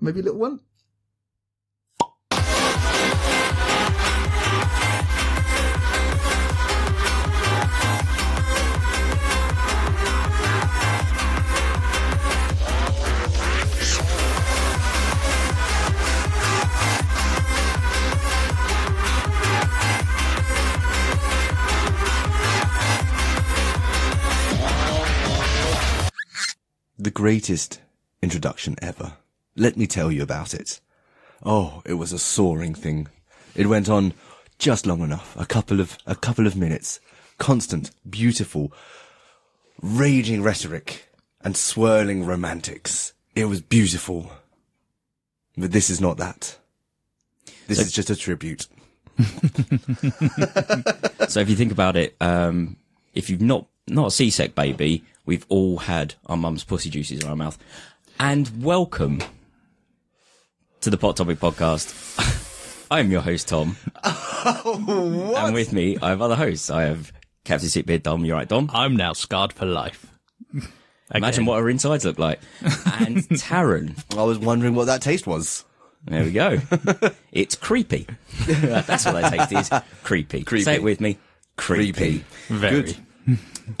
Maybe a little one? The greatest introduction ever. Let me tell you about it. Oh, it was a soaring thing. It went on just long enough. A couple of, a couple of minutes. Constant, beautiful, raging rhetoric and swirling romantics. It was beautiful. But this is not that. This is just a tribute. So if you think about it, um, if you've not not a C-sec baby, we've all had our mum's pussy juices in our mouth. And welcome to the Pot Topic Podcast. I'm your host Tom, Oh, and with me I have other hosts. I have Captain Sickbeard Dom. You're right, Dom. I'm now scarred for life. Imagine what our insides look like. And Taryn. I was wondering what that taste was. There we go. it's creepy. That's what that taste is. Creepy. Creepy. Say it with me. Creepy. Very. Good.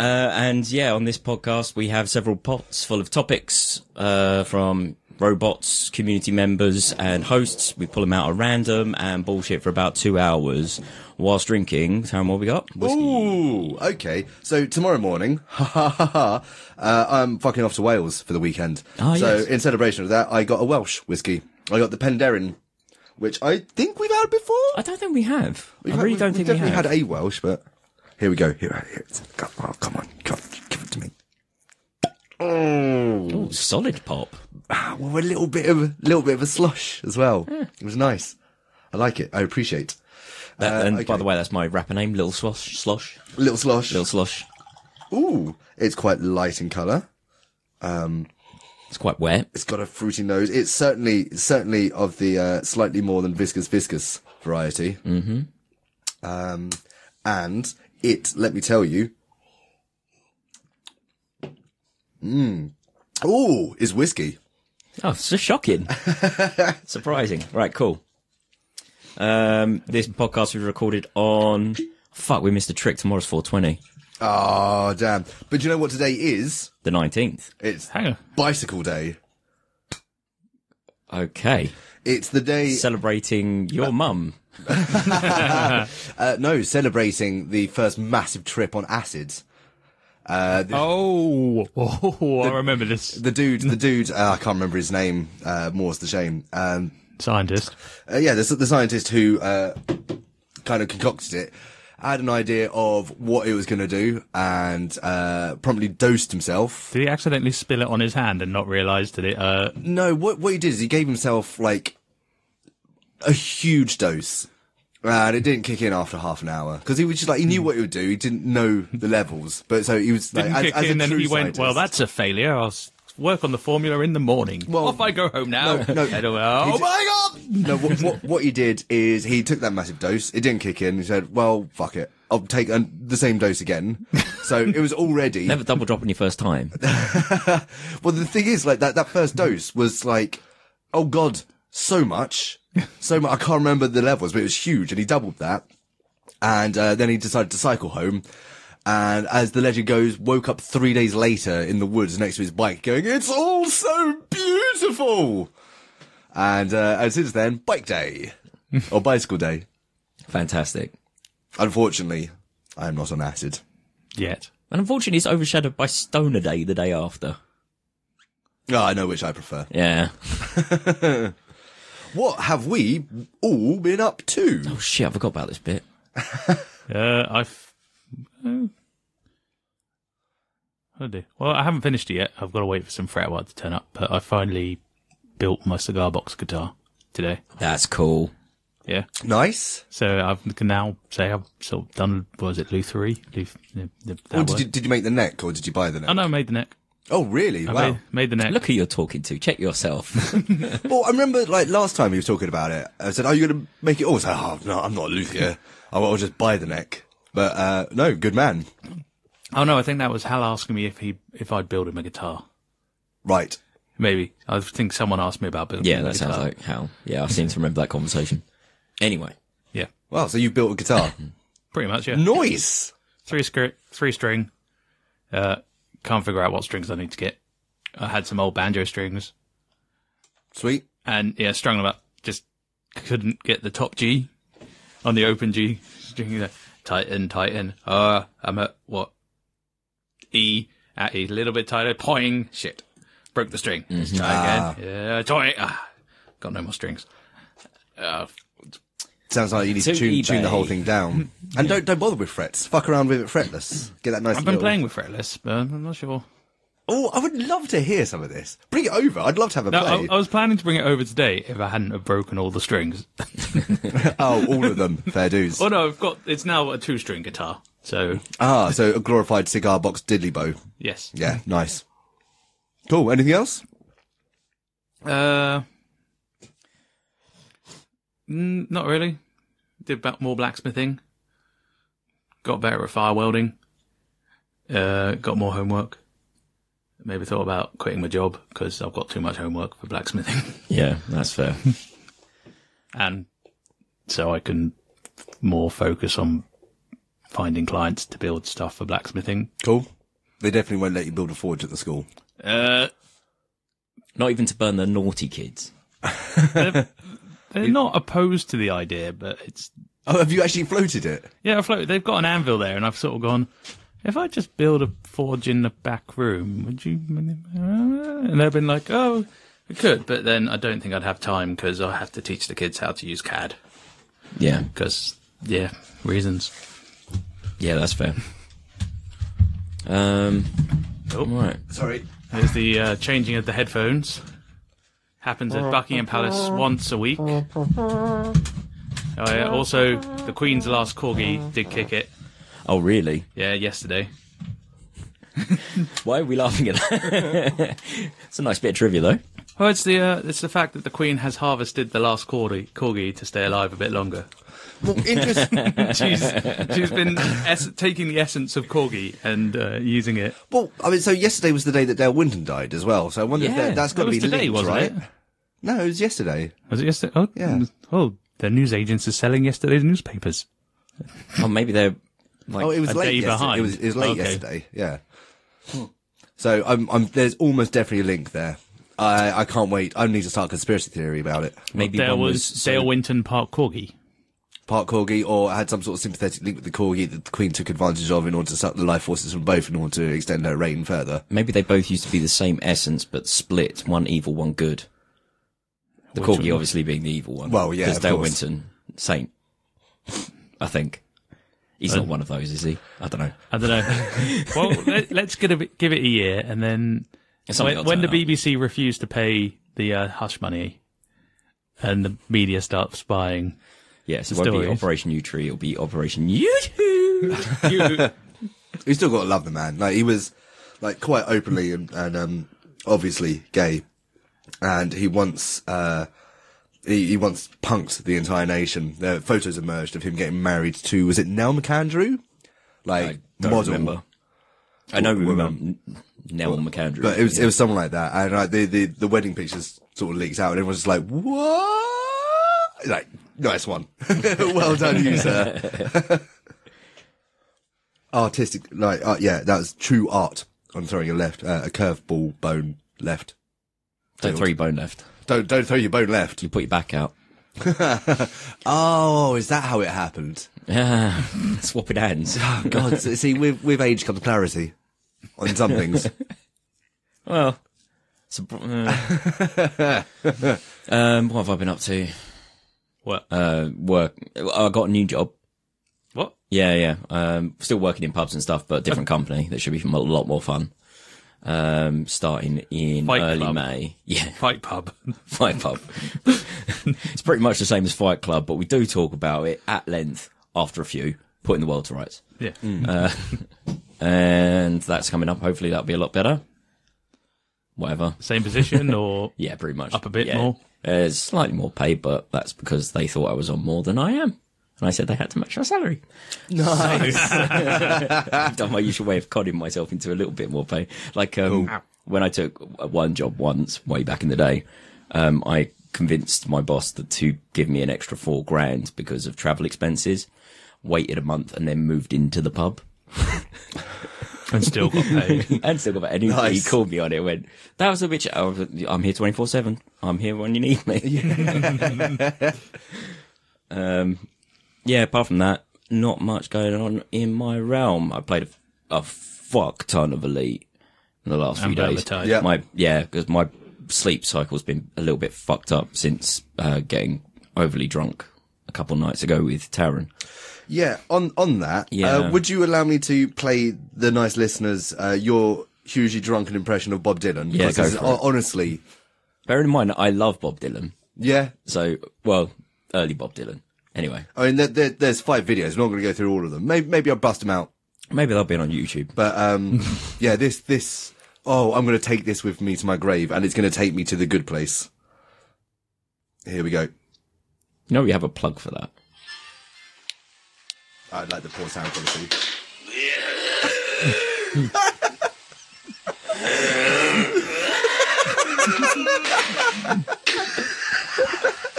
Uh, and yeah, on this podcast, we have several pots full of topics uh, from robots, community members, and hosts. We pull them out at random and bullshit for about two hours whilst drinking. Taryn, what we got? Whiskey. Ooh, okay. So tomorrow morning, ha ha ha ha, uh, I'm fucking off to Wales for the weekend. Ah, so yes. in celebration of that, I got a Welsh whiskey. I got the Penderyn, which I think we've had before. I don't think we have. We've I really we've- don't we've think we definitely have. had a Welsh, but here we go. Here, here. on, come on, come on, give it to me. Oh, Ooh, solid pop. Ah, well, a little bit of a little bit of a slush as well. It was nice. I like it. I appreciate. That, Uh, and okay. by the way, that's my rapper name, Little Slosh. Slosh. Little slush. Little Slosh. Ooh, it's quite light in colour. Um, it's quite wet. It's got a fruity nose. It's certainly certainly of the uh, slightly more than viscous viscous variety. Mm-hmm. Um, and it, let me tell you, mm, ooh, is whiskey. Oh, so shocking. Surprising. Right, cool. Um, this podcast was recorded on. Fuck, we missed a trick. Tomorrow's 420. Oh, damn! But you know what today is? The 19th. It's Hang on. bicycle day. Okay. It's the day. Celebrating your mum. Uh, no, celebrating the first massive trip on acid. Uh, the, Oh, oh, I remember this the dude, the dude, uh, I can't remember his name. Uh, more's the shame. Um, scientist. Uh, yeah, the, the scientist who uh, kind of concocted it had an idea of what it was going to do and uh, promptly dosed himself. Did he accidentally spill it on his hand and not realise that it? Uh, No, what what he did is he gave himself like a huge dose. And it didn't kick in after half an hour because he was just like he knew what he would do. He didn't know the levels, but so he was like didn't as, kick as in, and true he went. scientist- Well, that's a failure. I'll s- work on the formula in the morning. Well, off I go home now. no, no. I don't. He Oh did- my god! no, what, what, what he did is he took that massive dose. It didn't kick in. He said, "Well, fuck it, I'll take uh, the same dose again." So it was already Never double drop on your first time. Well, the thing is, like that that first dose was like, oh god, so much, so much. I can't remember the levels, but it was huge, and he doubled that. And uh, then he decided to cycle home. And as the legend goes, woke up three days later in the woods next to his bike, going, "It's all so beautiful." And uh, and since then, bike day or bicycle day. Fantastic. Unfortunately, I am not on acid. Yet. And unfortunately, it's overshadowed by Stoner Day the day after. Oh, I know which I prefer. Yeah. What have we all been up to? Oh shit, I forgot about this bit. Uh, I've. Uh, oh dear. Well, I haven't finished it yet. I've got to wait for some fretwire to turn up. But I finally built my cigar box guitar today. That's cool. Yeah. Nice. So I can now say I've sort of done. What was it, Lutherie? Luth, the, the, that Or did you, did you make the neck or did you buy the neck? Oh no, I made the neck. Oh, really? I wow. made, made the neck. Look who you're talking to. Check yourself. Well, I remember like last time he was talking about it. I said, "Are you going to make it?" all?" I said, "Oh, no, I'm not a luthier. I'll, I'll just buy the neck." But uh, no, good man. Oh no, I think that was Hal asking me if he if I'd build him a guitar. Right. Maybe. I think someone asked me about building Yeah, a that sounds like Hal. Yeah, I seem to remember that conversation. Anyway, Yeah, Wow, so you built a guitar. pretty much, yeah. Noise! Three, scr- three string. Uh, can't figure out what strings I need to get. I had some old banjo strings Sweet. and, yeah, strung them up. Just couldn't get the top G on the open G string. Tighten, tighten. Uh, I'm at what? E at E, a little bit tighter. Poing. Shit. Broke the string. Let's try again. Yeah, toing. Ah, got no more strings. Uh, Sounds like you need to To tune, tune the whole thing down. And don't don't bother with frets. Fuck around with it fretless. Get that nice. I've been little- playing with fretless, but I'm not sure. Oh, I would love to hear some of this. Bring it over. I'd love to have a No, I, play. I was planning to bring it over today if I hadn't have broken all the strings. oh, all of them. Fair dues. Oh no, I've got it's now a two string guitar. So Ah, so a glorified cigar box diddley bow. yes. Yeah, nice. Cool. Anything else? Uh mm, not really. Did ba- more blacksmithing. Got better at fire welding. Uh got more homework. Maybe thought about quitting my job because I've got too much homework for blacksmithing. yeah, that's fair. and so I can more focus on finding clients to build stuff for blacksmithing. Cool. They definitely won't let you build a forge at the school. Uh, Not even to burn the naughty kids. they're not opposed to the idea, but it's Oh, have you actually floated it? yeah. I float. They've got an anvil there, and I've sort of gone. If I just build a forge in the back room, would you? And they've been like, "Oh, we could," but then I don't think I'd have time because I have to teach the kids how to use CAD. Yeah, Because yeah, reasons. yeah, that's fair. Um, Oh. right. Sorry. There's the uh, changing of the headphones. Happens at Buckingham Palace once a week. Oh yeah. Also, the Queen's last corgi did kick it. Oh, really? Yeah, yesterday. Why are we laughing at that? it's a nice bit of trivia, though. Well, it's the uh, it's the fact that the Queen has harvested the last corgi, corgi to stay alive a bit longer. Well, interesting. She's she's been es- taking the essence of corgi and uh, using it. well, I mean, so yesterday was the day that Dale Winton died as well. So I wonder if that, that's got That to was be today, linked, wasn't right? it? No, it was yesterday. Was it yesterday? Oh, Yeah. Mm, oh, the news agents are selling yesterday's newspapers. Oh, maybe they're like. Oh, it was a late day yesterday. behind. It was, it was late Okay. yesterday. Yeah. So I'm, I'm, there's almost definitely a link there. I, I can't wait. I need to start a conspiracy theory about it. maybe There was, was, so- Dale Winton Park corgi. Park corgi, or had some sort of sympathetic link with the corgi that the Queen took advantage of in order to suck the life forces from both in order to extend her reign further. Maybe they both used to be the same essence, but split. One evil, one good. The Which corgi one? obviously being the evil one. Well, yeah, Because of Dale course. Winton, saint. I think. He's not one of those, is he? I don't know. I don't know. well, let, let's give it, give it a year, and then Something when, will when the turn up. BBC refused to pay the uh, hush money, and the media start spying, Yes, it won't be Stories. Operation Yewtree, it'll be Operation YouTube. you, You still got to love the man. Like he was, like quite openly and, and um, obviously gay, and he once, uh, he, he once punked the entire nation. There photos emerged of him getting married to was it Nell McAndrew, like don't model. remember. I know we remember Nell McAndrew. But it was yeah. it was someone like that, and like the, the the wedding pictures sort of leaks out, and everyone's just like, "What?" Like, nice one, well done, you sir. Artistic, like, uh, yeah, that was true art. I'm throwing a left, uh, a curveball bone left. Don't throw your bone left. Don't don't throw your bone left. You put your back out. Oh, is that how it happened? Yeah, swapping hands. Oh, God, see, with with age comes clarity on some things. Well, it's a, uh, um, what have I been up to? what? Uh, work. I got a new job. what? Yeah, yeah. Um, still working in pubs and stuff, but different company that should be a lot more fun. Um, starting in Fight early Club. May. Yeah, Fight pub. Fight Pub. it's pretty much the same as Fight Club, but we do talk about it at length after a few, putting the world to rights. yeah. And that's coming up. Hopefully that'll be a lot better. Whatever. Same position or Yeah, pretty much. Up a bit Yeah. more? Uh, slightly more pay, but that's because they thought I was on more than I am. And I said they had to match my salary. Nice. I've done my usual way of conning myself into a little bit more pay. Like, um, when I took one job once, way back in the day, um, I convinced my boss that to give me an extra four grand because of travel expenses. Waited a month and then moved into the pub and still got paid. and still got that. And he, he called me on it. and Went that was a bitch. I was, I'm here twenty four seven. I'm here when you need me. um, yeah. Apart from that, not much going on in my realm. I played a, a fuck ton of Elite in the last few days. Vermintide. Yeah. My yeah, because my sleep cycle's been a little bit fucked up since uh, getting overly drunk a couple nights ago with Taryn. Yeah, on on that, Yeah. uh, would you allow me to play the nice listeners uh, your hugely drunken impression of Bob Dylan? Yeah, go for it. honestly, Bear in mind, I love Bob Dylan. yeah. So, well, early Bob Dylan. Anyway, I mean, there, there, there's five videos. We're not going to go through all of them. Maybe, maybe I'll bust them out. maybe they'll be on YouTube. But um, yeah, this this. Oh, I'm going to take this with me to my grave, and it's going to take me to the good place. Here we go. You know, we have a plug for that. I'd like the poor sound quality.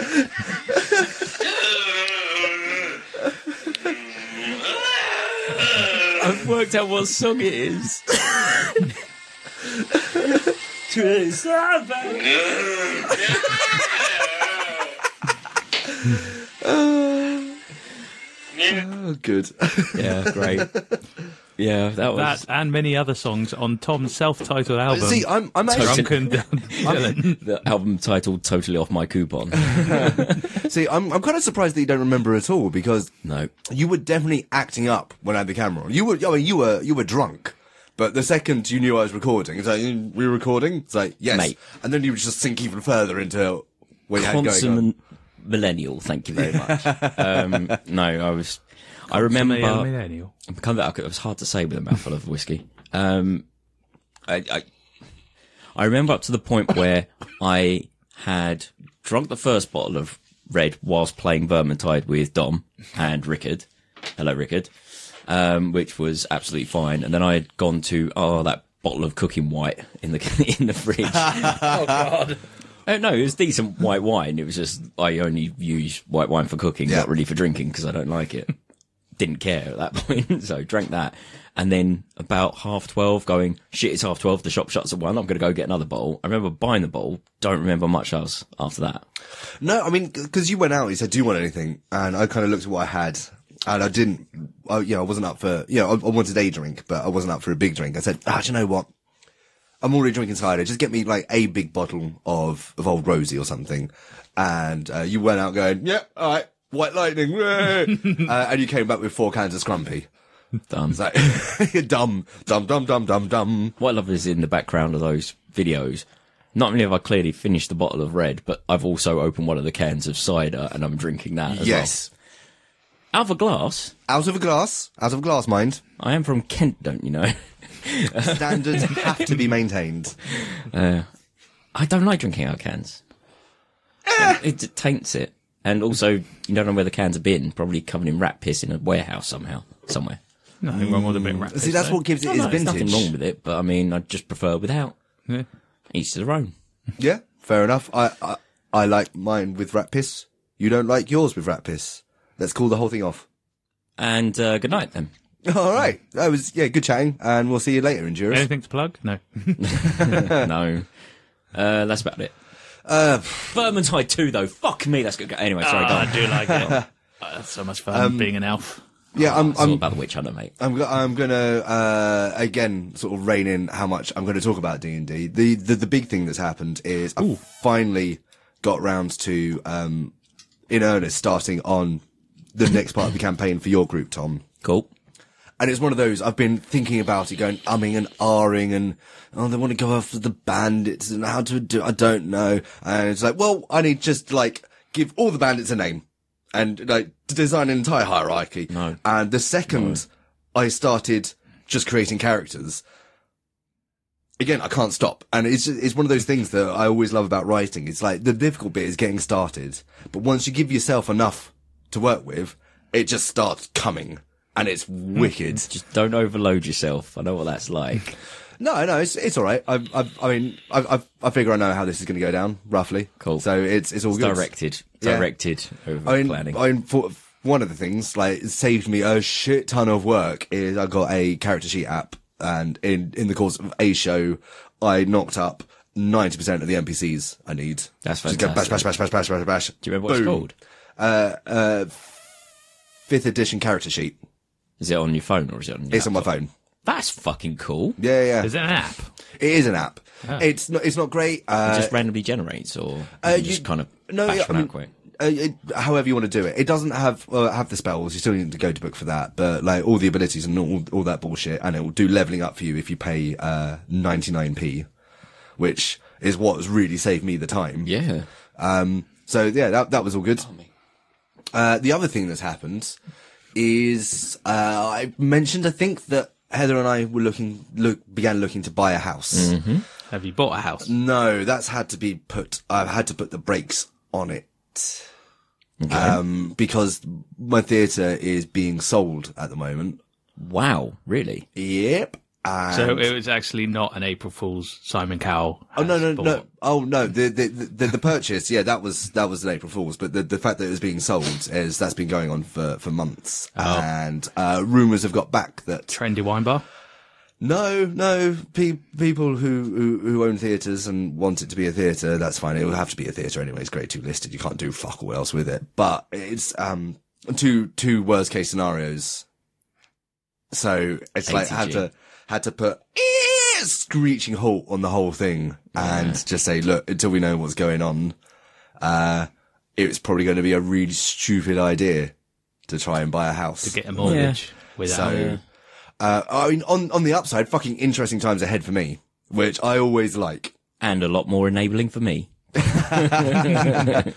I've worked out what song it is. Oh, good. yeah, great. Yeah, that was. That and many other songs on Tom's self-titled album. See, I'm I'm actually Drunken Dylan. the album titled "Totally Off My Coupon." see I'm I'm kind of surprised that you don't remember at all because no, you were definitely acting up when I had the camera on. You were, I mean, you were, you were drunk. But the second you knew I was recording, it's like, "Mm, we recording? It's like, yes. Mate. And then you would just sink even further into what you had going on. consummate millennial. Thank you very much. um, no, I was. I remember. Millennial. Kind of, it was hard to say with a mouthful of whiskey. Um, I, I, I remember up to the point where I had drunk the first bottle of red whilst playing Vermintide with Dom and Rikard. Hello, Rikard. Um, which was absolutely fine. And then I had gone to, oh, that bottle of cooking white in the, in the fridge. Oh God. Uh, no, it was decent white wine. It was just I only use white wine for cooking, Yeah. not really for drinking because I don't like it. Didn't care at that point, so drank that. And then about half twelve, going shit. It's half twelve. The shop shuts at one. I'm going to go get another bottle. I remember buying the bottle. Don't remember much else after that. No, I mean, because you went out, you said, "Do you want anything?" And I kind of looked at what I had, and I didn't. I, you know, I wasn't up for. You know, I, I wanted a drink, but I wasn't up for a big drink. I said, "Ah, do you know what? I'm already drinking cider. Just get me like a big bottle of of Old Rosie or something." And uh, you went out going, "Yeah, all right, White Lightning," uh, and you came back with four cans of Scrumpy. Done. It's like dumb, dumb, dumb, dumb, dumb, dumb. What I love is in the background of those videos. Not only have I clearly finished the bottle of red, but I've also opened one of the cans of cider and I'm drinking that as Yes, well. Out of a glass. out of a glass, out of a glass, mind. I am from Kent, don't you know? Standards have to be maintained. I don't like drinking out of cans. It, it taints it. And also, you don't know where the cans have been. Probably covered in rat piss in a warehouse somehow, somewhere. Nothing wrong with a bit of rap. See, that's what gives it No, its no, there's vintage. nothing wrong with it, but I mean, I just prefer without. Yeah. Each to their own. Yeah, fair enough. I, I I like mine with rat piss. You don't like yours with rat piss. Let's call the whole thing off. And uh, good night then. All right, that was yeah, good chatting, and we'll see you later, Endurance. Anything to plug? No. no. Uh, that's about it. Uh, Vermintide 2, though. Fuck me, that's good. Anyway, sorry, go Ah, on. I do like it. Oh, that's so much fun being an elf. yeah, I'm It's I'm about the witch hunter, mate. I'm go- I'm gonna uh, again sort of rein in how much I'm going to talk about D and D. The the the big thing that's happened is I finally got round to um in earnest starting on the next part of the campaign for your group, Tom. Cool. And it's one of those, I've been thinking about it, going umming and ahhing and, oh, they want to go after the bandits and how to do, I don't know. And it's like, well, I need just like, give all the bandits a name and like to design an entire hierarchy. No. And the second I started just creating characters, again, I can't stop. And it's, it's one of those things that I always love about writing. It's like the difficult bit is getting started, but once you give yourself enough to work with, it just starts coming and it's wicked. Just don't overload yourself. I know what that's like. No, no, it's it's all right. I, I, I mean, I, I, I figure I know how this is going to go down roughly. Cool. So it's it's all It's good. directed, Yeah. directed over I mean, planning. I mean, for, one of the things like it saved me a shit ton of work is I got a character sheet app, and in in the course of a show, I knocked up ninety percent of the NPCs I need. That's Just go bash, bash, bash, bash, bash, bash, bash. Do you remember what it's called? Uh, uh, fifth edition character sheet. Is it on your phone or is it on your It's on my phone. That's fucking cool. Yeah, yeah. Is it an app? It is an app. It's not. It's not great. Uh, It just randomly generates, or uh, can just kind of no, bash yeah, them I mean, quick. Uh, it, however you want to do it. It doesn't have uh, have the spells. You still need to go to book for that. But like all the abilities and all, all that bullshit, and it will do leveling up for you if you pay uh, 99p, which is what has really saved me the time. Yeah. Um. So yeah, that that was all good. Uh, the other thing that's happened is uh, I mentioned I think that Heather and I were looking look began looking to buy a house. Have you bought a house? No, that's had to be put. I've had to put the brakes on it. Um, because my theatre is being sold at the moment. Wow. Really? Yep. And So it was actually not an April Fool's Simon Cowell. oh no no bought. no oh no the the, the the purchase yeah that was that was an April Fool's but the the fact that it was being sold is that's been going on for for months and uh, rumors have got back that Trendy wine bar. No, no. Pe- people who, who, who own theatres and want it to be a theatre, that's fine. It will have to be a theatre anyway. It's grade two listed. You can't do fuck all else with it. But it's, um, two, two worst case scenarios. So it's like had ATG. to, had to put eh, screeching halt on the whole thing and just say, look, until we know what's going on, uh, it's probably going to be a really stupid idea to try and buy a house. to get a mortgage without. So, uh, I mean, on on the upside, fucking interesting times ahead for me, which I always like. And a lot more enabling for me.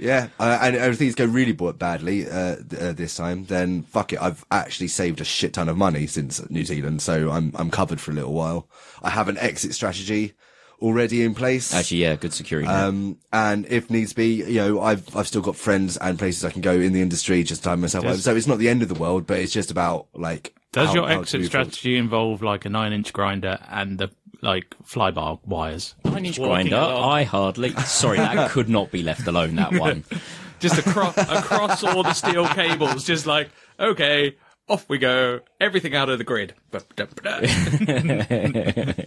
Yeah, uh, and if things go really b- badly uh, uh, this time, then fuck it. I've actually saved a shit ton of money since New Zealand, so I'm I'm covered for a little while. I have an exit strategy already in place. Actually, yeah, good security. Um, and if needs be, you know, I've, I've still got friends and places I can go in the industry just to time myself Does- So it's not the end of the world, but it's just about like. Does how- your exit move forward. strategy involve like a nine-inch grinder and the like flybar wires? Nine inch grinder. I hardly. Sorry, that could not be left alone. That one. just across across all the steel cables, just like okay, off we go, everything out of the grid.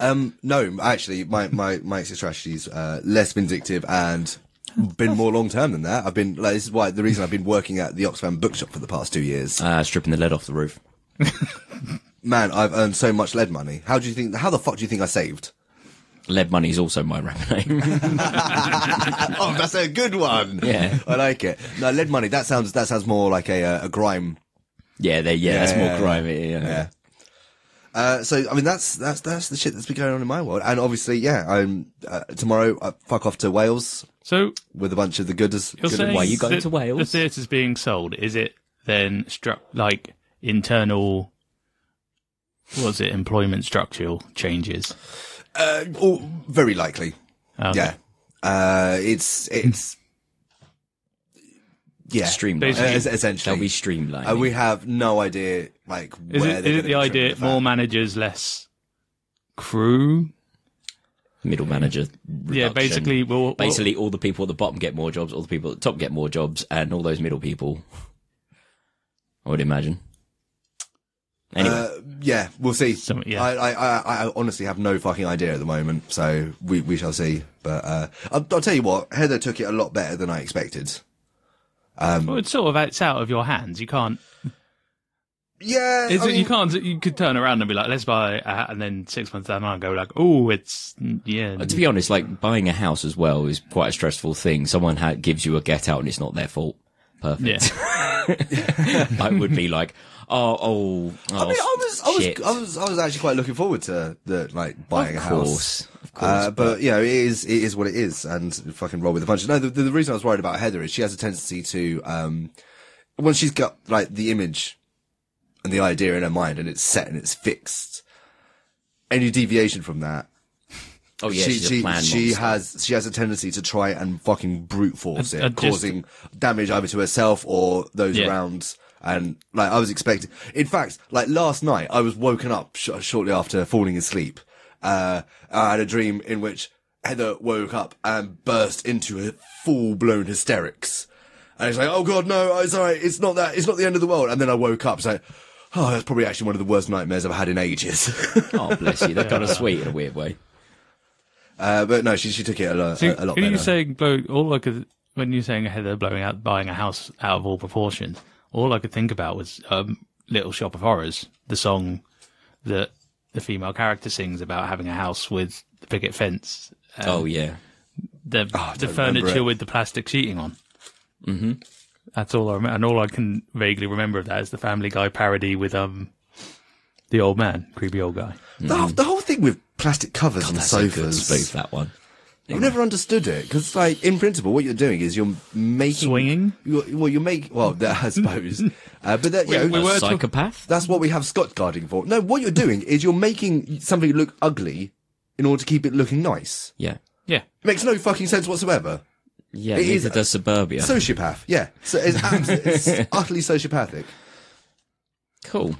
Um, no, actually, my, my, my exit strategy's, uh, less vindictive and been more long term than that. I've been, like, this is why, the reason I've been working at the Oxfam bookshop for the past two years. Uh, stripping the lead off the roof. Man, I've earned so much lead money. How do you think, how the fuck do you think I saved? Lead money is also my rapper name. oh, that's a good one. Yeah. I like it. No, lead money, that sounds, that sounds more like a, uh, a grime. yeah, there. Yeah, that's more grimy. Yeah. Yeah. Uh, so I mean that's that's that's the shit that's been going on in my world, and obviously, yeah, I'm uh, tomorrow. I fuck off to Wales so with a bunch of the gooders. you're good- saying why you going that to Wales? The theatre's being sold. Is it then struck like internal? Was it employment structural changes? Uh, oh, very likely. Okay. Yeah. Uh, it's, it's, yeah. Streamlined. Uh, essentially. They'll be streamlined. and we have no idea, like, Is where it, they're is gonna it the idea the more managers, less crew? middle manager. Yeah, basically, we'll, we'll- basically all the people at the bottom get more jobs, all the people at the top get more jobs, and all those middle people. I would imagine. Anyway, Uh, yeah, we'll see. Some- yeah. I, I, I, I honestly have no fucking idea at the moment, so we, we shall see. But, uh, I'll, I'll tell you what, Heather took it a lot better than I expected. well, it's sort of it's out of your hands. You can't. Yeah, I it, you can't. You could turn around and be like, "Let's buy a hat," and then six months down the line, go like, "Oh, it's yeah." to be honest, like buying a house as well is quite a stressful thing. Someone ha- gives you a get out and it's not their fault. Perfect. yeah. I would be like, oh, oh, oh I mean, I was, I shit. was, I was, I was actually quite looking forward to the like buying Of a course, house. of course, uh, but, you know, it is, it is what it is, and fucking roll with the punches. No, the, the, the reason I was worried about Heather is she has a tendency to, um, once she's got like the image and the idea in her mind, and it's set and it's fixed. Any deviation from that, oh yeah, she she's she, a plan she has she has a tendency to try and fucking brute force Uh, it, uh, just- causing damage either to herself or those Yeah. around. And like I was expecting, in fact, like last night I was woken up sh- shortly after falling asleep. Uh, I had a dream in which Heather woke up and burst into a full blown hysterics. And it's like, oh god, no, it's alright, it's not that, it's not the end of the world. And then I woke up, it's like, oh, that's probably actually one of the worst nightmares I've had in ages. Oh, bless you. They're kind of sweet in a weird way. uh, but no, she, she took it a, lo- So, a, a lot who better. you saying blow? All I could when you're saying Heather blowing out, buying a house out of all proportions. All I could think about was um, "Little Shop of Horrors," the song that the female character sings about having a house with the picket fence, um, Oh, yeah. the Oh, the furniture with the plastic sheeting on. Mm-hmm. That's all I remember, and all I can vaguely remember of that is the Family Guy parody with um the old man, creepy old guy. the, whole, the whole thing with plastic covers on That's a good sofas. spoof, that one. I've never understood it because, like, in principle, what you're doing is you're making Swinging? You're, well, you make. Well, that, I suppose, uh, but that, you know, we A were to- psychopath? that's what we have Scott guarding for. No, what you're doing is you're making something look ugly in order to keep it looking nice. Yeah. Yeah, It makes no fucking sense whatsoever. Yeah, It neither is- does Suburbia. Sociopath, yeah. So it's, abs- it's utterly sociopathic. cool.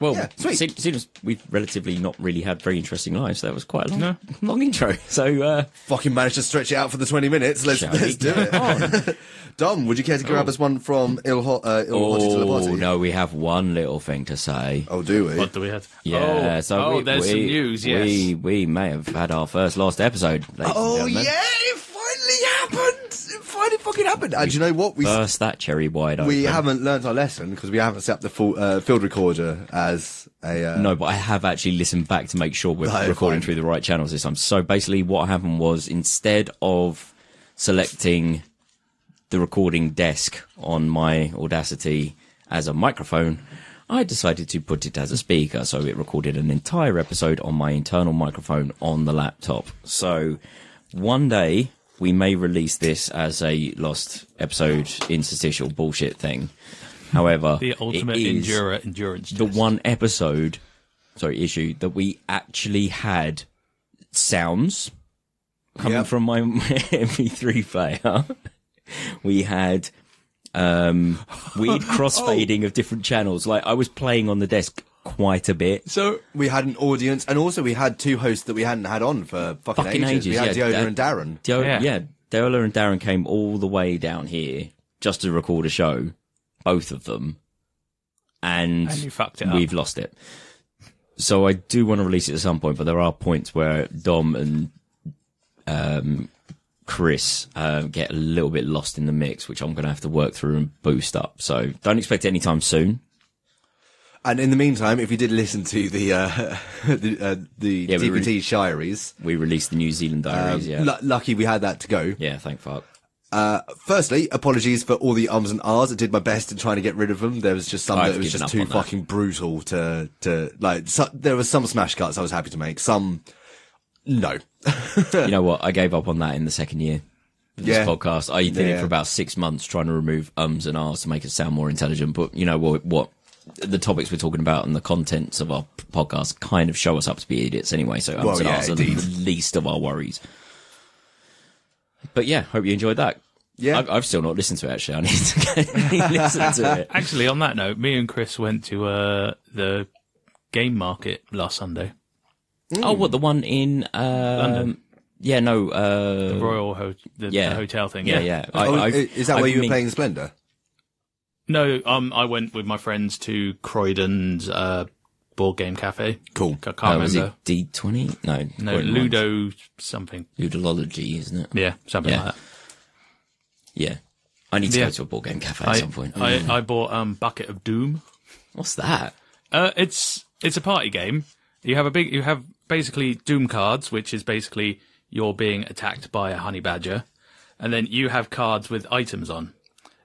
Well, Yeah, sweet. se- seems we've relatively not really had very interesting lives. That was quite a long, No. long intro. So, uh, Fucking managed to stretch it out for the 20 minutes. Let's, let's do it. Dom, would you care to grab us one from Il, Ho- uh, Il Hottie to the oh no, we have one little thing to say. Oh, do we? what do we have? Yeah, oh, so oh, we, there's we, some news. Yes, we we may have had our first lost episode. Oh yeah, it finally happened. It finally fucking happened. And you know what? We burst that cherry wide open. we haven't learnt our lesson because we haven't set up the full uh, field recorder as a. Uh, No, but I have actually listened back to make sure we're No, recording fine. through the right channels this time. So basically, what happened was instead of selecting the recording desk on my Audacity as a microphone, I decided to put it as a speaker. So it recorded an entire episode on my internal microphone on the laptop. So one day we may release this as a lost episode interstitial bullshit thing. However, the ultimate is endura endurance. the test. one episode, sorry, issue that we actually had sounds coming Yep. from my MP3 player. we had um, weird crossfading of different channels. Like I was playing on the desk quite a bit. So we had an audience, and also we had two hosts that we hadn't had on for fucking, Fucking ages. We had yeah. Diola That- and Darren. Dio- Yeah. yeah, Deola and Darren came all the way down here just to record a show, both of them, and, And you fucked it we've lost it. So I do want to release it at some point, but there are points where Dom and um, Chris uh, get a little bit lost in the mix, which I'm going to have to work through and boost up. So don't expect it anytime soon. And in the meantime, if you did listen to the uh, the, uh, the Yeah, we DPT Shiries, We released the New Zealand um, diaries. yeah, lu- lucky we had that to go. yeah. Thank fuck. Uh, firstly, apologies for all the ums and ahs. I did my best in trying to get rid of them. There was just some I've that was just too on that. fucking brutal to to like. So, there were some smash cuts I was happy to make. Some, no. you know what? I gave up on that in the second year of this Yeah. podcast. I did it Yeah. for about six months trying to remove ums and ahs to make it sound more intelligent. But you know what? What the topics we're talking about and the contents of our podcast kind of show us up to be idiots anyway. So ums Well, and yeah, are the least of our worries. But yeah, hope you enjoyed that. Yeah. I've, I've still not listened to it. Actually, I need to listen to it. actually, on that note, me and Chris went to uh, the game market last Sunday. Oh, what the one in um, London. Yeah, no. Uh, Royal Ho- the, yeah, the hotel thing. Yeah, yeah. I, oh, is that I've where you were mean- playing Splendor? No, um, I went with my friends to Croydon's uh, board game cafe. Cool. I can't Oh, was remember. it D twenty? No, No, Croydon Ludo something. Ludology, isn't it? Yeah, something Yeah. like that. Yeah. I need to Yeah. go to a board game cafe at I, some point. I, I bought um Bucket of Doom. What's that? Uh, it's it's a party game. You have a big you have basically Doom cards, which is basically you're being attacked by a honey badger, and then you have cards with items on,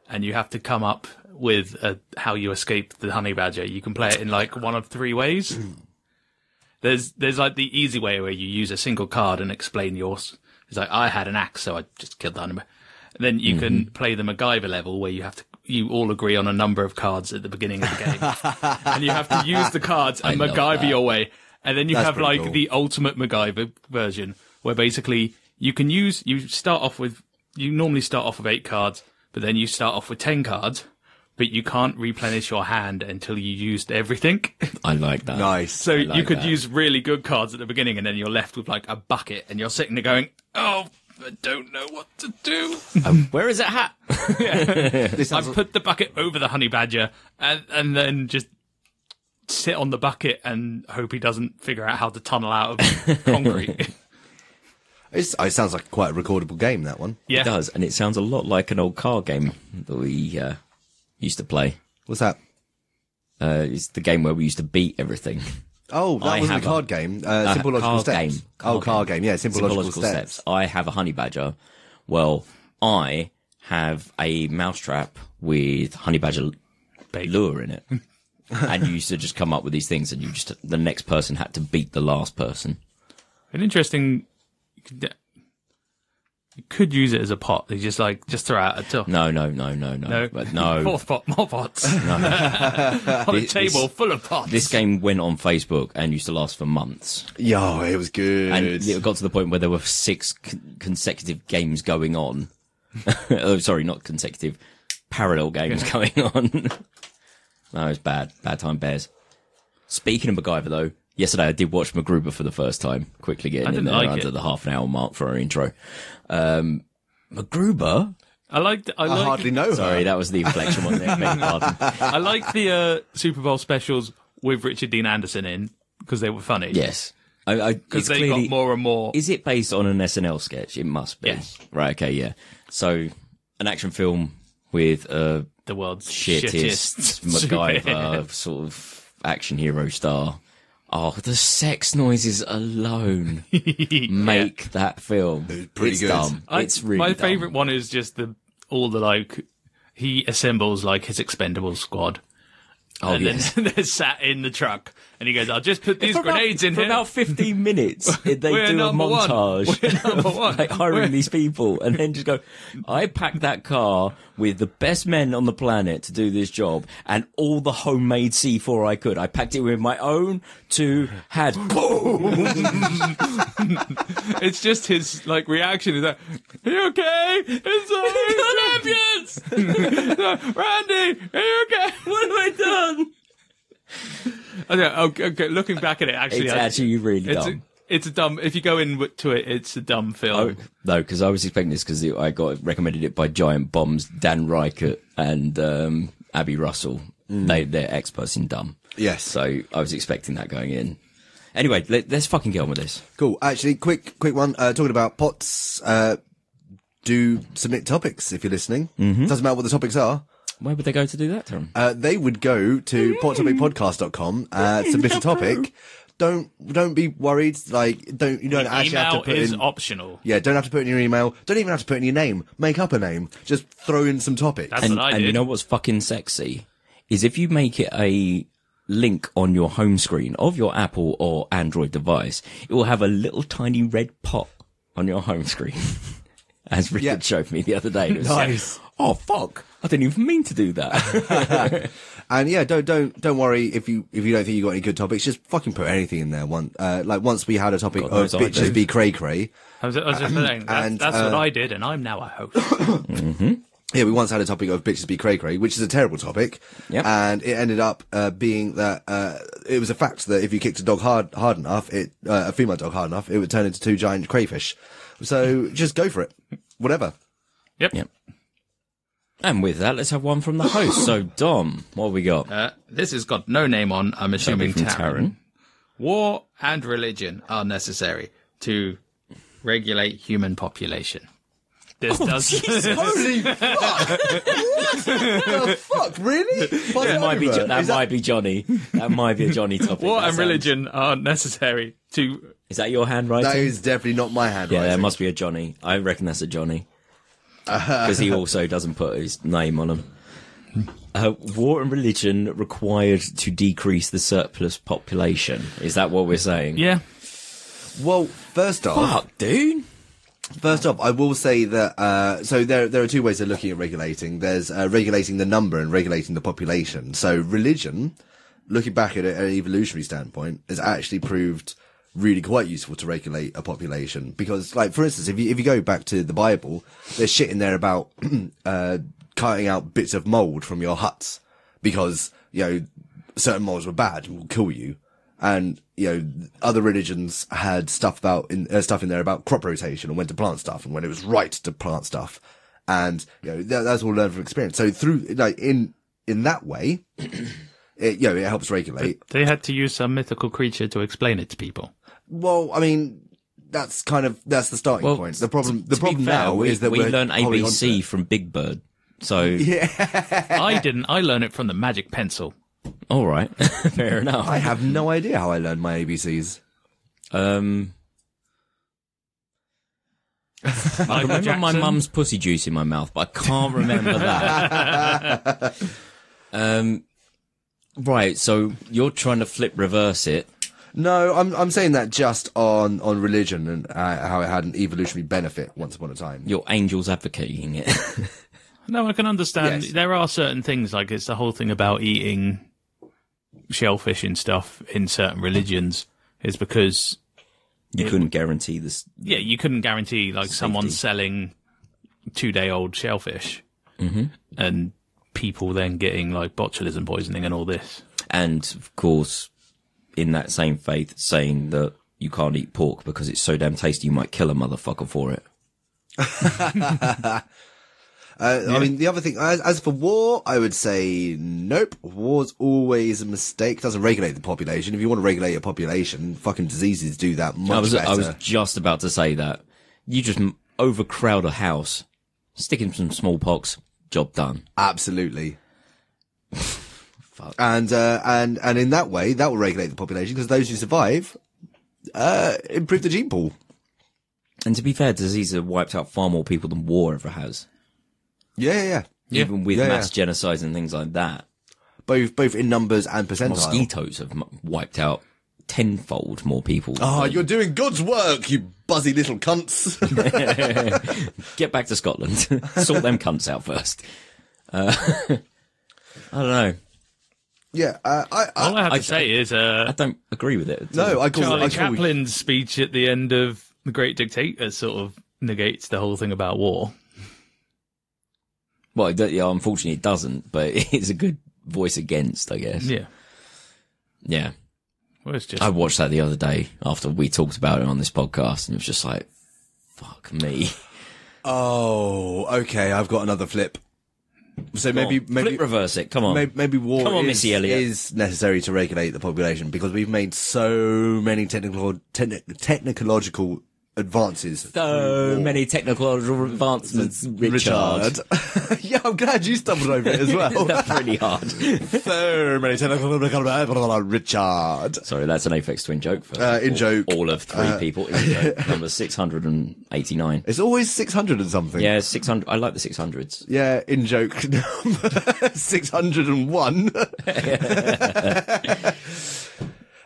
and you have to come up with uh how you escape the honey badger. You can play it in like one of three ways. There's there's like the easy way where you use a single card and explain yours. It's like I had an axe, so I just killed the honey. badger. And then you can play the MacGyver level where you have to you all agree on a number of cards at the beginning of the game and you have to use the cards and MacGyver your way. And then you That's have like cool. the ultimate MacGyver version, where basically you can use you start off with you normally start off with eight cards, but then you start off with ten cards. But you can't replenish your hand until you used everything. I like that. Nice. So I you could that. use really good cards at the beginning, and then you're left with like a bucket, and you're sitting there going, "Oh, I don't know what to do." Where is that hat? This I sounds, put the bucket over the honey badger, and and then just sit on the bucket and hope he doesn't figure out how to tunnel out of concrete. it's, it sounds like quite a recordable game, that one. yeah, It does, and it sounds a lot like an old car game that we uh, used to play. What's that? Uh, it's the game where we used to beat everything. Oh, that I wasn't have a a- card game. Uh, simple logical card steps. game. oh, card game. Yeah, simple, Simple logical, steps. I have a honey badger. Well, I have a mousetrap with honey badger Bait. lure in it. and you used to just come up with these things, and you just the next person had to beat the last person. an interesting. You could, use it as a pot. They just like just throw out a top. No, no, no, no, no, No, but no. Fourth pot, more pots on a table this- full of pots. This game went on Facebook and used to last for months. Yo, it was good. And it got to the point where there were six con- consecutive games going on. oh, sorry, not consecutive, parallel games going on. no, it was bad. Bad time bears. Speaking of MacGyver, though, yesterday I did watch MacGruber for the first time. Quickly getting I in didn't there like under it. the half an hour mark for our intro. Um, MacGruber. I like. I I like. hardly know her. Sorry, that was the inflection. wasn't it? Beg your pardon. I like the uh, Super Bowl specials with Richard Dean Anderson in because they were funny. Yes, I, I, because it's they clearly, got more and more. Is it based on an SNL sketch? It must be. Yes. Right. Okay. Yeah. So, an action film with a the world's shittest shittest MacGyver sort of action hero star. Oh, the sex noises alone make that film. pretty it's good. dumb. I- it's really my dumb. favorite one is just the all the like he assembles like his expendable squad. Oh, and yes. then they're sat in the truck, and he goes, "I'll just put these For about- grenades in for here." about 15 minutes. They do a montage of one. like hiring We're- these people and then just go, I packed that car with the best men on the planet to do this job and all the homemade C4 I could. I packed it with my own two had. it's just his like reaction is that, "Are you okay? It's all Randy, are you okay? what have I done? Okay, okay, okay, looking back at it, actually, It's I- actually really it's dumb. a, it's a dumb. If you go into it, it's a dumb film. Oh, no, because I was expecting this because I got recommended it by Giant Bombs, Dan Ryckert, and um, Abby Russell. They they're experts in dumb. Yes. So I was expecting that going in. Anyway, let, let's fucking get on with this. Cool. Actually, quick, quick one. Uh, talking about pots. Uh, do submit topics if you're listening. Mm-hmm. Doesn't matter what the topics are. Where would they go to do that, Tom? Uh, they would go to pottopicpodcast.com, uh, submit a topic. Don't don't be worried. Like don't you don't actually have to Email put is in. optional. yeah, don't have to put in your email. Don't even have to put in your name. Make up a name. Just throw in some topics. That's and, what I did. and you know what's fucking sexy is if you make it a link on your home screen of your Apple or Android device, it will have a little tiny red pot on your home screen. As Richard Yeah. showed me the other day. It was like, Nice. Oh fuck! I didn't even mean to do that. And yeah, don't don't don't worry if you if you don't think you got any good topics. Just fucking put anything in there. One uh, like once we had a topic God of knows bitches be cray cray. I was, I was just saying, that's, and, that's what uh, I did, and I'm now a host. Yeah, we once had a topic of bitches be cray cray, which is a terrible topic. Yep. And it ended up uh, being that uh, it was a fact that if you kicked a dog hard hard enough, it uh, a female dog hard enough, it would turn into two giant crayfish. So just go for it. Whatever. Yep. Yep. And with that, let's have one from the host. So, Dom, what have we got? Uh, this has got no name on. I'm assuming from Taryn. Taryn. War and religion are necessary to regulate human population. This Oh, does. Holy fuck! what the fuck? Really? That might be Jo- that, might be Johnny. That might be a Johnny topic. War That and sounds- religion are necessary to. Is that your handwriting? That is definitely not my handwriting. Yeah, there must be a Johnny. I reckon that's a Johnny. Because he also doesn't put his name on them. Uh, war and religion required to decrease the surplus population. Is that what we're saying? Yeah. Well, first off, Fuck, dude. First off, I will say that uh, so there there are two ways of looking at regulating. There's uh, regulating the number and regulating the population. So religion, looking back at it at an evolutionary standpoint, has actually proved really quite useful to regulate a population because, like for instance, if you if you go back to the Bible, there's shit in there about uh, cutting out bits of mold from your huts because, you know, certain molds were bad and will kill you. And, you know, other religions had stuff about, in, uh, stuff in there about crop rotation and when to plant stuff and when it was right to plant stuff. And, you know, that, that's all learned from experience. So through, like, in, in that way, it, you know, it helps regulate. They had to use some mythical creature to explain it to people. Well, I mean, that's kind of, that's the starting Well, point. The problem, the To problem fair, now we, is that we we're learned holding on to ABC from Big Bird. So, yeah, I didn't. I learned it from the magic pencil. all right, fair enough. I have no idea how I learned my ABCs. Um, I Michael remember my Jackson. mum's pussy juice in my mouth, but I can't remember that. um, right. So you're trying to flip reverse it. No, I'm I'm saying that just on on religion and uh, how it had an evolutionary benefit once upon a time. You're angels advocating it. No, I can understand. Yes. There are certain things like it's the whole thing about eating shellfish and stuff in certain religions is because you couldn't guarantee this. yeah, you couldn't guarantee like someone selling two day old shellfish and people then getting like botulism poisoning and all this. And of course, in that same faith, saying that you can't eat pork because it's so damn tasty, you might kill a motherfucker for it. Uh, I mean, the other thing, as, as for war, I would say nope. War's always a mistake. Doesn't regulate the population. If you want to regulate your population, fucking diseases do that much I was better. I was just about to say that. You just m- overcrowd a house, stick in some smallpox, job done. Absolutely. And uh, and and in that way, that will regulate the population because those who survive uh, improve the gene pool. And to be fair, disease have wiped out far more people than war ever has. Yeah, yeah, yeah. Even with Yeah, mass genocides and things like that. Both both in numbers and percentile. Mosquitoes have m- wiped out tenfold more people. Oh, than- you're doing God's work, you buzzy little cunts. Get back to Scotland. sort them cunts out first. Uh, I don't know. Yeah, uh, I, I, All I have I- to say is uh, I don't agree with it. no, I call, Charlie I call Chaplin's speech at the end of The Great Dictator sort of negates the whole thing about war. Well, it, yeah, unfortunately, it doesn't, but it's a good voice against, I guess. Yeah. Yeah. Well, it's just I watched that the other day after we talked about it on this podcast, and it was just like, fuck me. Oh, okay. I've got another flip. So maybe, on, maybe, flip reverse it. Come on. maybe, maybe war Come on, is, Missy Elliott. is necessary to regulate the population because we've made so many technical, techni- technological advances. so many technical advancements, Richard. yeah, I'm glad you stumbled over it as well. That's really hard. so many technical advances, Richard. Sorry, that's an Aphex Twin joke for Uh, in all, joke. all of three people. In joke, number 689. It's always 600 and something. Yeah, 600. I like the 600s. Yeah, in joke number 601.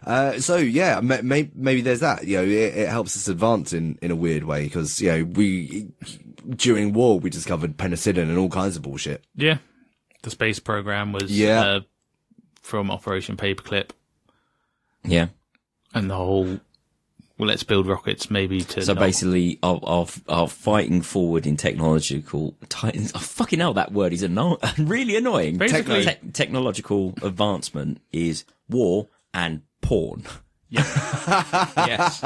Uh, so yeah, may, may, maybe there's that, you know, it, it helps us advance in, in a weird way because, you know, we, during war, we discovered penicillin and all kinds of bullshit. yeah. The space program was Yeah. uh, from Operation Paperclip, Yeah. and the whole well, let's build rockets maybe to So not- basically, our, our, our fighting forward in technological, ti- oh, fucking hell, that word is anno- really annoying. Basically- Te- technological advancement is war and porn. yes,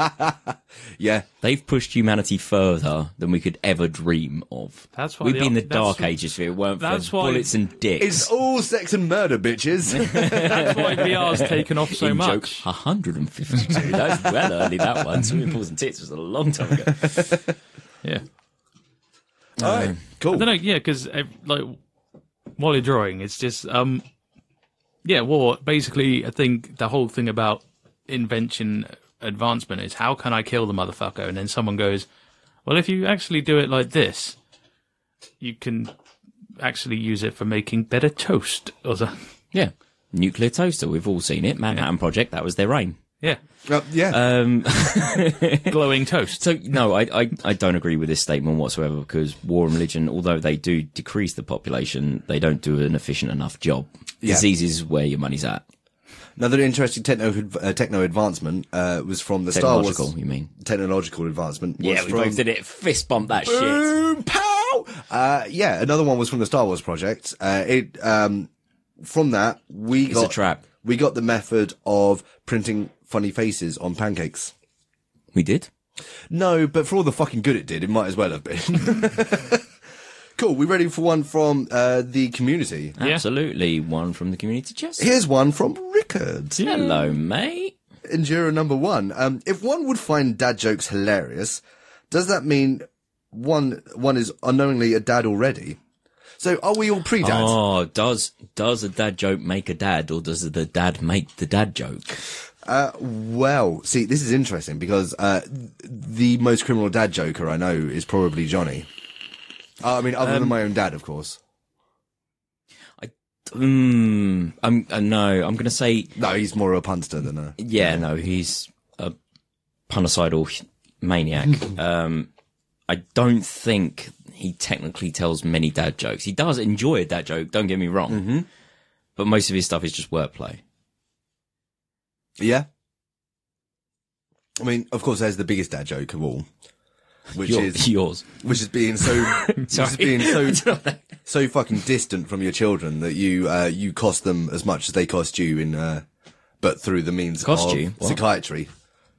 Yeah. They've pushed humanity further than we could ever dream of. That's why we'd the- be in the dark wh- ages if it weren't that's for why- bullets and dicks. It's all sex and murder, bitches. that's why VR's taken off so in joke much. 152. That's well early, that one. Swimming pools and tits was a long time ago. Yeah, all right. Cool. I don't know. Yeah, because like while you're drawing, it's just um, yeah. War basically, I think the whole thing about invention advancement is how can I kill the motherfucker? And then someone goes, well, if you actually do it like this, you can actually use it for making better toast or something. Yeah. Nuclear toaster, we've all seen it. Manhattan Project, that was their aim. Yeah, Uh, yeah. Um, glowing toast. so, no, I, I, I don't agree with this statement whatsoever because war and religion, although they do decrease the population, they don't do an efficient enough job. Yeah. Disease is where your money's at. Another interesting techno uh, techno advancement uh, was from the Star Technological, Wars you mean? technological advancement. Was Yeah, we from, both did it. Fist bump that shit. Boom, pow! Uh, yeah, another one was from the Star Wars project. Uh, it, um, from that, we It's got, a trap. we got the method of printing funny faces on pancakes. We did. No, but for all the fucking good it did, it might as well have been. cool. We ready for one from, uh, the community? Yeah. Absolutely. One from the community chest. Here's one from Rikard. Hello, mate. Enduro number one. Um, if one would find dad jokes hilarious, does that mean one one is unknowingly a dad already? So are we all pre-dads? Oh, does does a dad joke make a dad, or does the dad make the dad joke? Uh, well, see, this is interesting because uh, the most criminal dad joker I know is probably Johnny. Uh, I mean, other than my own dad, of course. Hmm. I'm uh, no. I'm gonna say No, he's more of a punster than a. yeah. No, he's a punicidal maniac. um, I don't think he technically tells many dad jokes. He does enjoy a dad joke. Don't get me wrong. But most of his stuff is just wordplay. Yeah. I mean, of course, there's the biggest dad joke of all, which Your- is yours. which is being so which is Sorry. being so so fucking distant from your children that you uh, you cost them as much as they cost you in uh, but through the means Cost of you? What? psychiatry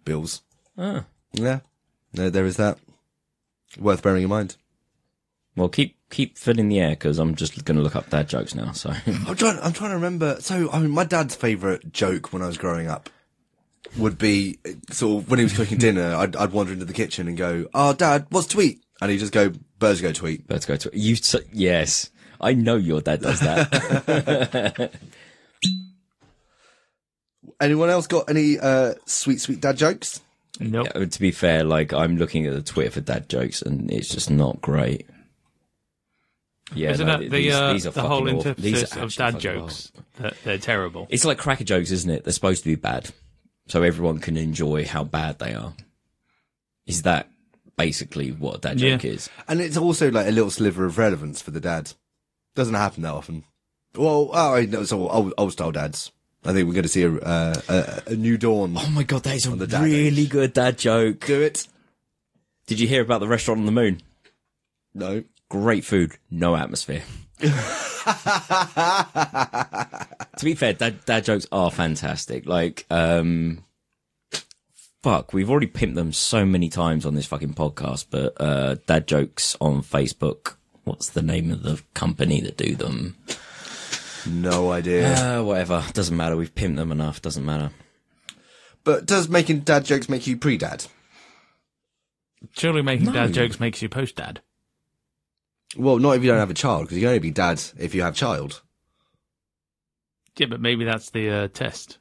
bills. Ah. Yeah, no, there is that. Worth bearing in mind. Well, keep keep filling the air because I'm just going to look up dad jokes now. So I'm trying. I'm trying to remember. So, I mean, my dad's favourite joke when I was growing up would be sort of when he was cooking dinner. I'd, I'd wander into the kitchen and go, "Oh, Dad, what's to eat?" And he'd just go, "Birds go tweet." Birds go tweet. you. s- Yes, I know your dad does that. Anyone else got any uh, sweet, sweet dad jokes? Nope. Uh, to be fair, like I'm looking at the Twitter for dad jokes, and it's just not great. Yeah, Isn't no, that the these, uh, these are the whole awful. Antithesis of dad jokes? awful. That they're terrible. It's like cracker jokes, isn't it? They're supposed to be bad, so everyone can enjoy how bad they are. Is that basically what a dad Yeah. joke is? And it's also like a little sliver of relevance for the dad. Doesn't happen that often. Well, oh, I know, so old, old style dads. I think we're going to see a, uh, a, a new dawn. Oh my god, that is a the dad really age. good dad joke. Do it. Did you hear about the restaurant on the moon? No. Great food, no atmosphere. to be fair, dad, dad jokes are fantastic. Like, um, fuck, we've already pimped them so many times on this fucking podcast, but, uh, dad jokes on Facebook. What's the name of the company that do them? No idea. Uh, whatever. Doesn't matter. We've pimped them enough. Doesn't matter. but does making dad jokes make you pre-dad? Surely making No. dad jokes makes you post dad. Well, not if you don't have a child, because you can only be dad if you have child. Yeah, but maybe that's the uh, test.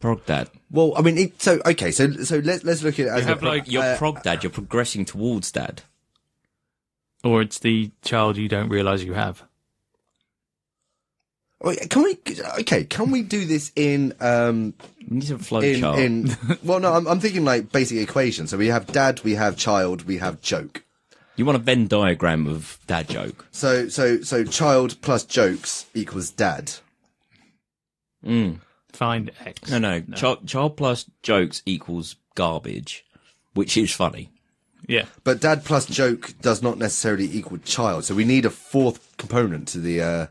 Prog dad. Well, I mean, it, so okay, so so let's let's look at it as have, a, like, You're uh, prog dad. You're progressing towards dad. Or it's the child you don't realise you have. Can we? Okay, can we do this in um You need a flow in chart. in? Well, no, I'm, I'm thinking like basic equation. So we have dad, we have child, we have joke. You want a Venn diagram of dad joke. So so so child plus jokes equals dad. Find X. No, no. Child, child plus jokes equals garbage, which is funny. Yeah. But dad plus joke does not necessarily equal child. So we need a fourth component to the uh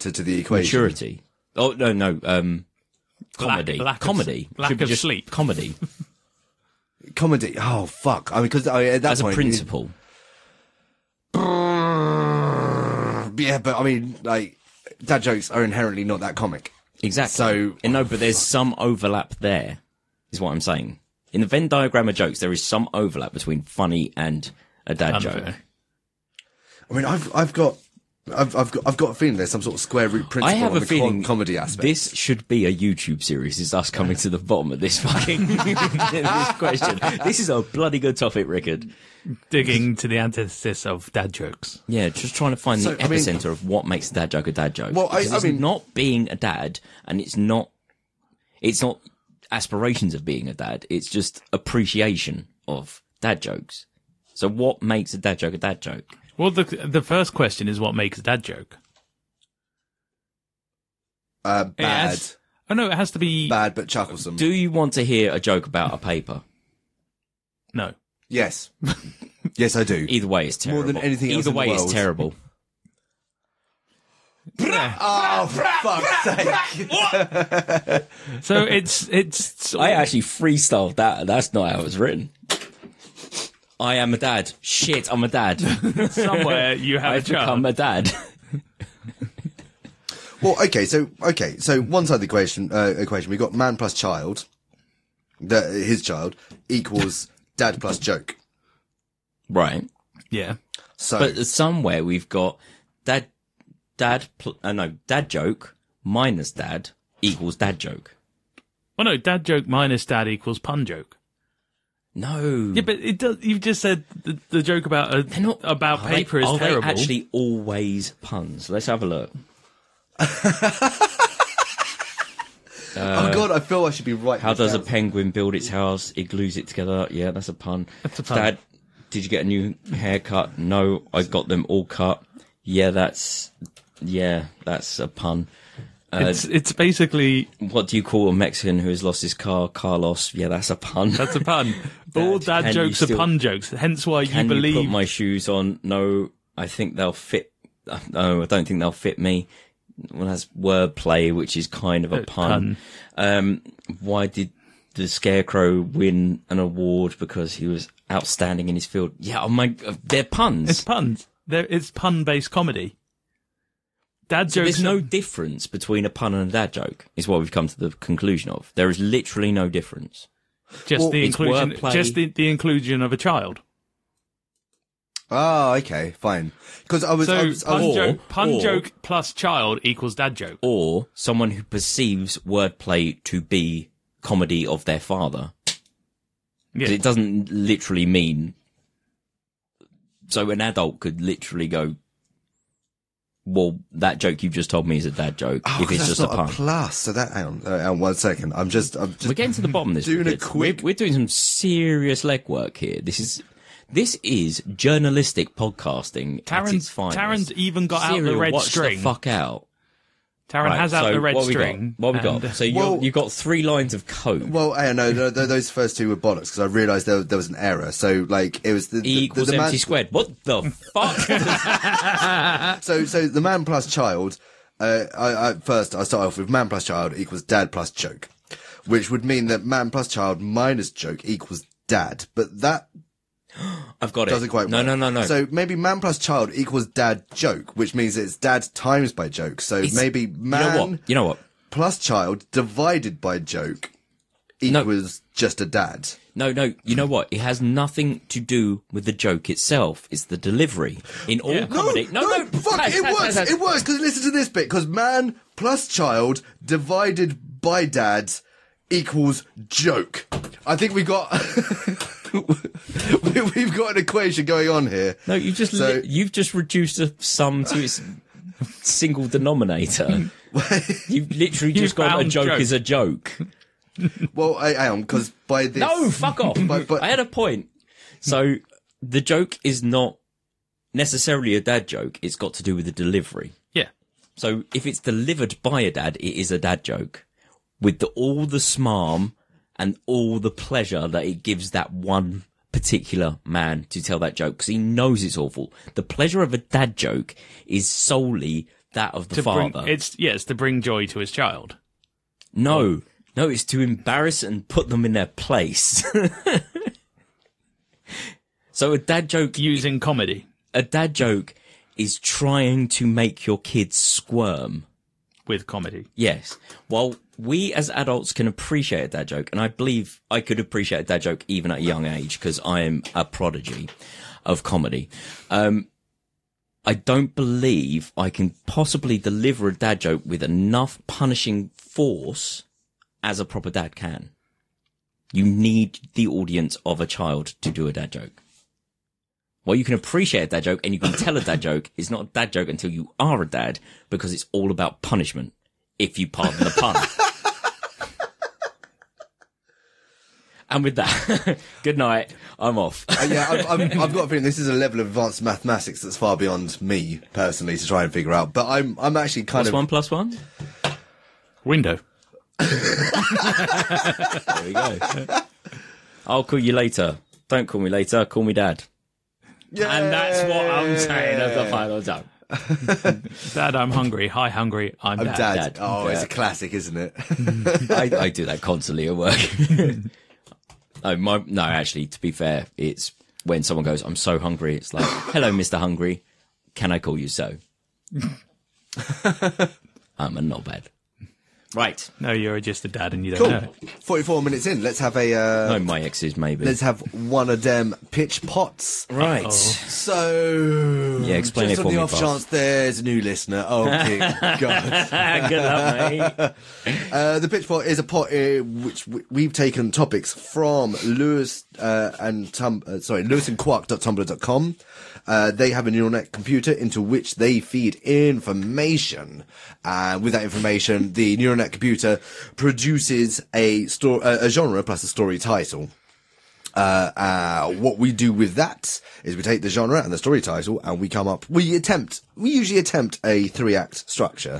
to to the equation. Maturity. Oh no, no. Um, comedy. lack of- comedy. lack Should be of just sleep. Comedy Comedy. Oh fuck! I mean, because at that as a point, principle. Yeah, but I mean, like dad jokes are inherently not that comic. Exactly. So- and no, but there's some overlap there. Is what I'm saying. In the Venn diagram of jokes, there is some overlap between funny and a dad joke. I mean, I've I've got. I've, I've got I've got a feeling there's some sort of square root principle I have on a the feeling com- comedy aspect. This should be a YouTube series. Is us coming to the bottom of this fucking this question. This is a bloody good topic, Rikard. Digging to the antithesis of dad jokes. Yeah, just trying to find So, the I mean- epicenter of what makes a dad joke a dad joke. Well, I- I it's mean- not being a dad, and it's not, it's not aspirations of being a dad. It's just appreciation of dad jokes. So, what makes a dad joke a dad joke? Well, the the first question is what makes a dad joke. uh, bad, has- oh no, it has to be bad but chucklesome. Do you want to hear a joke about a paper? no. Yes. yes, I do. Either way, it's terrible. More than anything else Either in the way, it's world. terrible. Oh, for fuck's sake. So it's it's sort I actually freestyled that. That's not how it was written. I am a dad. Shit, I'm a dad. somewhere you have a I've become child. a dad. Well, okay, so okay, so one side of the equation, uh, equation, we got man plus child, the, his child equals dad plus joke. right. Yeah. So But somewhere we've got dad, dad, pl- uh, no, dad joke minus dad equals dad joke. Well, no, dad joke minus dad equals pun joke. No. Yeah, but it does. You've just said the, the joke about a, They're not, about are they- paper is are terrible. They actually always puns. Let's have a look. oh god, I feel I should be right. How this does a penguin build its house? It glues it together. Yeah, that's a pun. That's a pun. Dad, did you get a new haircut? No, I got them all cut. Yeah, that's yeah, that's a pun. It's it's basically What do you call a Mexican who has lost his car? Carlos. Yeah, that's a pun. that's a pun. All Dad, dad jokes you are pun jokes. Hence why you Can you, believe put my shoes on? No, I think they'll fit. uh, No, I don't think they'll fit me. Well, that's wordplay, which is kind of a Uh, pun. Um, why did the Scarecrow win an award because he was outstanding in his field? Yeah, oh my, they're puns. it's puns. There, it's pun based comedy. Dad jokes. There's no difference between a pun and a dad joke, is what we've come to the conclusion of. There is literally no difference. just well, the inclusion. Just the, the inclusion of a child. Ah, okay, fine. Because I was, So I was, I pun, Or- joke, pun or- joke plus child equals dad joke. Or someone who perceives wordplay to be comedy of their father. Yeah. It doesn't literally mean. So an adult could literally go, well, that joke you've just told me is a dad joke Oh, if it's that's just a not pun. plus. So that hang on, uh, hang on one second. I'm just, I'm just We're getting to the bottom of this. Doing a quick- We're, we're doing some serious legwork here. This is this is journalistic podcasting. at Taran's, its even got out the Serial, red watch string. the fuck out. Taran Right, has out so the red what we string. Got? What we got? So you Well- you got three lines of code. Well, I know th- th- those first two were bollocks because I realised there, there was an error. So, like, it was the, the, E equals the, the MC man, squared. What the fuck? So, so the man plus child. Uh, I, I first I start off with man plus child equals dad plus joke, which would mean that man plus child minus joke equals dad. But that I've got it. doesn't quite. No, work. no, no, no. So maybe man plus child equals dad joke, which means it's dad times by joke. So It's- maybe you know man what? You know what? plus child divided by joke No. equals just a dad. No, no. You know what? It has nothing to do with the joke itself. It's the delivery. In all comedy. No, no, fuck, Taz, it Taz, works. Taz, Taz. It works because listen to this bit. Because man plus child divided by dad equals joke. I think we got we, we've got an equation going on here. No, you've just So- li- you've just reduced a sum to its single denominator. you've literally You just gone a joke, joke. is a joke. Well, I, I am because by this. No, fuck off. But- but- I had a point. So the joke is not necessarily a dad joke. It's got to do with the delivery. yeah. So if it's delivered by a dad, it is a dad joke with the, all the smarm and all the pleasure that it gives that one particular man to tell that joke because he knows it's awful. The pleasure of a dad joke is solely that of the To bring, father. it's yes to bring joy to his child. no, no, it's to embarrass and put them in their place. so a dad joke Using comedy a dad joke is trying to make your kids squirm. with comedy. Yes. While we as adults can appreciate a dad joke, and I believe I could appreciate a dad joke even at a young age because I am a prodigy of comedy. Um, I don't believe I can possibly deliver a dad joke with enough punishing force as a proper dad can. You need the audience of a child to do a dad joke. Well, you can appreciate a dad joke and you can tell a dad joke. It's not a dad joke until you are a dad because it's all about punishment. If you pardon the pun. and with that, good night. I'm off. Uh, yeah, I've, I've, I've got a feeling this is a level of advanced mathematics that's far beyond me personally to try and figure out. But I'm I'm actually kind Plus of one plus one. Window. There we go. I'll call you later. Don't call me later. Call me dad. Yeah. And that's what I'm saying as the final time. Dad, I'm hungry. Hi, hungry. I'm, I'm dad. dad. Dad. Oh, it's a classic, isn't it? I, I do that constantly at work. No, my, no, actually, to be fair, it's when someone goes, "I'm so hungry." It's like, "Hello, Mister Hungry. Can I call you so?" Um, I'm a not bad. Right. No, you're just a dad and you don't Cool. know. 44 minutes in. Let's have a, uh, No, my exes maybe. let's have one of them pitch pots. right. So, Yeah, explain just it on the me, off boss. chance there's a new listener. Oh, dear God. Good luck, mate. Uh, the pitch pot is a pot uh, which w- we've taken topics from Lewis uh, and Tum- uh, sorry lewisandquark.tumblr.com. Uh, they have a neural net computer into which they feed information. And with that information, the neural net computer produces a sto- uh, a genre plus a story title. Uh, uh, what we do with that is we take the genre and the story title and we come up, we attempt, we usually attempt a three act structure,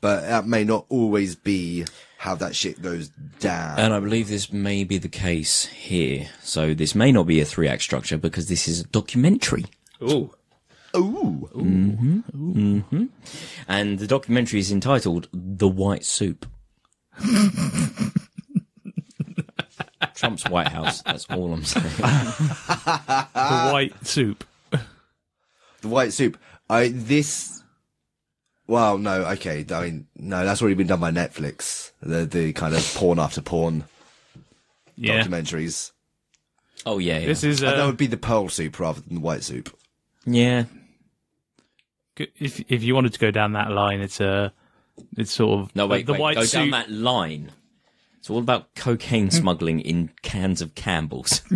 but that may not always be how that shit goes down. And I believe this may be the case here. So this may not be a three act structure because this is a documentary. Ooh. Ooh. And the documentary is entitled The White Soup. Trump's White House. That's all I'm saying. The white soup. The white soup. I, this, well, no, okay. I mean, no, that's already been done by Netflix. The, the kind of porn after porn Yeah. documentaries. Oh yeah, yeah. This is And that uh, would be the pearl soup rather than the white soup. yeah. If if you wanted to go down that line, it's uh, it's sort of No, wait, the wait. white Go soup. down that line. It's all about cocaine smuggling in cans of Campbell's.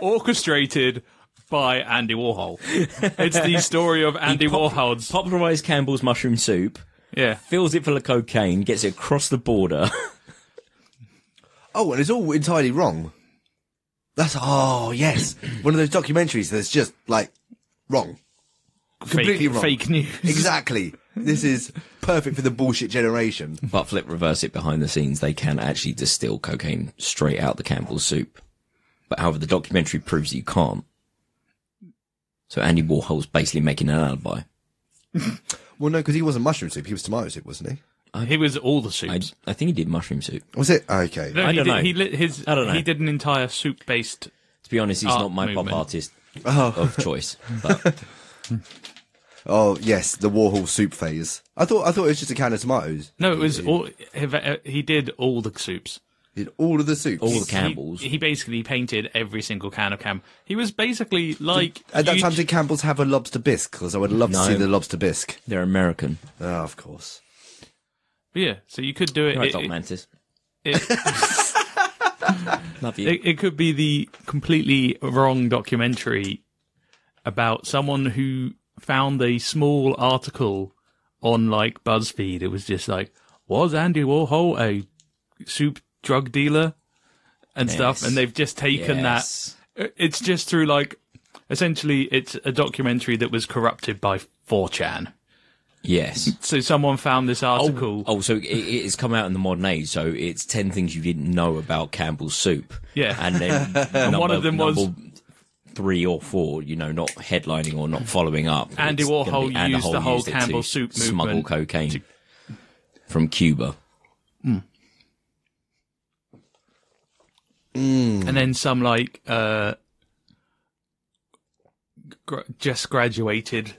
orchestrated by Andy Warhol. It's the story of Andy pop- Warhol's. Popularized Campbell's mushroom soup, yeah. fills it full of cocaine, gets it across the border. Oh, and it's all entirely wrong. That's, oh, yes. One of those documentaries that's just, like, wrong. Completely fake, wrong. fake news. Exactly. this is perfect for the bullshit generation. but flip reverse it behind the scenes, they can actually distill cocaine straight out the Campbell's soup. But however, the documentary proves you can't. So Andy Warhol's basically making an alibi. Well, no, because he wasn't mushroom soup. He was tomato soup, wasn't he? He was all the I, soups. I think he did mushroom soup. Was it? Okay. No, I don't did, know. He lit his. I don't know. He did an entire soup-based. To be honest, he's not my movement. pop artist Oh. of choice. But Oh, yes, the Warhol soup phase. I thought, I thought it was just a can of tomatoes. No, it was all. Uh, he did all the soups. Did all of the soups. all the Campbell's. He, basically painted every single can of Cam. He was basically like. At that you- time, did Campbell's have a lobster bisque? Because I would love to see the lobster bisque. They're American. Oh, of course. But yeah, so you could do it. Right, it- Doc it- Mantis. it- Love you. It, it could be the completely wrong documentary about someone who found a small article on like BuzzFeed. It was just like, was Andy Warhol a soup drug dealer and stuff? And they've just taken Yes. that. It's just through like, essentially, it's a documentary that was corrupted by 4chan. Yes. So someone found this article. Oh, so it, it's come out in the modern age. So it's ten things you didn't know about Campbell's soup. Yeah. and then And one of them was- three or four. You know, not headlining or not following up. Andy It's Warhol be Andy used the whole used to Campbell soup smuggle movement cocaine from Cuba. and then some like uh gra- just graduated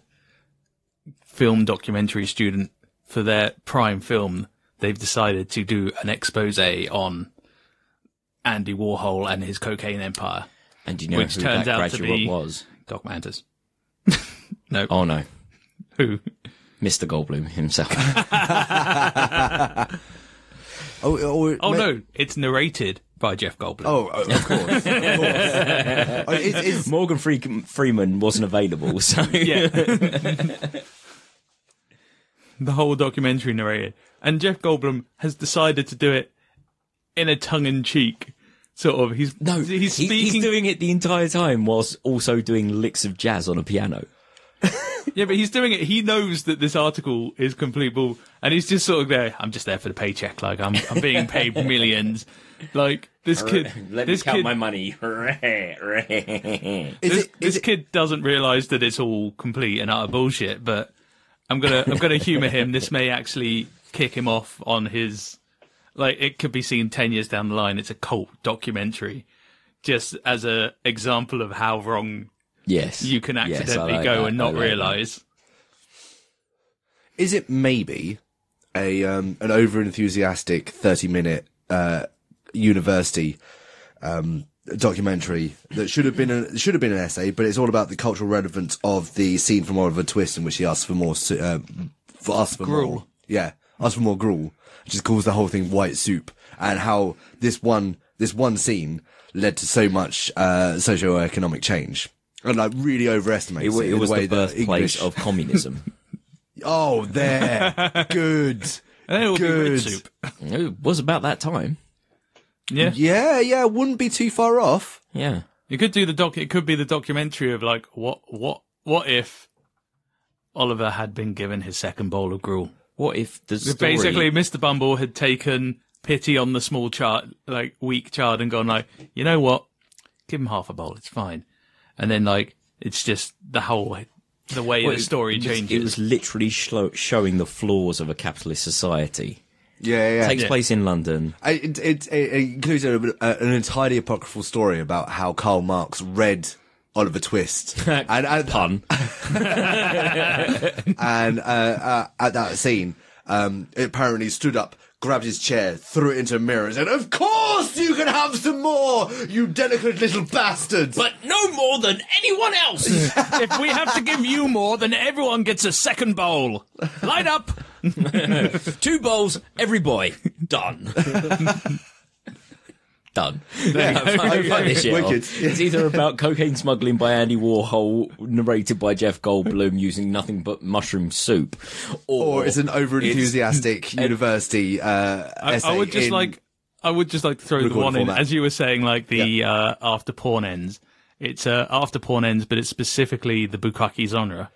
film documentary student for their prime film they've decided to do an expose on Andy Warhol and his cocaine empire And do you know Which who turns that out to graduate be- was? Doc Mantis no. Oh no, who Mr. Goldblum himself. Oh, or, oh, oh, oh no it's narrated by Jeff Goldblum Oh, oh, of course. of course. Oh, it's, it's, Morgan Freeman wasn't available, so yeah the whole documentary narrated and Jeff Goldblum has decided to do it in a tongue-in-cheek sort of he's No, he's speaking he's doing it the entire time whilst also doing licks of jazz on a piano. Yeah, but he's doing it. He knows that this article is complete bull, and he's just sort of there. I'm just there for the paycheck. Like I'm, I'm being paid millions. Like this kid, Let me this count kid, my money. Is this, it? this it? kid doesn't realize that it's all complete and utter bullshit. But I'm gonna, I'm gonna humor him. This may actually kick him off on his, like it could be seen ten years down the line. It's a cult documentary, just as a example of how wrong yes. you can Yes, accidentally like go that. and not like realize. Is it maybe a um, an over enthusiastic thirty minute uh, university um, documentary that should have been a, should have been an essay, but it's all about the cultural relevance of the scene from Oliver Twist in which he asks for more uh, for us for Gruel. more, yeah, asks for more gruel, which calls the whole thing white soup, and how this one this one scene led to so much uh, socio-economic change. And like really overestimates It, it, it was the way the that birthplace English. of communism. Oh, there, good. And then it will be Good. soup. it was about that time. Yeah. Yeah, yeah, wouldn't be too far off. Yeah. You could do the doc. It could be the documentary of like what what what if Oliver had been given his second bowl of gruel. What if the story... Basically, Mr. Bumble had taken pity on the small child, like weak child, and gone like, you know what? Give him half a bowl. It's fine. And then like it's just the whole the way Well, the story it changes. It was literally shlo- showing the flaws of a capitalist society. Yeah, yeah. Takes Yeah. place in London. It, it, it includes a, a, an entirely apocryphal story about how Karl Marx read Oliver Twist. and, and, Pun. and uh, uh, at that scene, um, it apparently stood up, grabbed his chair, threw it into a mirror, and said, "Of course you can have some more, you delicate little bastards." but no more than anyone else. if we have to give you more, then everyone gets a second bowl. Light up. Two bowls, every boy. Done. Done. Yeah, fuck- fuck this shit Wicked. off. It's either about cocaine smuggling by Andy Warhol, narrated by Jeff Goldblum using nothing but mushroom soup, or, or it's an over enthusiastic university uh, I, essay. I would just in- like I would just like to throw the recorded one in format. as you were saying, like the uh, after porn ends. It's uh, after porn ends, but it's specifically the bukkake genre.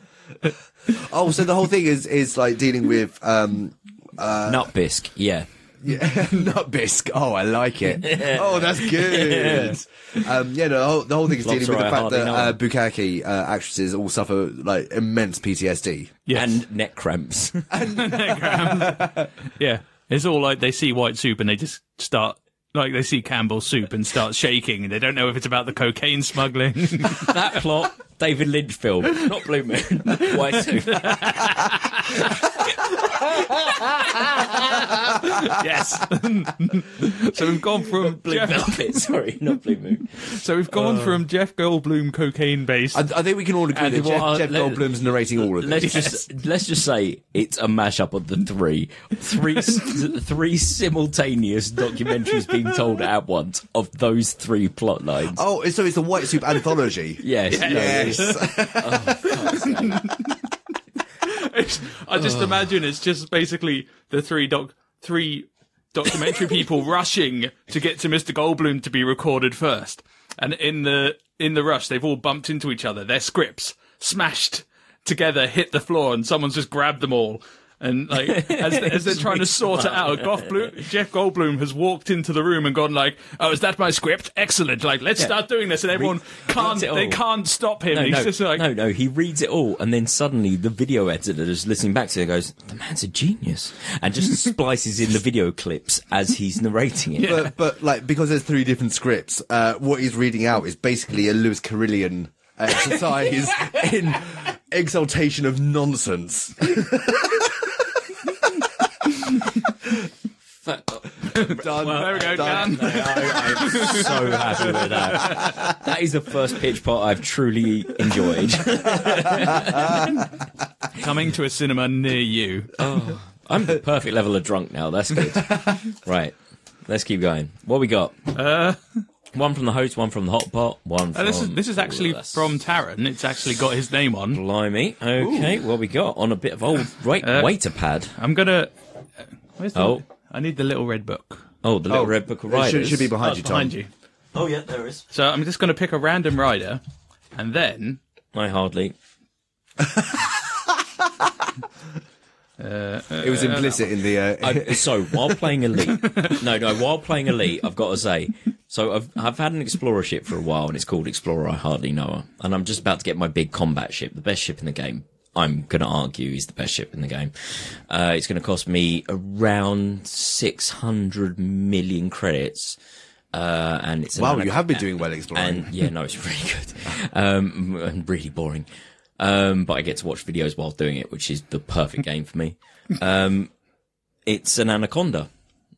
Oh, so the whole thing is is like dealing with um nut bisque. Yeah. Yeah, not bisque. Oh, I like it. Oh, that's good. um, yeah, no, the whole, the whole thing is dealing with the fact that know uh, them. bukkake uh, actresses all suffer like immense PTSD. Yes. And neck cramps. Yeah, it's all like they see white soup and they just start like they see Campbell's soup and start shaking, and they don't know if it's about the cocaine smuggling. that plot, David Lynch film, not Blue Moon. White soup. yes. so we've gone from Blue Jeff, Velvet. Sorry, not Blue Moon. so we've gone uh, from Jeff Goldblum cocaine based. I, I think we can all agree And that Jeff, what- Jeff let- Goldblum's narrating all of Let's this. just let's just say it's a mashup of the three, three, s- three simultaneous documentaries being told at once of those three plot lines. Oh, so it's a white soup anthology. Yes, Yes. Oh, I just oh. imagine it's just basically the three doc three documentary people rushing to get to Mr. Goldblum to be recorded first. And in the in the rush they've all bumped into each other. Their scripts smashed together, hit the floor, and someone's just grabbed them all. And like as, as they're trying to sort it out, Goff Blue, Jeff Goldblum has walked into the room and gone like, "Oh, is that my script? Excellent! Like, let's start doing this." And everyone can't they can't stop him. No, He's no, just like, no, no. He reads it all, and then suddenly the video editor is listening back to it. Goes, the man's a genius, and just splices in the video clips as he's narrating it. But, but like because there's three different scripts, uh, what he's reading out is basically a Lewis Carrollian exercise in exaltation of nonsense. Done. there we go, done. I, am so happy with that. That is the first pitch part I've truly enjoyed. coming to a cinema near you. I'm the perfect level of drunk now. That's good. Right, let's keep going. What we got? Uh, One from the host, one from the hot pot, one from. Uh, this is this is actually us. from Taron. It's actually got his name on. Blimey. Okay, what we got on a bit of old wait, Uh, waiter pad. I'm gonna. uh, Where's the? Oh. I need the little red book. Oh, the little Oh, red book of it riders. should, should be behind Oh, you, it's Tom. behind you. Oh yeah, there is. So I'm just gonna pick a random rider, And then I hardly. It was implicit in the. Uh, I, so while playing Elite, no, no, while playing Elite, I've got to say, so I've I've had an Explorer ship for a while, and it's called Explorer. I hardly know her, and I'm just about to get my big combat ship, the best ship in the game. I'm going to argue is the best ship in the game. Uh, it's going to cost me around 600 million credits. Uh, and it's wow, you have been doing well exploring. and yeah, no, it's really good. Um, and really boring. Um, but I get to watch videos while doing it, which is the perfect game for me. Um, it's an anaconda.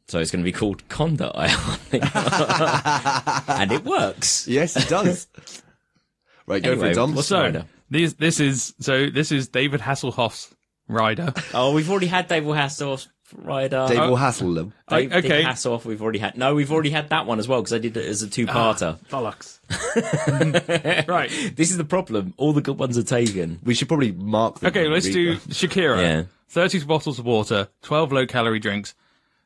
So it's going to be called Conda Island. and it works. yes, it does. right, go for Anyway, it, Dom. what's- so Rider. these this is so this is David Hasselhoff's rider. Oh, we've already had David Hasselhoff rider. David oh. will hassle them. Oh, Dave, Okay. Dave Hasselhoff, we've already had. No, we've already had that one as well because I did it as a two-parter. Ah, bollocks. right. this is the problem. All the good ones are taken. We should probably mark them. Okay, let's do them. Shakira. Yeah. 30 bottles of water, 12 low calorie drinks,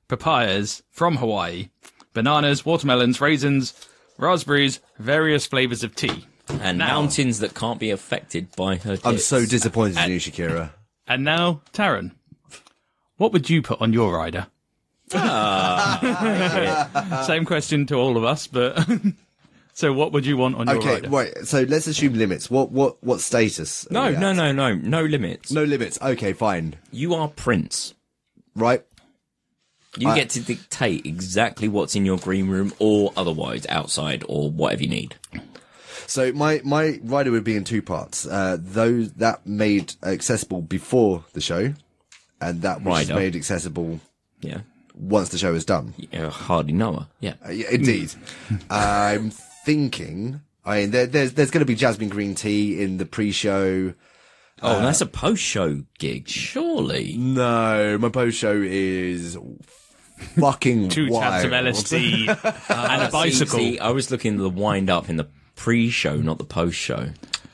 papayas from Hawaii, bananas, watermelons, raisins, raspberries, various flavors of tea. And Now- mountains that can't be affected by her. I'm so disappointed in you, Shakira. And now, Taryn, what would you put on your rider? Ah. Same question to all of us, but so what would you want on your Okay, rider? right. So let's assume limits. What what what status? No, no, no, no, no limits. no limits. Okay, fine. You are Prince. Right. You I- get to dictate exactly what's in your green room or otherwise outside or whatever you need. So my my rider would be in two parts. Uh, those that made accessible before the show, and that was Rider. made accessible Yeah. once the show is done. You hardly know her. Yeah. Uh, yeah, indeed. I'm thinking. I mean, there, there's there's going to be jasmine green tea in the pre-show. Oh, that's a post show gig, surely. No, my post-show is fucking Two wild. tabs of LSD and a bicycle. See, see, I was looking at the wind up in the pre show, not the post show.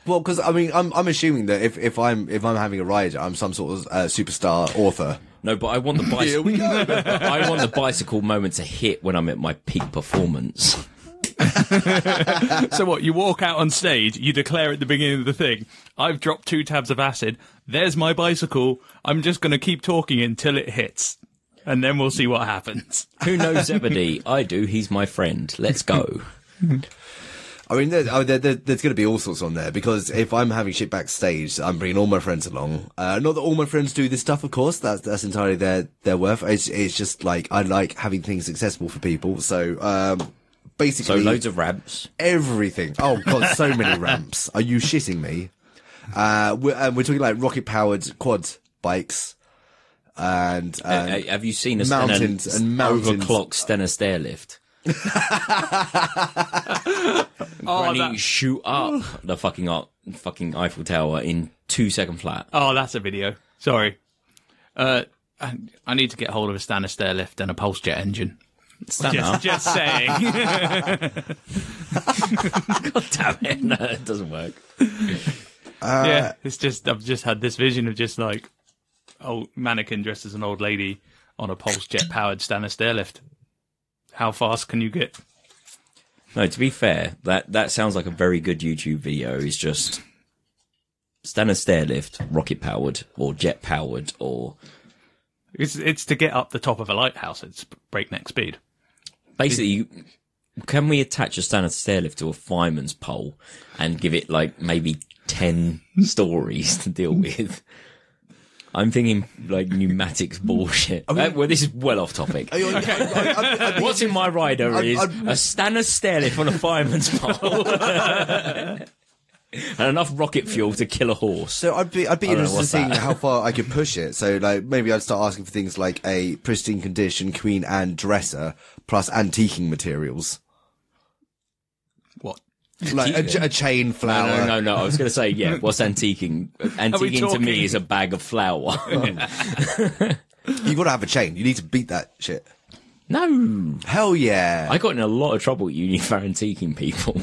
Well, because I mean, I'm I'm assuming that if, if I'm if I'm having a ride, I'm some sort of uh, superstar author. No, but I want the Here bicycle. we go. I want the bicycle moment to hit when I'm at my peak performance. So what? You walk out on stage, you declare at the beginning of the thing, "I've dropped two tabs of acid. There's my bicycle. I'm just going to keep talking until it hits, and then we'll see what happens." Who knows Zebedee? I do. He's my friend. Let's go. I mean, there, there, there, there's going to be all sorts on there because if I'm having shit backstage, I'm bringing all my friends along. Uh, not that all my friends do this stuff, of course. That's that's entirely their their worth. It's it's just like I like having things accessible for people. So um, So basically, loads of ramps. everything. Oh god, so many ramps. Are you shitting me? Uh, we're, and we're talking like rocket powered quad bikes. And, Uh, have you seen a mountains Stannah, and mountains. overclocked Stannah stair lift? Oh, Granny that- shoot up the fucking Ar- fucking Eiffel Tower in two second flat. oh, that's a video. Sorry. Uh, I, I need to get hold of a Stannah stair lift and a pulse jet engine. Stand Just, up. just saying. God damn it! No, it doesn't work. yeah, it's just I've just had this vision of just like old mannequin dressed as an old lady on a pulse jet powered Stannah stair lift. How fast can you get? No, to be fair, that that sounds like a very good YouTube video. Is just Stannah stair lift, rocket powered or jet powered or It's it's to get up the top of a lighthouse at breakneck speed. basically. Can we attach a Stannah stair lift to a fireman's pole and give it like maybe ten stories to deal with? I'm thinking like pneumatics bullshit. Uh, well, this is well off topic. What's in my rider I'm- is I'm- a Stannah stair lift on a fireman's pole. and enough rocket fuel to kill a horse. So I'd be I'd be I don't know, interested in what's seeing how far I could push it. So like maybe I'd start asking for things like a pristine condition Queen Anne dresser plus antiquing materials, What? like a, a chain No, flower. no, no, no. I was going to say, yeah, what's antiquing? Antiquing to me is a bag of flour. You've got to have a chain. You need to beat that shit. no. Hell yeah! I got in a lot of trouble at uni for antiquing people.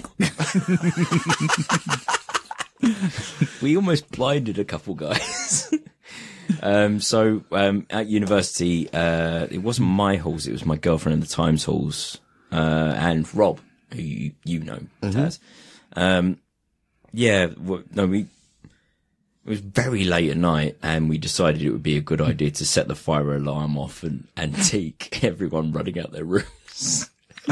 we almost blinded a couple guys. um, so um, at university, uh, it wasn't my halls; it was my girlfriend at the Times halls, uh, and Rob, who you, you know, Taz. Um, yeah, w- no, we. It was very late at night, and we decided it would be a good idea to set the fire alarm off and antique everyone running out their rooms.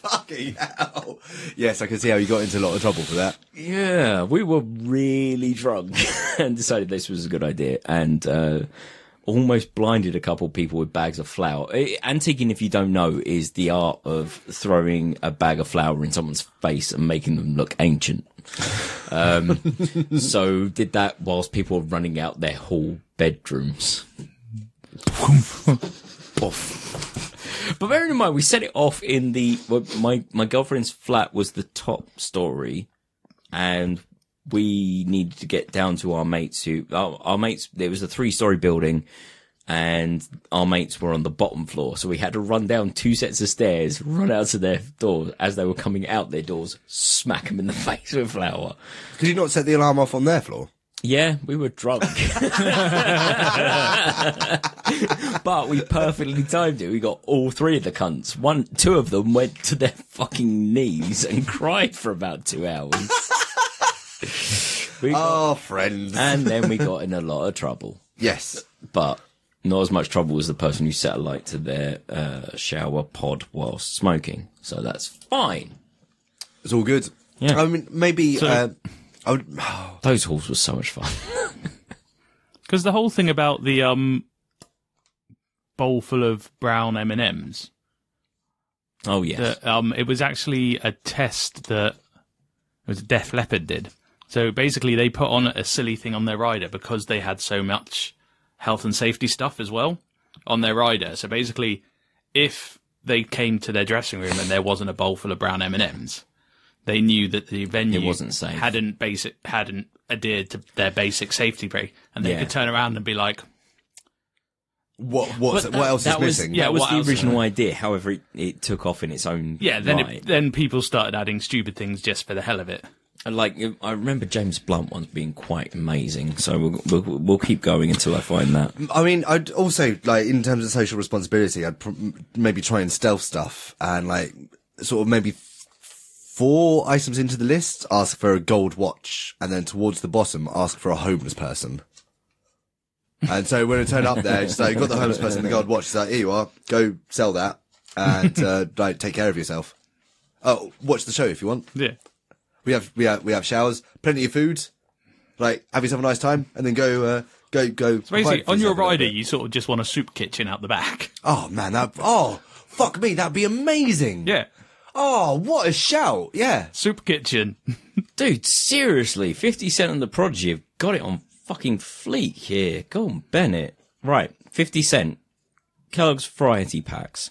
Fucking hell. Yes, I can see how you got into a lot of trouble for that. Yeah, we were really drunk and decided this was a good idea, and uh, almost blinded a couple of people with bags of flour. Eh, Antiquing, if you don't know, is the art of throwing a bag of flour in someone's face and making them look ancient. Um, so did that whilst people were running out their hall bedrooms. Off. But bearing in mind, we set it off in the well, my my girlfriend's flat was the top story, and we needed to get down to our mates who our, our mates. There was a three story building, and our mates were on the bottom floor, so we had to run down two sets of stairs, run out to their doors as they were coming out their doors, smack them in the face with flour. Could you not set the alarm off on their floor? Yeah, we were drunk. but we perfectly timed it. We got all three of the cunts. One, two of them went to their fucking knees and cried for about two hours. We got, Oh, friends. and then we got in a lot of trouble. yes. But not as much trouble as the person who set a light to their uh, shower pod while smoking. So that's fine. It's all good. Yeah. I mean, maybe, uh, I would, Those halls were so much fun. Because the whole thing about the um bowl full of brown M and M's, oh, yes. that um it was actually a test that it was Def Leppard did. So basically, they put on a silly thing on their rider because they had so much health and safety stuff as well on their rider. So basically, if they came to their dressing room and there wasn't a bowl full of brown M and M's, they knew that the venue It wasn't safe. hadn't basic hadn't adhered to their basic safety break, and they Yeah. could turn around and be like, what, what's, But what else is was, missing? yeah, That was the else- original idea. However, it, it took off in its own Yeah, then right. it, then people started adding stupid things just for the hell of it. And, like I remember James Blunt once being quite amazing. So we'll, we'll, we'll keep going until I find that. I mean, I'd also like in terms of social responsibility, I'd pr- maybe try and stealth stuff and like sort of maybe f- four items into the list, ask for a gold watch, and then towards the bottom, ask for a homeless person. and so when I turn up there, it's like, got the homeless person, the gold watch, it's like, here you are, go sell that and, uh, like, take care of yourself. Oh, watch the show if you want. Yeah. We have, we have, we have showers, plenty of food. Like, have yourself a nice time and then go, uh, go, go. So basically, on your yourself rider, you sort of just want a soup kitchen out the back. Oh man, that oh fuck me, that'd be amazing. Yeah. Oh, what a shout! Yeah. Soup kitchen. Dude, seriously, 50 Cent on the Prodigy have got it on fucking fleek here. Go on, Bennett. Right, 50 Cent. Kellogg's Variety Packs.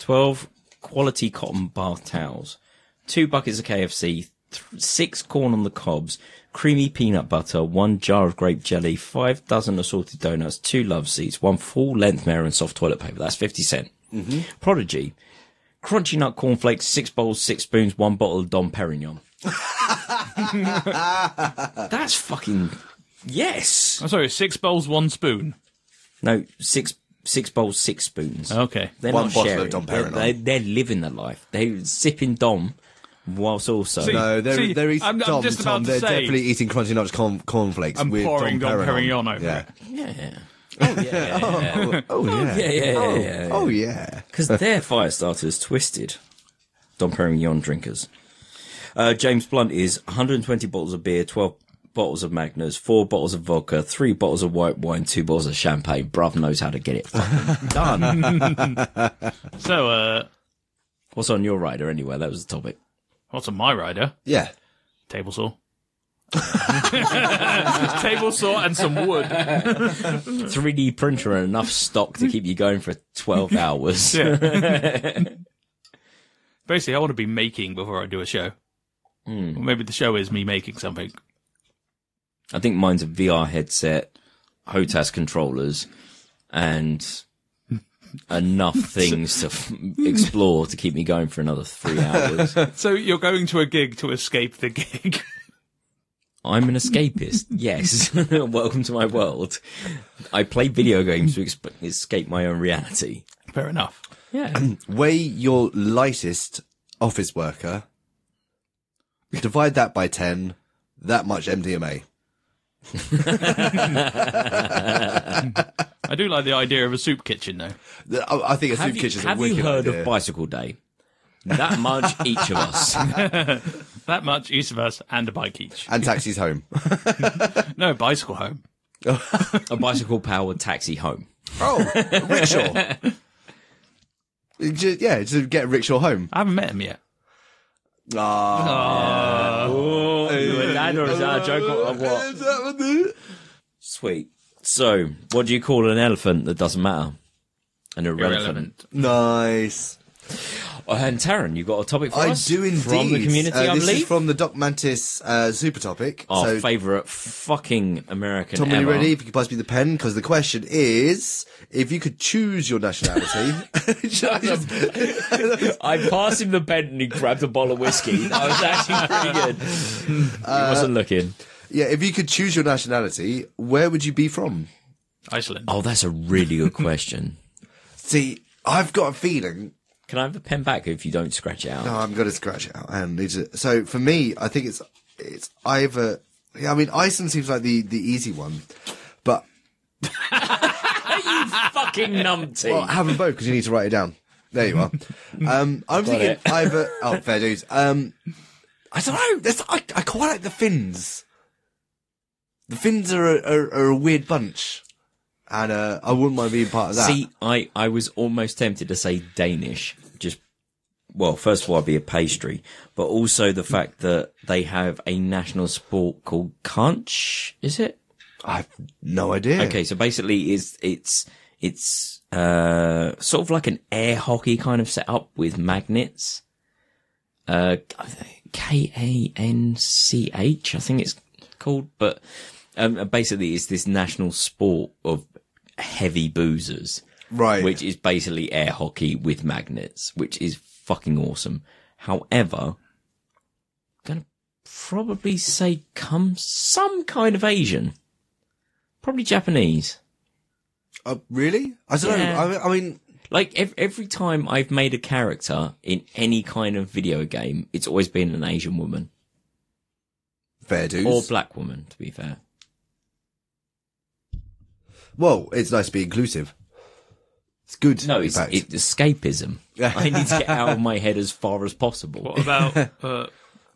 12 quality cotton bath towels. Two buckets of KFC. Th- six corn on the cobs. Creamy peanut butter. One jar of grape jelly. Five dozen assorted donuts. Two love seats. One full length mirror and soft toilet paper. That's 50 Cent. Mm-hmm. Prodigy. Crunchy nut cornflakes, six bowls, six spoons, one bottle of Dom Perignon. That's fucking yes. I'm sorry, six bowls, one spoon. No, six six bowls, six spoons. Okay. They're One not bottle of sharing. Dom They're, they're, they're living the life. They're sipping Dom, whilst also See, No, they're See, they're eating I'm- I'm Tom. just Tom about to they're say- definitely eating crunchy nuts corn cornflakes. I'm with pouring Dom Dom Perignon. Perignon over yeah. it. yeah. Oh yeah, Oh, oh yeah. yeah, yeah, yeah, yeah. Oh yeah. Because they're fire starters, twisted. Dom Perignon drinkers. Uh, James Blunt is 120 bottles of beer, 12 bottles of Magners, four bottles of vodka, three bottles of white wine, two bottles of champagne. Bruv knows how to get it fucking done. So, uh, What's on your rider anyway? That was the topic. What's on my rider? Yeah. Table saw. Table saw and some wood. 3D printer and enough stock to keep you going for 12 hours. Basically, I want to be making before I do a show. Hmm. Or maybe the show is me making something. I think mine's a VR headset, HOTAS controllers, and enough things to f- explore to keep me going for another three hours. So you're going to a gig to escape the gig. I'm an escapist. Yes. Welcome to my world. I play video games to exp- escape my own reality. Fair enough. Yeah. Um, weigh your lightest office worker Divide that by 10. That much MDMA. I do like the idea of a soup kitchen though. I I think a Have soup you, is a wicked have you heard idea. of Bicycle Day? That much each of us. That much each of us and a bike each. and taxis home. No, bicycle home. A bicycle powered taxi home. Oh, rickshaw. Ju- yeah, to get a rickshaw home. I haven't met him yet. Ah. Oh, that or is that a joke or what? Sweet. So, what do you call an elephant that doesn't matter? An irrelevant. Irrelevant. Nice. Oh, and Taryn, you've got a topic for I us? do indeed. From the community, Uh, I this believe. is from the Doc Mantis uh, super topic. Our so, favourite fucking American Tom, are you ever. ready? If you could pass me the pen, because the question is, if you could choose your nationality, I passed him the pen and he grabbed a bottle of whiskey. That was actually pretty good. he wasn't looking. Yeah, if you could choose your nationality, where would you be from? Iceland. Oh, that's a really good question. See, I've got a feeling Can I have the pen back if you don't scratch it out? No, I'm going to scratch it out. And need to, so for me, I think it's it's either. Yeah, I mean, Iceland seems like the the easy one, but Are you Fucking numpty. well, have them both because you need to write it down. There you are. Um, I'm thinking it. either. Oh, fair dues. Um, I don't know. There's, I I quite like the Finns. The Finns are a, are, are a weird bunch, and uh, I wouldn't mind being part of that. See, I, I was almost tempted to say Danish. Just, well, first of all, I'd be a pastry, but also the fact that they have a national sport called conch, is it? I've no idea. Okay, so basically, it's it's it's uh sort of like an air hockey kind of setup with magnets. Uh, K A N C H, I think it's called, but um, basically, it's this national sport of heavy boozers, Right. Which is basically air hockey with magnets, which is fucking awesome. However, I'm gonna probably say come some kind of Asian. Probably Japanese. Uh, really? I don't Yeah. know. I, I mean, Like ev- every time I've made a character in any kind of video game, it's always been an Asian woman fair dues. or black woman. To be fair, Well, it's nice to be inclusive. It's good. no, in it's, it's escapism. I need to get out of my head as far as possible. What about uh,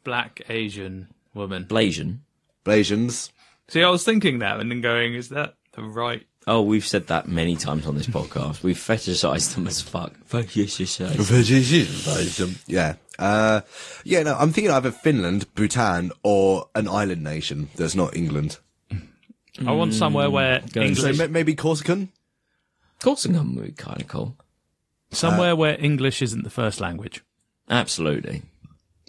black Asian woman? Blasian. Blasians. See, I was thinking that and then going, is that the right? Oh, we've said that many times on this podcast. We've fetishized them as fuck. Fetishized. Yeah. Uh, yeah, no, I'm thinking either Finland, Bhutan, or an island nation that's not England. I want somewhere mm, where going So English, ma- maybe Corsican? Corsican would be kind of cool. somewhere uh, where English isn't the first language. Absolutely.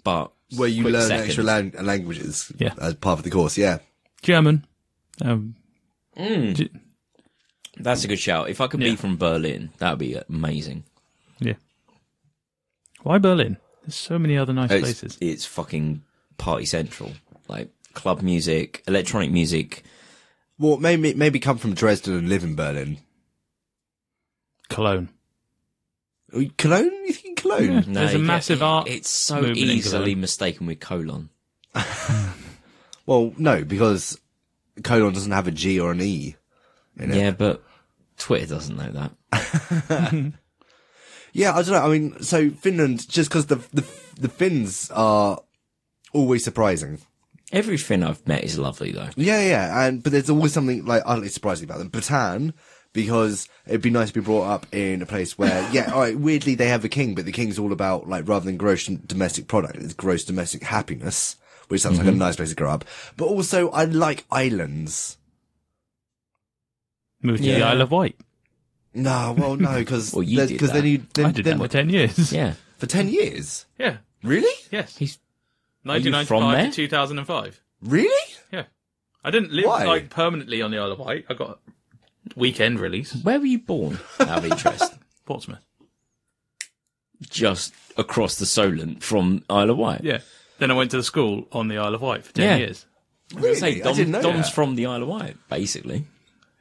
But Where you quick learn second. extra lang- languages Yeah. as part of the course, yeah. German. Um, mm. G- That's a good shout. If I could Yeah. be from Berlin, that would be amazing. yeah. Why Berlin? There's so many other nice oh, It's, places. it's fucking party central. Like club music, electronic music. Well, maybe, maybe come from Dresden and live in Berlin. Cologne. Oh, Cologne? You think Cologne? No, There's a you get- massive art It's so movement in easily mistaken with colon. Well, no, because colon doesn't have a G or an E. in it. Yeah, but Twitter doesn't know that. Yeah, I don't know. I mean, so Finland, just because the, the the Finns are always surprising. Every Finn I've met is lovely though. Yeah, yeah, and but there's always something like utterly surprising about them. Bhutan, because it'd be nice to be brought up in a place where, yeah, all right, weirdly they have a king, but the king's all about like rather than gross domestic product, it's gross domestic happiness, which sounds like a mm-hmm. nice place to grow up. But also, I like islands. Moved to the Yeah. Isle of Wight. No, well, no, because Well, you did because then you then, I did then that for 10 years. Yeah. for ten years. Yeah. Really? Yes. He's you 1995 to 2005. Really? Yeah. I didn't live Why? like permanently on the Isle of Wight. I got a weekend release. where were you born? Out of interest. Portsmouth. Just across the Solent from Isle of Wight. Yeah. Then I went to the school on the Isle of Wight for 10 Yeah. years. Really? Say, I Dom, didn't know Dom's that. from the Isle of Wight, basically.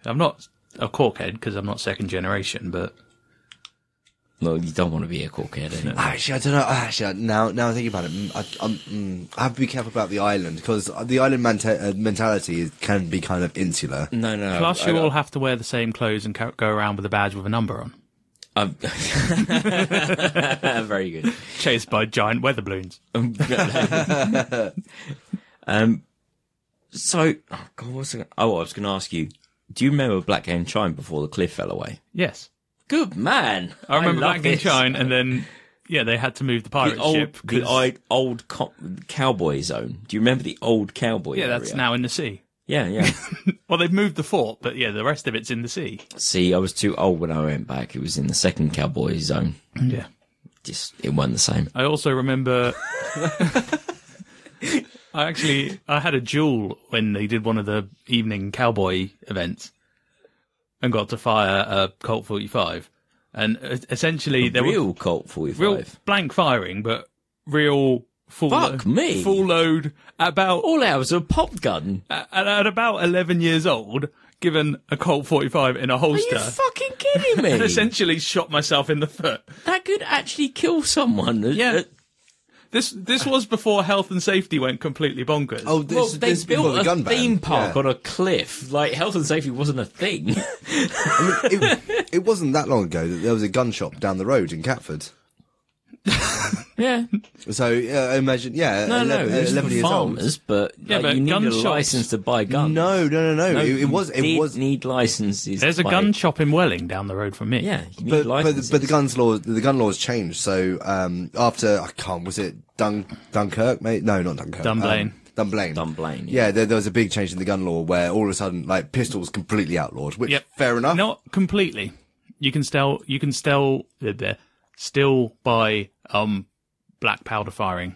I'm not a caulkhead because I'm not second generation, but No, you don't want to be a cockhead. Anyway. Actually, I don't know. Actually, now now I think about it, mm, I, I'm, mm, I have to be careful about the island because the island menta- uh, mentality is, can be kind of insular. No, no. Plus, I- you I- all have to wear the same clothes and ca- go around with a badge with a number on, I'm- very good. chased by giant weather balloons. um, so, oh God, what's I oh, I was going to ask you. Do you remember Blackgang Chine before the cliff fell away? Yes, Good man. I remember Black and this. Shine, and then yeah, they had to move the pirate The old, ship. the 'cause- old, old co- cowboy zone. Do you remember the old cowboy? yeah, that's area? now in the sea. Yeah, yeah. Well, they've moved the fort, but yeah, the rest of it's in the sea. See, I was too old when I went back. It was in the second cowboy zone. Yeah. Just it wasn't the same. I also remember. I actually I had a duel when they did one of the evening cowboy events, and got to fire a Colt 45, and essentially there Real were Colt forty real blank firing, but real full Fuck me. full load about All was a pop gun. at, at about 11 years old, given a Colt 45 in a holster. Are you fucking kidding me? and essentially shot myself in the foot. that could actually kill someone. Yeah. Uh, This this was before health and safety went completely bonkers. Oh, this, well, they is before built the a gun theme park Yeah. on a cliff. Like health and safety wasn't a thing. I mean, it, it wasn't that long ago that there was a gun shop down the road in Catford. yeah, So uh, imagine, yeah, no, 11, no, it 11 years farmers, but, Yeah, like, but you need gun a shops- license to buy guns. No, no, no, no. No, it, it you was, it did was. need licenses. There's to a buy- gun shop in Welling down the road from me. Yeah, you need But, but, licenses. but the guns laws, the gun laws changed. So um, after I can't, was it Dun Dunkirk? Mate, no, not Dunkirk. Dunblane. Um, Dunblane. Dunblane, yeah. Yeah, there, there was a big change in the gun law where all of a sudden, like pistols completely outlawed. Which Yep. fair enough. Not completely. You can still you can still uh, still buy um black powder firing.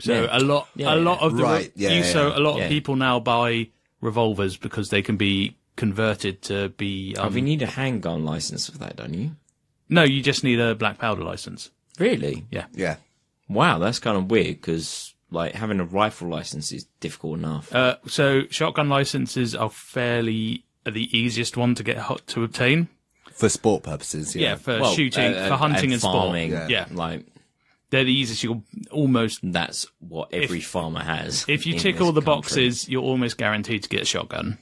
So Yeah. a lot Yeah, a lot of the Right, yeah, you- yeah, so yeah. a lot Yeah. of people now buy revolvers because they can be converted to be Oh, um, you need a handgun license for that, don't you? no you just need a black powder license. Really? Yeah. Yeah. Wow, that's kind of weird because like having a rifle license is difficult enough. Uh, so shotgun licenses are fairly are the easiest one to get hot to obtain. For sport purposes. Yeah, Yeah. for Well, shooting, uh, for hunting and, sport. farming. Yeah. Yeah. like They're the easiest. You'll almost that's what every farmer has. if you tick all the country. boxes, you're almost guaranteed to get a shotgun.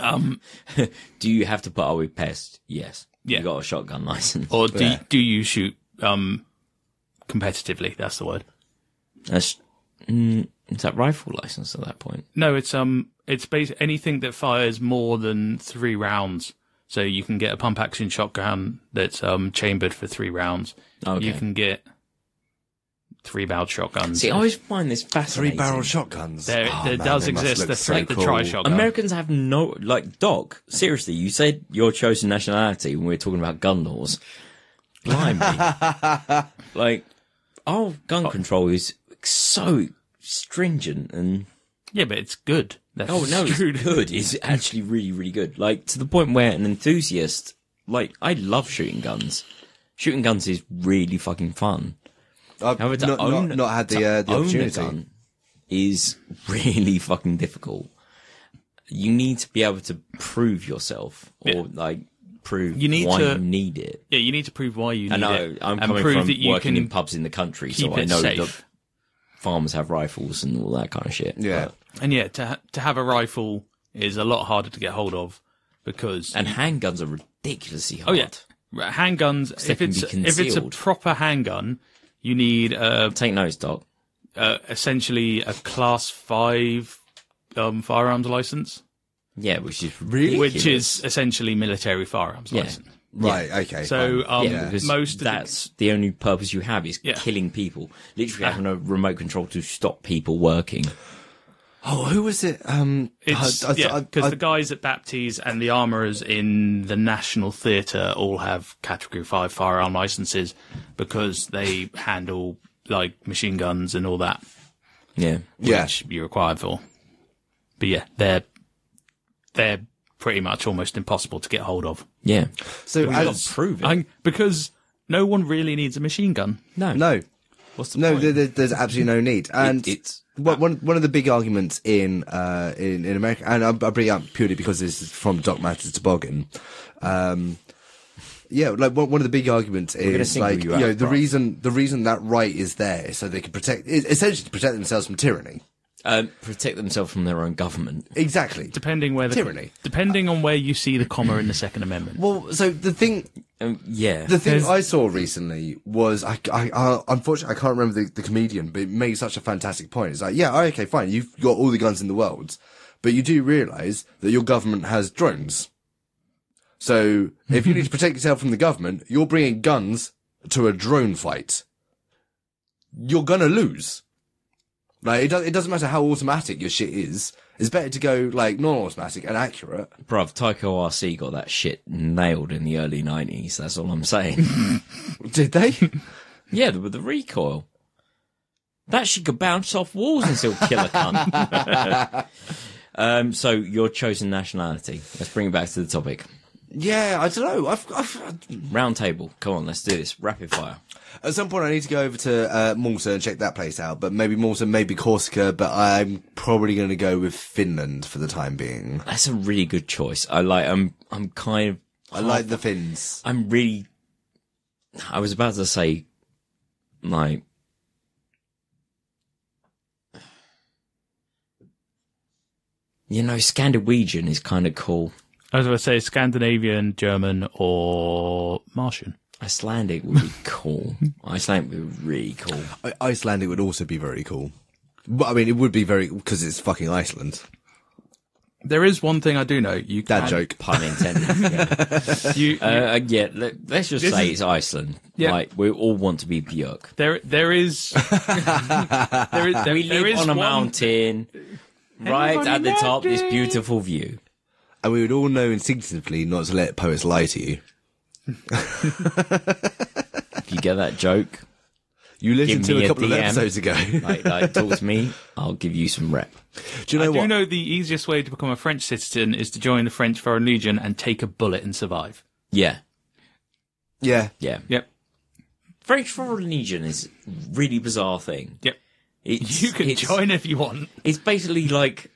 Um, Do you have to put up with pest? Yes. Yeah. You got a shotgun license. or do Yeah. do you shoot um competitively? That's the word. That's mm, is that rifle license at that point? No, it's um, it's basic anything that fires more than three rounds. So you can get a pump action shotgun that's um chambered for three rounds. Okay. You can get three barrel shotguns. See, I always find this fascinating. Three barrel shotguns. there, Oh, there man, does exist look the, so three, the tri shotgun. Americans have no like Doc. Seriously, you said your chosen nationality when we were talking about gun laws. Blimey, like our gun oh. control is so stringent and Yeah, but it's good. That's oh no, it's screwed. good. It's actually really really good. Like to the point where an enthusiast, like I love shooting guns. Shooting guns is really fucking fun. I've However, to not, own, not, not had the, to uh, the own a opportunity. gun is really fucking difficult. You need to be able to prove yourself, or Yeah. like prove You need why to- you need it. Yeah, you need to prove why you need I know it, I'm and coming prove from that you working can in pubs in the country, so I know safe. that farmers have rifles and all that kind of shit. Yeah. But- And yeah, to ha- to have a rifle is a lot harder to get hold of because and handguns are ridiculously hard. oh yeah, Right, handguns. they If it's if it's a proper handgun, you need uh, Take notes, Doc. uh, essentially a class five um, firearms license, Yeah, which is Really? which is essentially military firearms Yeah. license. Right. Okay. So um, yeah, because most of the, that's the, only purpose you have is Yeah. killing people. Literally having a remote control to stop people working. Oh, who was it? Um, It's I- I- yeah, because the guys at Bapty's and the armourers in the National Theatre all have Category Five firearm licenses because they handle like machine guns and all that, Yeah. yeah. you're required for. But yeah, they're they're pretty much almost impossible to get hold of. Yeah. So You've as, to prove it. I, because no one really needs a machine gun. no. no, What's the no, point? there, there- there's absolutely no need. And it's- one one one of the big arguments in uh in, in America, and I, I bring it up purely because this is from Doc Mantis Toboggan. Um, Yeah, like one, one of the big arguments is like you you know the Brian. reason the reason that right is there is so they can protect essentially to protect themselves from tyranny. Um, protect themselves from their own government. Exactly. Depending where the Tyranny. depending on where you see the comma in the Second Amendment. Well, so the thing Um, yeah. the thing There's- I saw recently was I, I, I unfortunately I can't remember the, the comedian, but it made such a fantastic point. It's like, yeah, okay, fine, you've got all the guns in the world, but you do realise that your government has drones. So if you need to protect yourself from the government, you're bringing guns to a drone fight. You're gonna lose. Like it, does, it doesn't matter how automatic your shit is. It's better to go like non-automatic and accurate. Bruv, Tyco RC got that shit nailed in the early 90s. That's all I'm saying. Did they? yeah, with the recoil. That shit could bounce off walls and still kill a cunt. um, so, your chosen nationality. Let's bring it back to the topic. yeah, I don't know. I've, I've Round table. Come on, let's do this. Rapid fire. At some point, I need to go over to uh, Malta and check that place out. But maybe Malta, maybe Corsica. But I'm probably going to go with Finland for the time being. That's a really good choice. I like, I'm, I'm kind of, I like the Finns. I'm really, I was about to say, like, you know, Scandinavian is kind of cool. I was going to say Scandinavian, German, or Martian. Icelandic would be cool. Icelandic would be really cool. I- Icelandic would also be very cool. But I mean, it would be very because it's fucking Iceland. There is one thing I do know. You That can, joke. Pun intended. Yeah, You, uh, uh, yeah let, us just This say is- it's Iceland. Yeah. Like, we all want to be Björk. there, there is. there is. There, We there live is on a one- mountain, right on at the top, this mountain. beautiful view. And we would all know instinctively not to let poets lie to you. If you get that joke, You listened Give to me a a couple of DM. episodes ago. like, like talk to me, I'll give you some rep. do you know I know do know the easiest way to become a French citizen is to join the French Foreign Legion and take a bullet and survive. Yeah, yeah. yeah. Yep. French Foreign Legion is a really bizarre thing. Yep. It's, You can join if you want. It's basically like,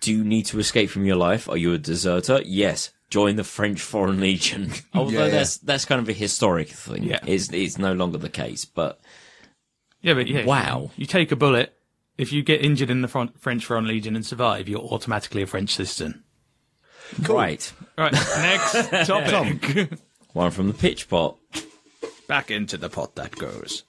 do you need to escape from your life? Are you a deserter? Yes. Join the French Foreign Legion. Although Yeah, yeah. that's that's kind of a historic thing. Yeah. It's it's no longer the case. But Yeah, but yeah. Wow. You take a bullet. If you get injured in the front, French Foreign Legion and survive, you're automatically a French citizen. right, Right. Next topic. one from the pitch pot. Back into the pot that goes.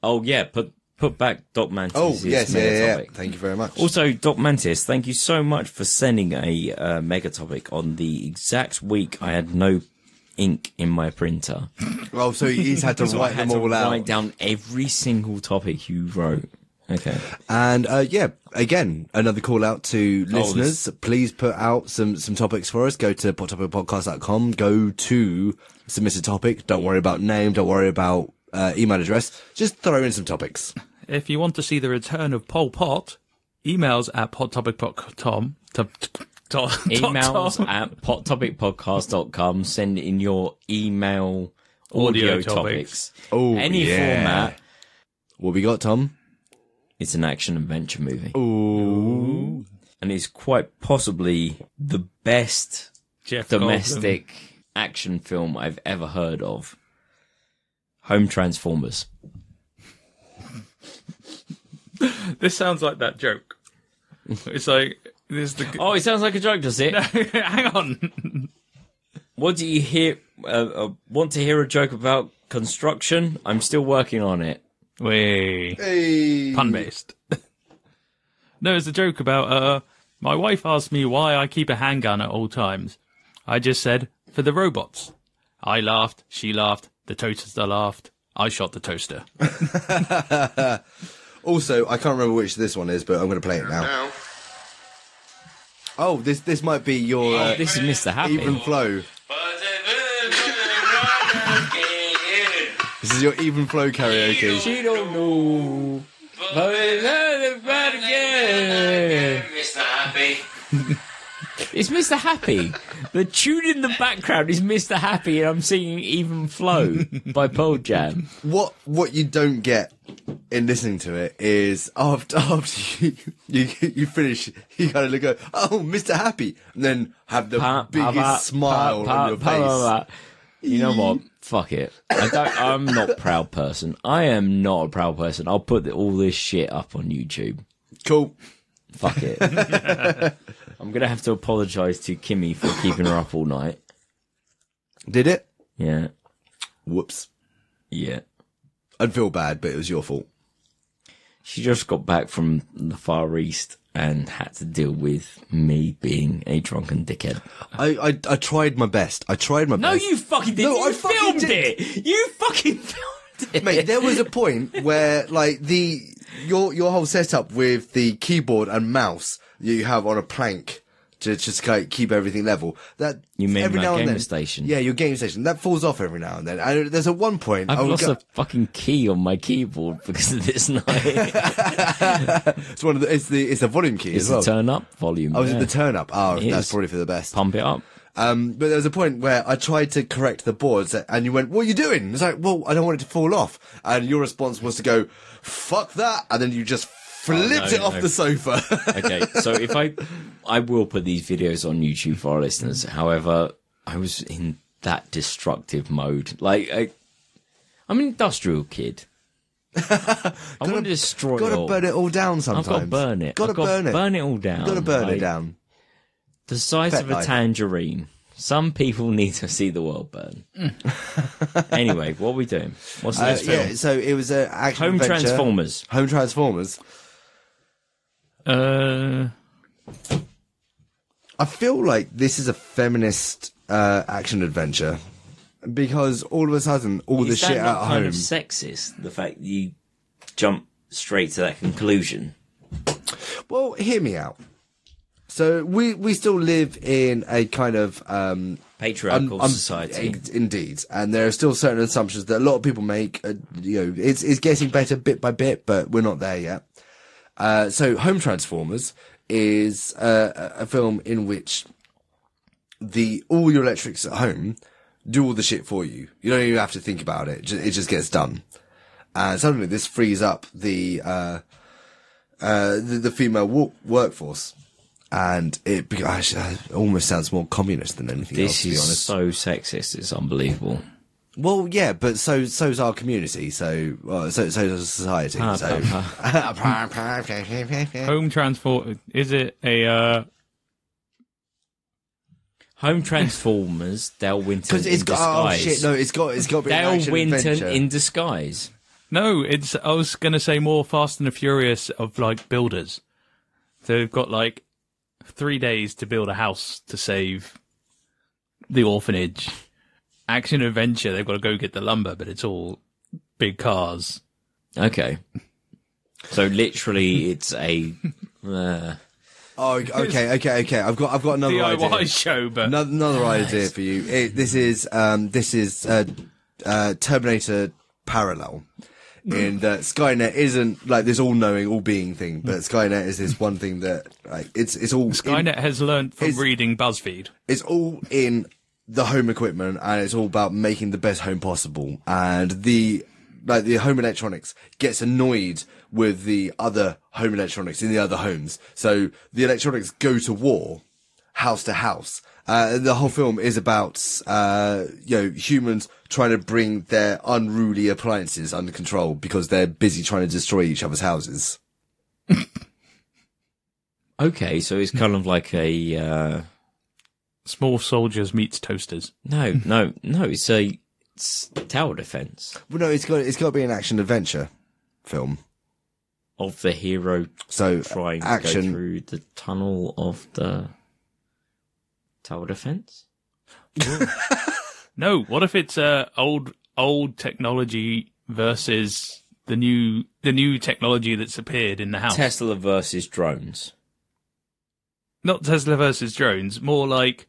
Oh yeah, put put back Doc Mantis. Oh yes, yeah, yeah, yeah. Thank you very much. Also, Doc Mantis, thank you so much for sending a uh, mega topic on the exact week I had no ink in my printer. well, so he's had to So write had them all out. write down every single topic you wrote. Okay. And uh, yeah, again, another call out to Oh, listeners. Please put out some some topics for us. Go to pottopicpodcast.com. Go to submit a topic. Don't worry about name. Don't worry about uh, email address. Just throw in some topics. If you want to see the return of Pol Pot, emails at podtopic.com. To, to, to, Emails at pottopicpodcast.com. Send in your email audio, Audio topics. topics. Oh, Any yeah. format. What we got, Tom? It's an action adventure movie. Ooh. And it's quite possibly the best Jeff domestic action film I've ever heard of. Home Transformers. This sounds like that joke. It's like there's the. Oh, it sounds like a joke, does it? Hang on. What do you hear? Uh, uh, want to hear a joke about construction? I'm still working on it. Wait. Hey. Pun based. no, it's a joke about uh my wife asked me why I keep a handgun at all times. I just said, for the robots. I laughed, she laughed, the toaster laughed, I shot the toaster. Also, I can't remember which this one is, but I'm going to play it now. Oh, this this might be your uh, This is Mr. Happy. even flow. This is your even flow karaoke. She don't know. It's Mr. Happy. The tune in the background is Mr. Happy, and I'm singing "Even Flow" by Pearl Jam. What what you don't get in listening to it is after after you you, you finish, you kind of look, go, oh, Mr. Happy, and then have the Pa- biggest pa- smile pa- on your face. You know what? Fuck it. I don't. I'm not a proud person. I am not a proud person. I'll put all this shit up on YouTube. Cool. Fuck it. I'm gonna have to apologise to Kimmy for keeping her up all night. Did it? Yeah, Whoops. yeah. I'd feel bad, but it was your fault. She just got back from the Far East and had to deal with me being a drunken dickhead. I, I, I tried my best. I tried my No, best. No, you fucking did. No, you I filmed did. it. You fucking filmed it. Mate, there was a point where, like, the, your, your whole setup with the keyboard and mouse you have on a plank to just of keep everything level. That You mean every now and then, station? Yeah, your game station. That falls off every now and then. And there's a one point I've lost go- a fucking key on my keyboard because of this night. it's one of the it's the it's the volume key it's as well. turn up volume. I was yeah. at the turn up. Oh, It that's is. probably for the best. Pump it up. Um, but there was a point where I tried to correct the boards and you went, what are you doing? It's like, well, I don't want it to fall off. And your response was to go, fuck that. And then you just flipped no, it off no. the sofa. Okay, so if I, I will put these videos on YouTube for our listeners. However, I was in that destructive mode. Like, I, I'm an industrial kid. I want to destroy it gotta burn it all down Sometimes I've got to burn it. Gotta burn it. Burn it all down. Gotta burn Like, it down. The size of a life. tangerine. Some people need to see the world burn. anyway, what are we doing? What's the Uh, next film? yeah, so it was a action Home adventure. Transformers. Home Transformers. Uh, I feel like this is a feminist uh, action adventure because all of a sudden, all the Is that shit not at kind home. of sexist? The fact that you jump straight to that conclusion. Well, hear me out. So we we still live in a kind of um, Patriarchal un- society. in- indeed, and there are still certain assumptions that a lot of people make. Uh, you know, it's it's getting better bit by bit, but we're not there yet. Uh, so, Home Transformers is uh, a film in which the all your electrics at home do all the shit for you. You don't even have to think about it; it just gets done. And suddenly, this frees up the uh, uh, the, the female wo- workforce. And it, it almost sounds more communist than anything else, This to be is so sexist. It's unbelievable. Well, yeah, but so so's our community. So well, so so's our society. Ah, so home transport. Is it a? Uh, Home Transformers, Dale Winton because it's in got oh shit no, it's got it's got to be an Dale action Winton adventure. in disguise. no, it's. I was gonna say more Fast and the Furious of like builders. They've got like three days to build a house to save the orphanage. Action adventure. They've got to go get the lumber, but it's all big cars. Okay. So literally, it's a. Uh, Oh, okay, okay, okay. I've got I've got another DIY idea. show, but Another, another idea for you. It, this is um this is uh, uh Terminator parallel. In that Skynet isn't like this all-knowing, all-being thing, but Skynet is this one thing that like it's it's all in- Skynet has learned from reading BuzzFeed. it's all in the home equipment and it's all about making the best home possible. And the, like the home electronics gets annoyed with the other home electronics in the other homes. So the electronics go to war, house to house. Uh, the whole film is about, uh, you know, humans trying to bring their unruly appliances under control because they're busy trying to destroy each other's houses. okay, so it's kind of like a. Uh, Small soldiers meets toasters. no, no, no. It's a it's tower defense Well, no, it's got, it's got to be an action adventure film. of the hero So trying to go action, through the tunnel of the tower defense. No, what if it's uh, old old technology versus the new the new technology that's appeared in the house? Tesla versus drones. Not Tesla versus drones, more like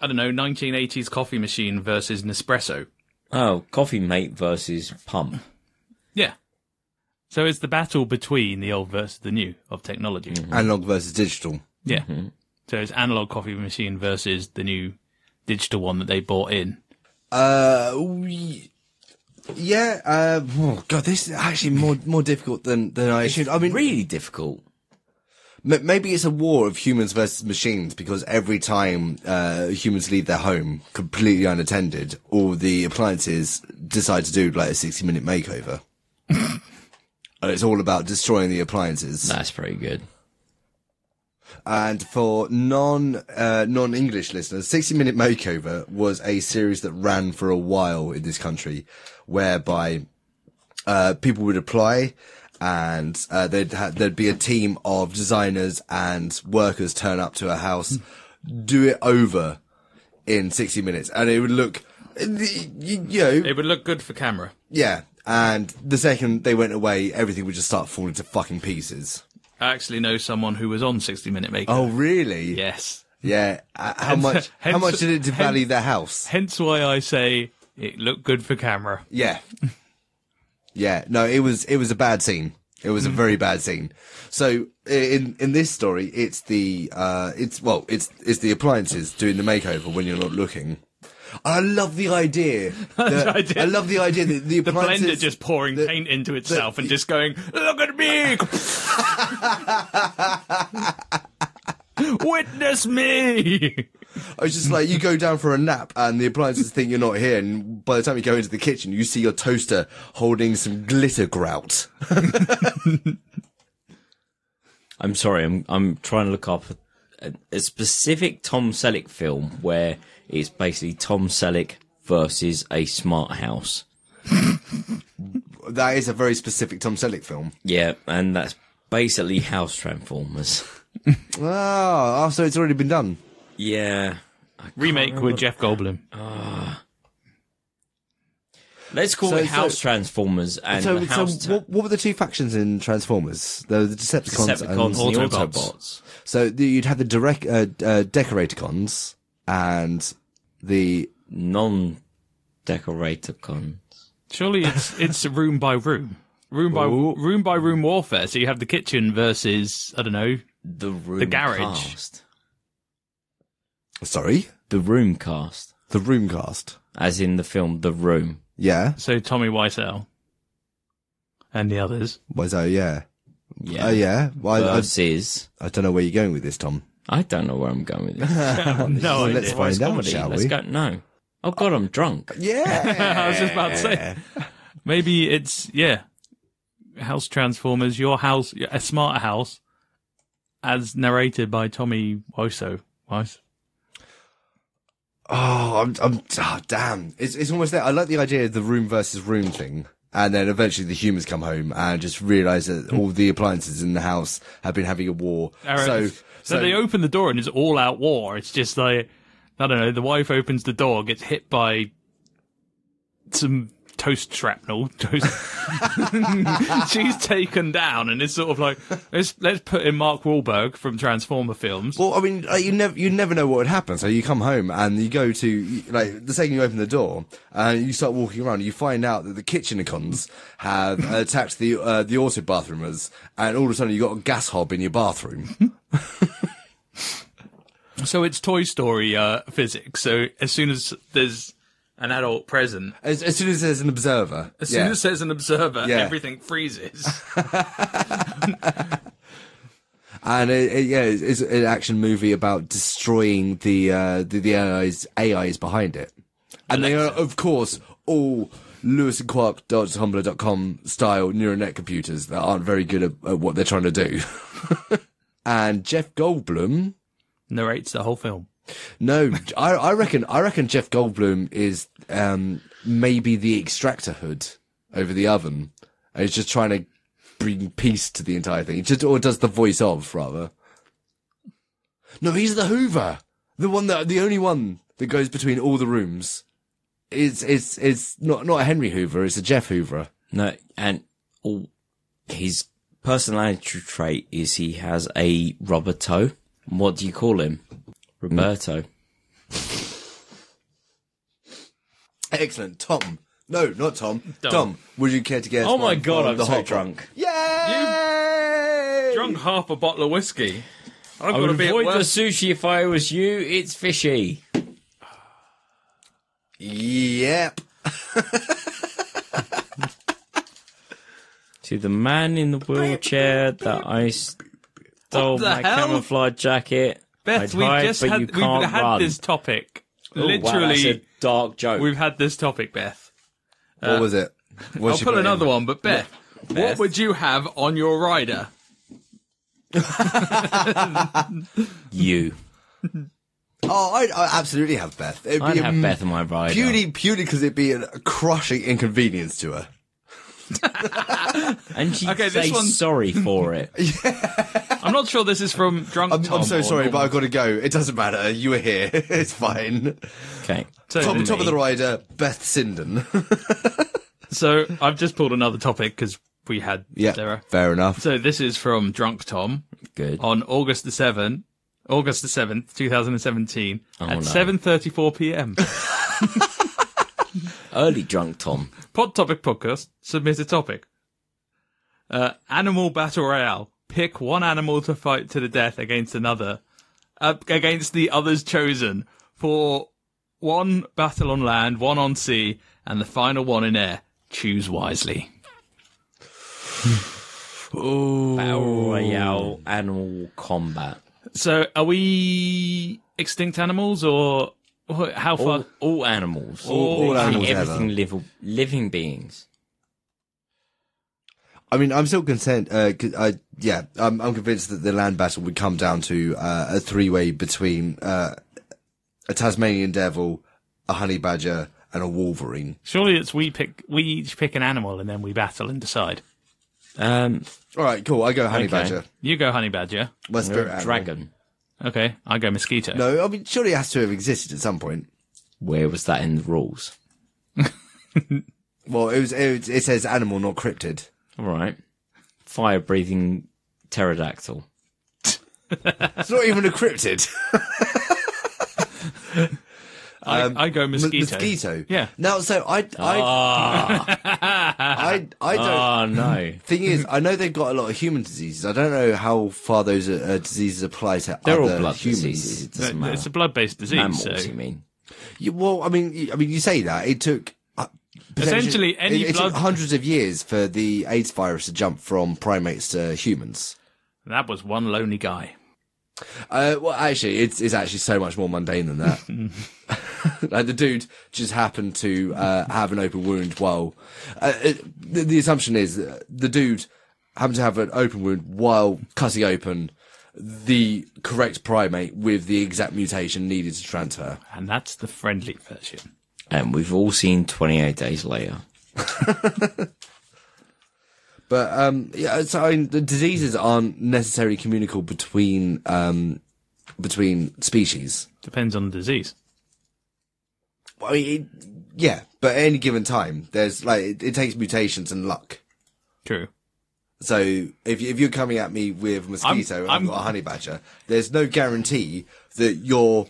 I don't know, 1980s coffee machine versus Nespresso. Oh, coffee mate versus pump. Yeah. So it's the battle between the old versus the new of technology. analog versus digital. Yeah. So it's analog coffee machine versus the new digital one that they bought in. Uh, we, yeah. Uh, oh God, this is actually more more difficult than than I should. I mean, Really difficult. Maybe it's a war of humans versus machines because every time uh, humans leave their home completely unattended, all the appliances decide to do like a 60 minute makeover. and it's all about destroying the appliances. That's pretty good. And for non uh, non English listeners, 60 Minute Makeover was a series that ran for a while in this country, whereby uh, people would apply and uh, there'd ha- there'd be a team of designers and workers turn up to a house, do it over in 60 minutes, and it would look, you, you know, It would look good for camera. yeah. And the second they went away, everything would just start falling to fucking pieces. I actually know someone who was on 60 Minute Makeover. Oh, really? Yes. Yeah. Uh, how Hence- much? how hence- much did it hence- devalue their house? Hence why I say it looked good for camera. Yeah. Yeah. No, it was it was a bad scene. It was a very bad scene. So in in this story, it's the uh it's well, it's it's the appliances doing the makeover when you're not looking. I love the idea. that- I. I love the idea that the The blender just pouring the- paint into itself and just going, look at me! Witness me! I was just like, you go down for a nap and the appliances think you're not here, and by the time you go into the kitchen, you see your toaster holding some glitter grout. I'm sorry, I'm I'm trying to look up a, a specific Tom Selleck film where it's basically Tom Selleck versus a smart house. That is a very specific Tom Selleck film. Yeah, and that's basically House Transformers. Oh, oh, so it's already been done. Yeah. Remake with Jeff Goldblum. Let's call So- it so- House Transformers and so, the so House Ta- what, what were the two factions in Transformers? The, the Decepticons, Decepticons and and the Autobots. Autobots. so the, you'd have the direct uh, uh, Decoratorcons and the Non-Decoratorcons. Surely it's it's room by room. Room by Ooh. room by room warfare. So you have the kitchen versus I don't know. The room The garage. cast. Sorry The room cast. the room cast. As in the film The Room. Yeah, So Tommy Wiseau and the others. was that yeah? Yeah. Oh yeah. Well, I, Versus... I, I don't know where you're going with this, Tom. I don't know where I'm going with this. no, Well, idea. let's find out, Comedy. shall Let's we? go. No. Oh God, I'm drunk. Yeah, I was just about to say. Maybe it's yeah. House Transformers, your house, a smart house, as narrated by Tommy Wiseau. Wise. Oh, I'm, I'm, oh, damn. It's, it's almost there. I like the idea of the room versus room thing. And then eventually the humans come home and just realize that all the appliances in the house have been having a war. So, So, so, they open the door and it's all out war. It's just like I don't know. The wife opens the door, gets hit by some toast shrapnel. Toast. She's taken down, and it's sort of like let's let's put in Mark Wahlberg from Transformer films. well, I mean, like, you never, you never know what would happen. So you come home and you go to, like, the second you open the door and you start walking around, you find out that the kitchenicons have attacked the, uh, the auto bathroomers and all of a sudden you got a gas hob in your bathroom. So it's Toy Story uh, physics. So as soon as there's an adult present, as, as soon as there's an observer. as yeah. soon as there's an observer, Yeah. everything freezes. And it, it, yeah, it's, it's an action movie about destroying the uh, the, the AIs, AIs behind it, and they are of course all Lewis and Quark.tumblr.com style neural net computers that aren't very good at, at what they're trying to do. and Jeff Goldblum, Narrates the whole film. No, I, I reckon I reckon Jeff Goldblum is um, maybe the extractor hood over the oven. And he's just trying to bring peace to the entire thing. He Just or does the voice of rather. No, he's the Hoover, the one that the only one that goes between all the rooms. It's it's it's not not a Henry Hoover. It's a Jeff Hoover. No, and all his personality trait is he has a rubber toe. What do you call him? Mm. Roberto. Excellent, Tom. No, not Tom. Tom. Tom. Would you care to guess? Oh my one god, from I'm the so hot drunk. Yay! Drunk half a bottle of whiskey. I've I got would to be at avoid the work. sushi if I was you. It's fishy. Yep. To the man in the wheelchair that I. s- stole the my hell? camouflage jacket. Beth, I'd we've hide, just had we've had run. this topic. Oh, wow, Literally, that's a dark joke. we've had this topic, Beth. what was it? Uh, what I'll put put another in? one, but Beth, what would you have on your rider? you. Oh, I'd, i absolutely have Beth. It'd I'd be have a- Beth on my rider. Purely, purely because it'd be a crushing inconvenience to her. And she'd Okay, this say one- sorry for it. I'm not sure this is from Drunk I'm, Tom. I'm so or sorry, but I've got to go. It doesn't matter. You were here. it's fine. Okay. So- Top, top of the rider, Beth Sinden. So I've just pulled another topic because we had yeah, Sarah. fair enough. So this is from Drunk Tom Good. on August the seventh, August the seventh, two thousand and seventeen, Oh, at no. seven thirty-four p.m. Early drunk Tom. Pod Topic Podcast submit a topic. Uh, animal battle royale. Pick one animal to fight to the death against another, uh, against the others chosen for one battle on land, one on sea, and the final one in air. Choose wisely. Battle Royale Animal Combat. So, are we extinct animals or wh- how far? All, all animals. All- all Literally animals Everything ever. live, living beings. I mean, I'm still concerned. Uh, 'cause I, yeah, I'm, I'm convinced that the land battle would come down to uh, a three-way between uh, a Tasmanian devil, a honey badger, and a wolverine. Surely it's we pick we each pick an animal and then we battle and decide. Um, All right, cool. I go honey Okay. badger. You go honey badger. My spirit animal. dragon. Okay, I go mosquito. No, I mean, surely it has to have existed at some point. Where was that in the rules? Well, it was. It, it says animal, not cryptid. All right. Fire breathing pterodactyl. It's not even a cryptid. I, I go M- mosquito. mosquito. Yeah. Now, so I, I, Ah, I, I don't. oh no. Thing is, I know they've got a lot of human diseases. I don't know how far those uh, diseases apply to They're all other blood humans. diseases. It doesn't matter. It's a blood-based disease. Mammals, so you mean? You, well, I mean, you- I mean, you say that it took uh, potentially- Essentially, any it, it blood- took hundreds of years for the AIDS virus to jump from primates to humans. that was one lonely guy. Uh, well, actually, it's it's actually so much more mundane than that. like the dude just happened to uh, have an open wound while uh, it, the, the assumption is the dude happened to have an open wound while cutting open the correct primate with the exact mutation needed to transfer. And that's the friendly version. And we've all seen 28 Days Later. But um, yeah, so I mean, the diseases aren't necessarily communicable between um, between species. Depends on the disease. I mean, it, yeah, but at any given time, there's like it, it takes mutations and luck. True. So if if you're coming at me with mosquito I'm- and I'm- I've got a honey badger, there's no guarantee that your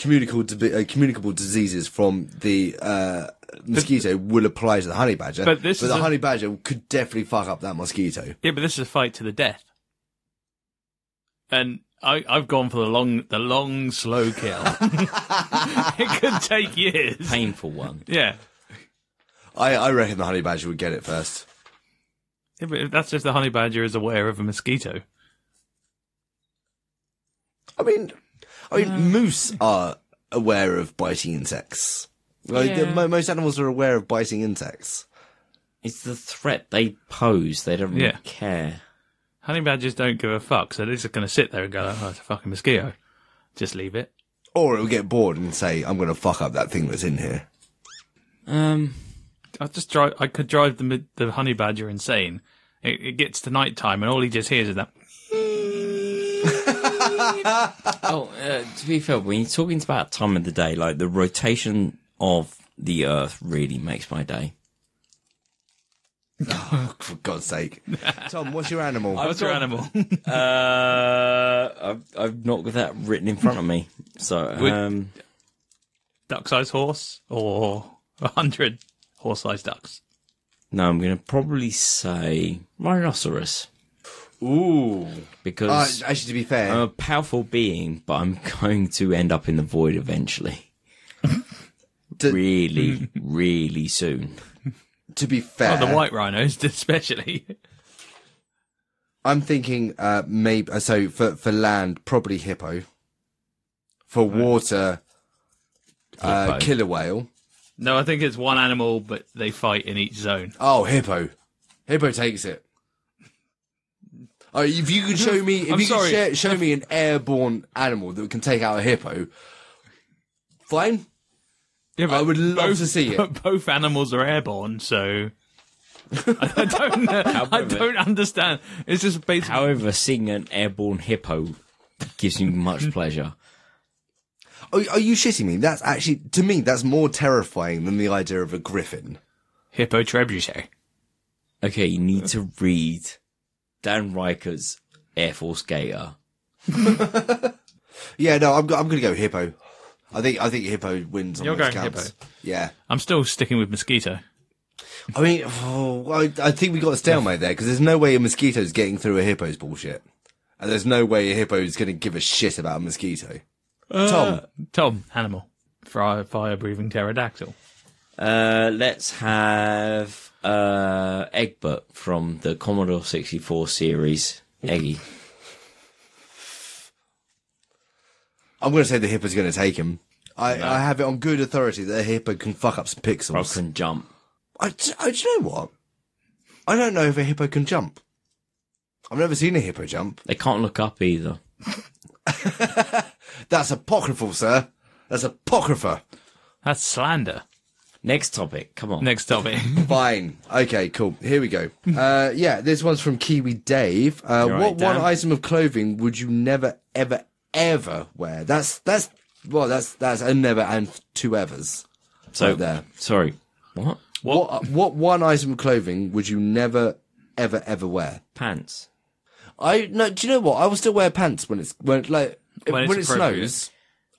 communicable uh, communicable diseases from the uh, mosquito will apply to the honey badger. But this but is the a- honey badger could definitely fuck up that mosquito. Yeah, but this is a fight to the death. And I, I've gone for the long, the long, slow kill. it could take years. Painful one. Yeah. I, I reckon the honey badger would get it first. Yeah, but if that's just the honey badger is aware of a mosquito. I mean, I mean, moose are aware of biting insects. Like Yeah. mo- most animals are aware of biting insects. It's the threat they pose. They don't really Yeah. care. Honey badgers don't give a fuck, so they're just going to sit there and go, oh, it's a fucking mosquito. Just leave it. Or it'll get bored and say, I'm going to fuck up that thing that's in here. Um, I just drive. I could drive the the honey badger insane. It, it gets to night time, and all he just hears is that. oh, uh, to be fair, when you're talking about time of the day, like the rotation of the Earth really makes my day. Oh, for God's sake. Tom, what's your animal? What's your animal? Uh, I've, I've not got that written in front of me. So, um, Duck-sized horse or a hundred horse-sized ducks? no, I'm going to probably say rhinoceros Ooh. because Uh, actually, to be fair, I'm a powerful being, but I'm going to end up in the void eventually. to, Really, really soon. to be fair, Oh, the white rhinos, especially. I'm thinking uh, maybe so for for land probably hippo. For water, uh, killer whale. No, I think it's one animal, but they fight in each zone. Oh, hippo. Hippo takes it. Oh, if you could show me, if I'm you could share, show me an airborne animal that can take out a hippo, fine. Yeah, I would love both- to see it. But both animals are airborne, so I, I don't. know. I don't understand. It's just basically. However, seeing an airborne hippo gives you much hmm. pleasure. Oh, are you shitting me? That's actually, to me, that's more terrifying than the idea of a griffin. Hippo trebuchet. Okay, you need to read Dan Ryckert's Air Force Gator. Yeah, no, I'm, I'm gonna go hippo. I think, I think hippo wins on You're those going counts. hippo. Yeah. I'm still sticking with mosquito. I mean, oh, I, I think we got a stalemate there because there's no way a mosquito's getting through a hippo's bullshit. And there's no way a hippo's gonna give a shit about a mosquito. Tom. Tom, animal. Fire, fire breathing pterodactyl. Uh, let's have uh, Egbert from the Commodore 64 series. Eggy. I'm going to say the hippo's going to take him. I, I have it on good authority that a hippo can fuck up some Rock pixels. can jump. I, I, do you know what? I don't know if a hippo can jump. I've never seen a hippo jump. They can't look up either. That's apocryphal, sir. That's apocrypha. That's slander. Next topic. Come on. Next topic. Fine. Okay, cool. Here we go. Uh, yeah, this one's from Kiwi Dave. Uh, what right, one Dan? item of clothing would you never, ever, ever wear? That's, that's, well, that's, that's a never and two evers. so right there. Sorry. What? What, what one item of clothing would you never, ever, ever wear? Pants. I no. Do you know what? I will still wear pants when it's when like When when, it's it appropriate. snows.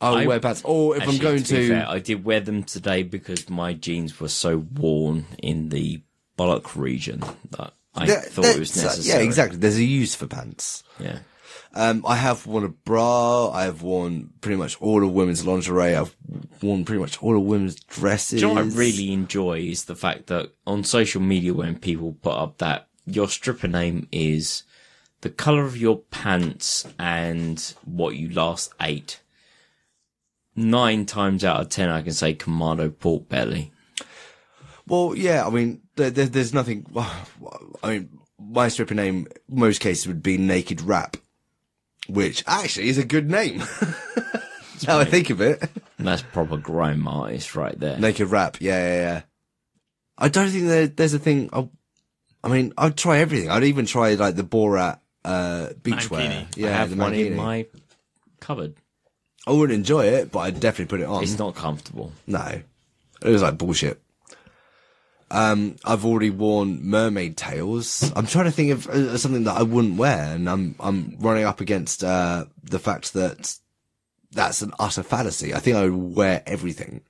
I will I- wear pants. Or if Actually, I'm going to, to, fair, I did wear them today because my jeans were so worn in the bollock region that I thought it was uh, necessary. Yeah, exactly. There's a use for pants. Yeah. Um, I have worn a bra. I have worn pretty much all of women's lingerie. I've worn pretty much all of women's dresses. Do you know what I really enjoy is the fact that on social media when people put up that your stripper name is the colour of your pants and what you last ate. Nine times out of ten I can say commando pork belly. Well, yeah. I mean, there, there, there's nothing. I mean, my stripper name, most cases would be Naked Rap, which actually is a good name. now I think of it. That's proper grime artist right there. Naked rap, yeah, yeah, yeah. I don't think there, there's a thing. I, I mean, I'd try everything. I'd even try like the Borat uh, beachwear. Mankini. Yeah, I have the one in my cupboard. I wouldn't enjoy it, but I'd definitely put it on. It's not comfortable. No, it was like bullshit. Um, I've already worn mermaid tails. I'm trying to think of uh, something that I wouldn't wear, and I'm I'm running up against uh, the fact that that's an utter fallacy. I think I would wear everything.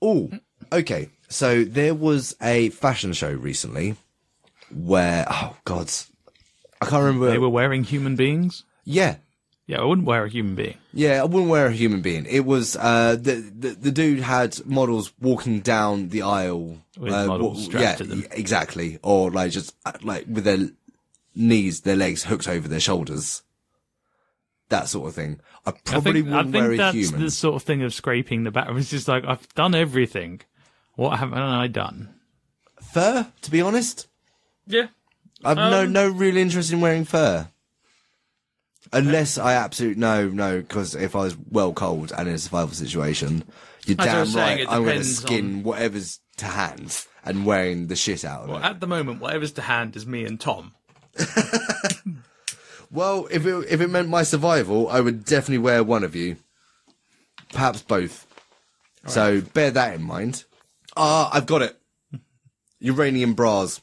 Oh, okay. So there was a fashion show recently where oh god, I can't remember. they were wearing human beings. yeah, Yeah, I wouldn't wear a human being. yeah, I wouldn't wear a human being. It was uh, the, the the dude had models walking down the aisle With uh, models strapped yeah, to them. exactly, or like just uh, like with their knees, their legs hooked over their shoulders, that sort of thing. I probably I think, wouldn't think wear a that's human. the sort of thing of scraping the back. It's just like I've done everything. What haven't I done? Fur, to be honest, Yeah, I've no Um, no real interest in wearing fur. Unless I absolutely no no because if I was well cold and in a survival situation, you're As I damn was saying, right. it I'm going to depends skin on- whatever's to hand and wearing the shit out of Well, it. at the moment, whatever's to hand is me and Tom. Well, if it if it meant my survival, I would definitely wear one of you, perhaps both. So bear that in mind. Ah, I've got it. Uranium bras.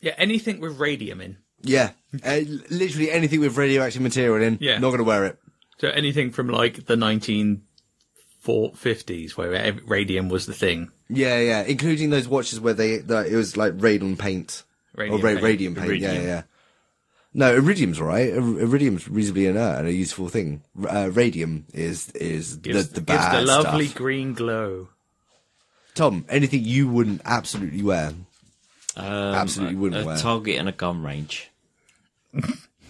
Yeah, anything with radium in. Yeah, uh, literally anything with radioactive material in. Yeah. not going to wear it. So anything from like the 1950s, where radium was the thing. Yeah, yeah, including those watches where they that it was like radon paint Radium or ra- paint. radium paint. Yeah, Iridium. yeah. No, iridium's right. Ir- Iridium's reasonably inert and a useful thing. Uh, radium is is Gives, the the gives bad the lovely stuff. green glow. Tom, anything you wouldn't absolutely wear? Um, Absolutely wouldn't a wear. target and a gun range.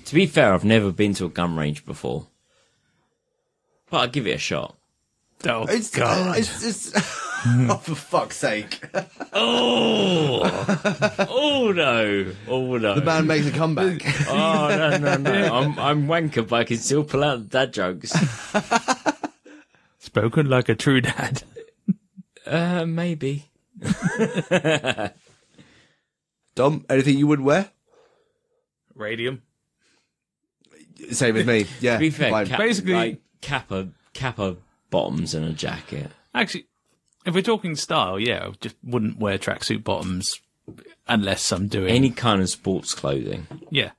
To be fair, I've never been to a gun range before, but I'll give it a shot. Oh, It's, God. it's, it's oh, for fuck's sake. Oh, oh no, oh no. The man makes a comeback. Oh no no no! I'm I'm wanker, but I can still pull out the dad jokes. Spoken like a true dad. Uh, maybe. Dom, anything you wouldn't wear? Radium. Same as me. Yeah. To be fair, fine. cap, Basically- like kappa kappa bottoms and a jacket. Actually, if we're talking style, yeah, I just wouldn't wear tracksuit bottoms unless I'm doing. Any kind of sports clothing. yeah,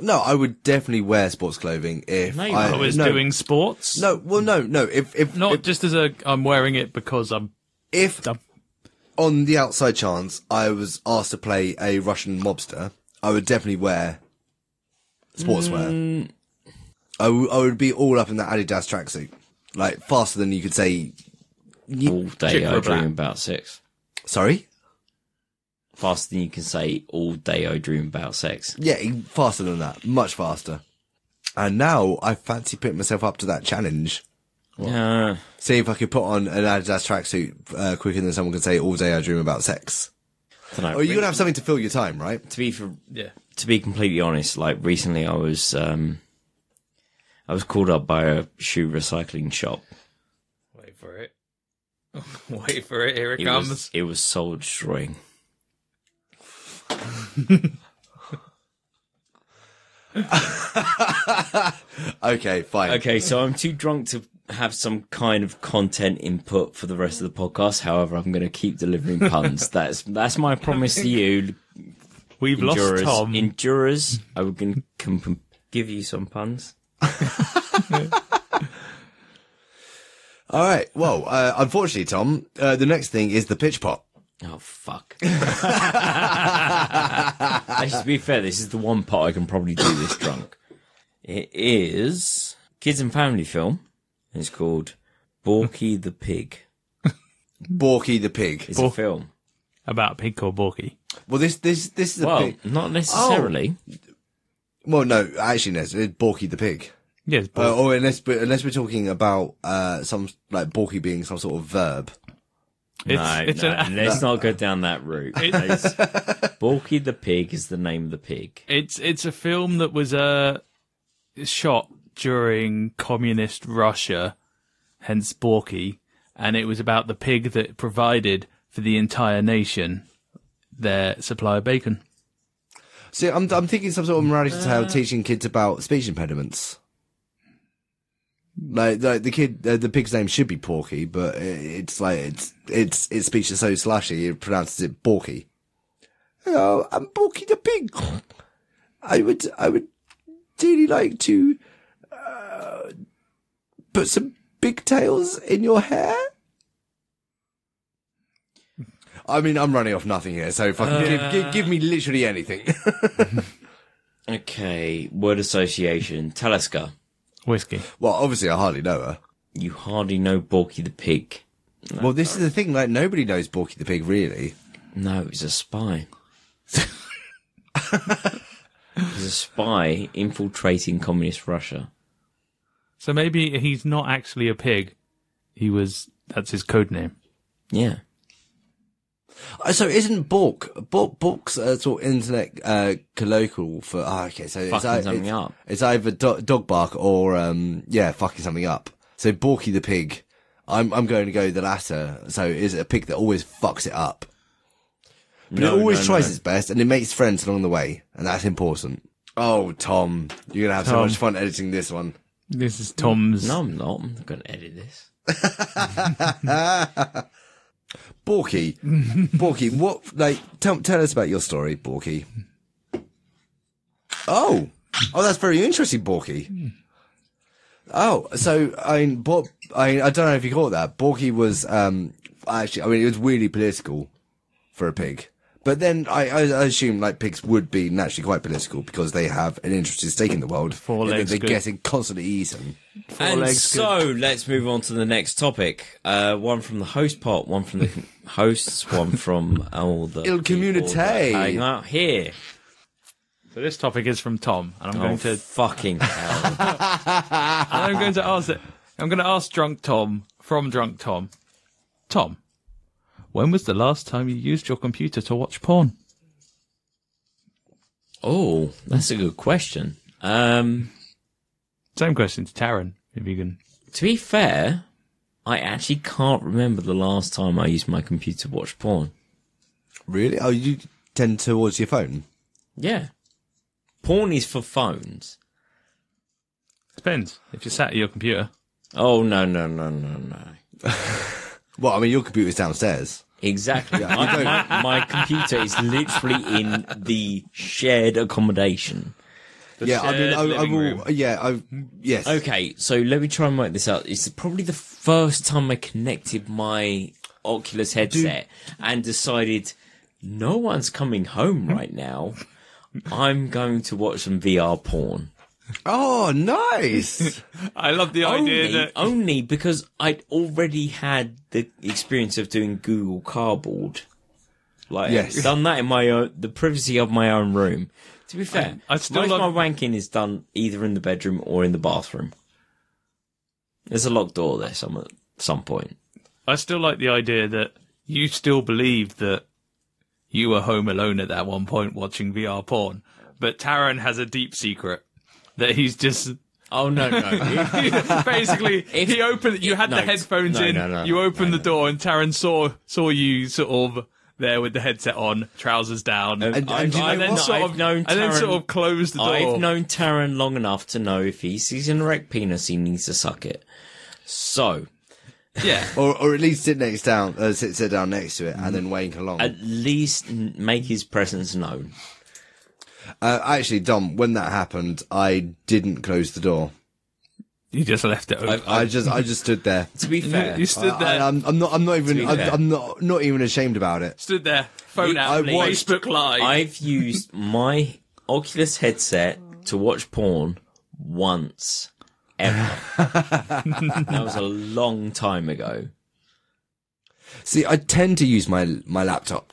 No, I would definitely wear sports clothing if No, I I was oh, no, doing sports. No, well, no, no. If if not if, just as a I'm wearing it because I'm. if Dumb. on the outside chance I was asked to play a Russian mobster, I would definitely wear sportswear. Mm, I, w- I would be all up in that Adidas tracksuit, like faster than you could say. You, all day I dream about sex. sorry, Faster than you can say all day I dream about sex. yeah, faster than that, much faster. And now I fancy putting myself up to that challenge. Uh, See if I could put on an Adidas tracksuit uh, quicker than someone could say all day I dream about sex. Dunno. Or you're gonna have something to fill your time, right? to be for Yeah. to be completely honest, like recently I was um I was called up by a shoe recycling shop. Wait for it. Wait for it. Here it, It comes. was it was soul destroying. Okay, fine. Okay, so I'm too drunk to have some kind of content input for the rest of the podcast. However, I'm going to keep delivering puns. that's that's my promise to you, We've endurers. lost Tom. Endurers, I will can, can give you some puns. All right. Well, uh, unfortunately, Tom, uh, the next thing is the pitch pot. Oh fuck! Actually, to be fair, this is the one part I can probably do this drunk. It is kids and family film. It's called Borky the Pig. Borky the pig. It's a film. About Pig or Borky. Well, this this this is a Well, pig. not necessarily. Well, no, actually, no, it's Borky the pig. Yes, Uh, or unless but unless we're talking about uh, some like Borky being some sort of verb. it's, no, it's no, an let's not go down that route. It's- Borky the Pig is the name of the pig. It's it's a film that was uh, shot during communist Russia, hence Borky, and it was about the pig that provided for the entire nation their supply of bacon. See, I'm I'm thinking some sort of morality tale teaching kids about speech impediments. Like, like the kid, uh, the pig's name should be Porky, but it's like it's it's its speech is so slushy, it pronounces it Borky. I'm Borky the pig. I would I would really like to uh, put some big tails in your hair. I mean, I'm running off nothing here, so fucking give, uh. give, give me literally anything. Okay, word association. Talisker. Whiskey. Well, obviously, I hardly know her. You hardly know Borky the Pig. Well, this is the thing. Like, nobody knows Borky the pig, really. No, he's a spy. he's a spy infiltrating communist Russia. So maybe he's not actually a pig. He was. That's his code name. Yeah. Uh, So, isn't Bork Bork Bork's uh, sort of internet uh, colloquial for? Oh, okay, so it's, Fucking ei- something it's, up. it's either do- dog bark or um, yeah, fucking something up. So, Borky the pig. I'm I'm going to go the latter. So, is it a pig that always fucks it up? But No, it always no, tries no. its best, and it makes friends along the way, and that's important. Oh, Tom, you're gonna have so much fun editing this one. This is Tom's. No, I'm not. I'm not going to edit this. Borky, Borky, what? Like, tell tell us about your story, Borky. Oh, oh, that's very interesting, Borky. Oh, so I mean, Bo- I I don't know if you caught that. Borky was um actually, I mean, it was really political for a pig, But then I, I, I assume like pigs would be naturally quite political because they have an interested stake in the world. Four legs They're good. getting constantly eaten. and legs so let's move on to the next topic. Uh, one from the host pot, one from the hosts, one from all the Il people community. that hang out here. So this topic is from Tom, and I'm Oh, going to fucking hell. I'm going to ask it. I'm going to ask Drunk Tom from Drunk Tom. Tom, when was the last time you used your computer to watch porn? oh, that's a good question. Um, Same question to Taran, if you can. to be fair, I actually can't remember the last time I used my computer to watch porn. Really? Oh, you tend towards your phone. Yeah. Porn is for phones. Depends if you're sat at your computer. Oh, no, no, no, no, no. Well, I mean, your computer's downstairs. Exactly. I, my, my computer is literally in the shared accommodation. yeah, I mean, I, I will. room. Yeah, I yes. Okay, so let me try and work this out. It's probably the first time I connected my Oculus headset and decided no one's coming home right now. I'm going to watch some VR porn. Oh, nice. I love the idea Only, that only because I'd already had the experience of doing Google Cardboard. Like, Yes. I've done that in my own, the privacy of my own room. To be fair, I still most love- of my wanking is done either in the bedroom or in the bathroom. There's a locked door there some at some point. I still like the idea that you still believe that you were home alone at that one point watching VR porn, but Taran has a deep secret that he's just Oh no no! basically If- he opened. You had no, the headphones no, in. no, no, you opened no, the door, and Taran saw saw you sort of there with the headset on, trousers down, And- and I've, do you know I've, then sort I've of known and then sort of closed the door. I've known Taran long enough to know if he sees an erect penis, he needs to suck it. So, yeah, or, or at least sit next down, uh, sit sit down next to it, and then wank along. at least make his presence known. Uh, actually, Dom, when that happened, I didn't close the door. you just left it open. I just, I just stood there. To be fair, you stood there, I, am I'm not, I'm not even, I'm. I'm not, not even ashamed about it. stood there, phone You- out, I watched- Facebook Live. I've used my Oculus headset to watch porn once ever. that was a long time ago. See, I tend to use my my laptop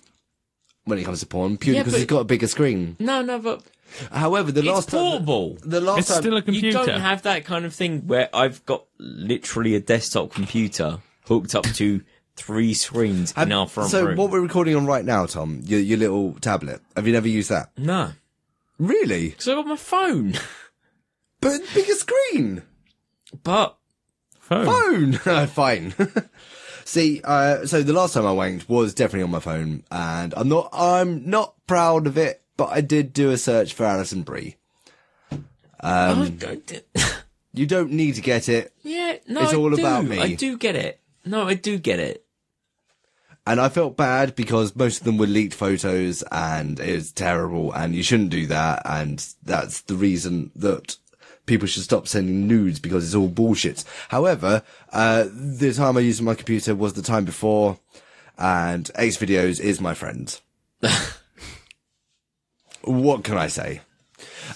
when it comes to porn purely Yeah, because but- it's got a bigger screen. No, no, but However, the it's last time, portable. the last it's time, still a computer. You don't have that kind of thing where I've got literally a desktop computer hooked up to three screens in our front so room. what we're recording on right now, Tom, your, your little tablet. Have you never used that? No, Really? because I got my phone. But bigger screen. But phone. phone. Fine. See, uh, so the last time I wanked was definitely on my phone, and I'm not, I'm not proud of it, but I did do a search for Alison Brie. um, You don't need to get it, yeah, no, It's all about me. I do get it. No, I do get it. and I felt bad because most of them were leaked photos, and it was terrible, and you shouldn't do that, and that's the reason that people should stop sending nudes because it's all bullshit. However, uh, the time I used my computer was the time before, and X videos is my friend. what can I say?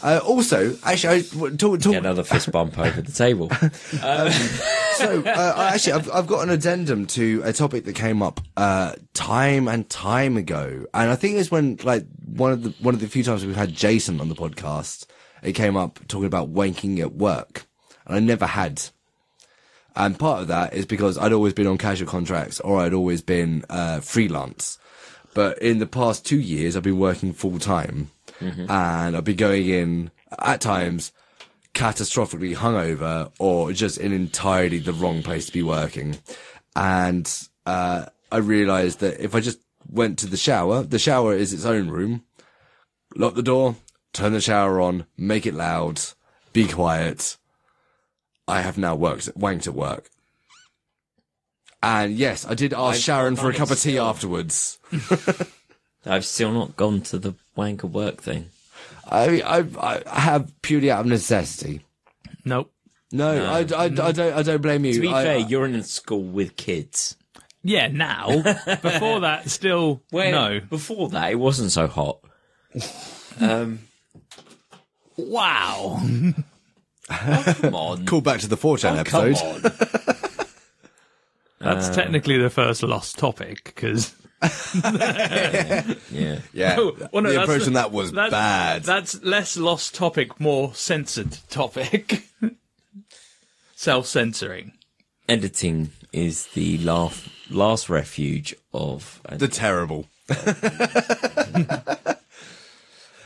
Uh, also, actually, I, talk, talk, another fist bump over the table. so uh, I- actually, I've, I've got an addendum to a topic that came up uh, time and time ago, and I think it's when like one of the one of the few times we've had Jason on the podcast. It came up talking about wanking at work, and I never had. And part of that is because I'd always been on casual contracts or I'd always been uh, freelance. But in the past two years, I've been working full time, and I've been going in at times catastrophically hungover or just in entirely the wrong place to be working. And uh, I realized that if I just went to the shower, the shower is its own room, lock the door, turn the shower on, make it loud, be quiet. I have now worked, wanked at work. And yes, I did ask I've Sharon not for a cup of tea still. afterwards. I've still not gone to the wanker work thing. I, I, I have purely out of necessity. Nope. No, I, I, I don't, I don't blame you. To be I- fair, I- you're in a school with kids. Yeah, now. Before that, still no. Before that, it wasn't so hot. Um, Wow. come on. Call back to the 4chan Oh, come episode. on. That's technically the first lost topic because Yeah. Yeah. Oh, well, no, the that's approach on that was that's, bad. That's less lost topic, more censored topic. Self censoring. Editing is the last last refuge of. the terrible.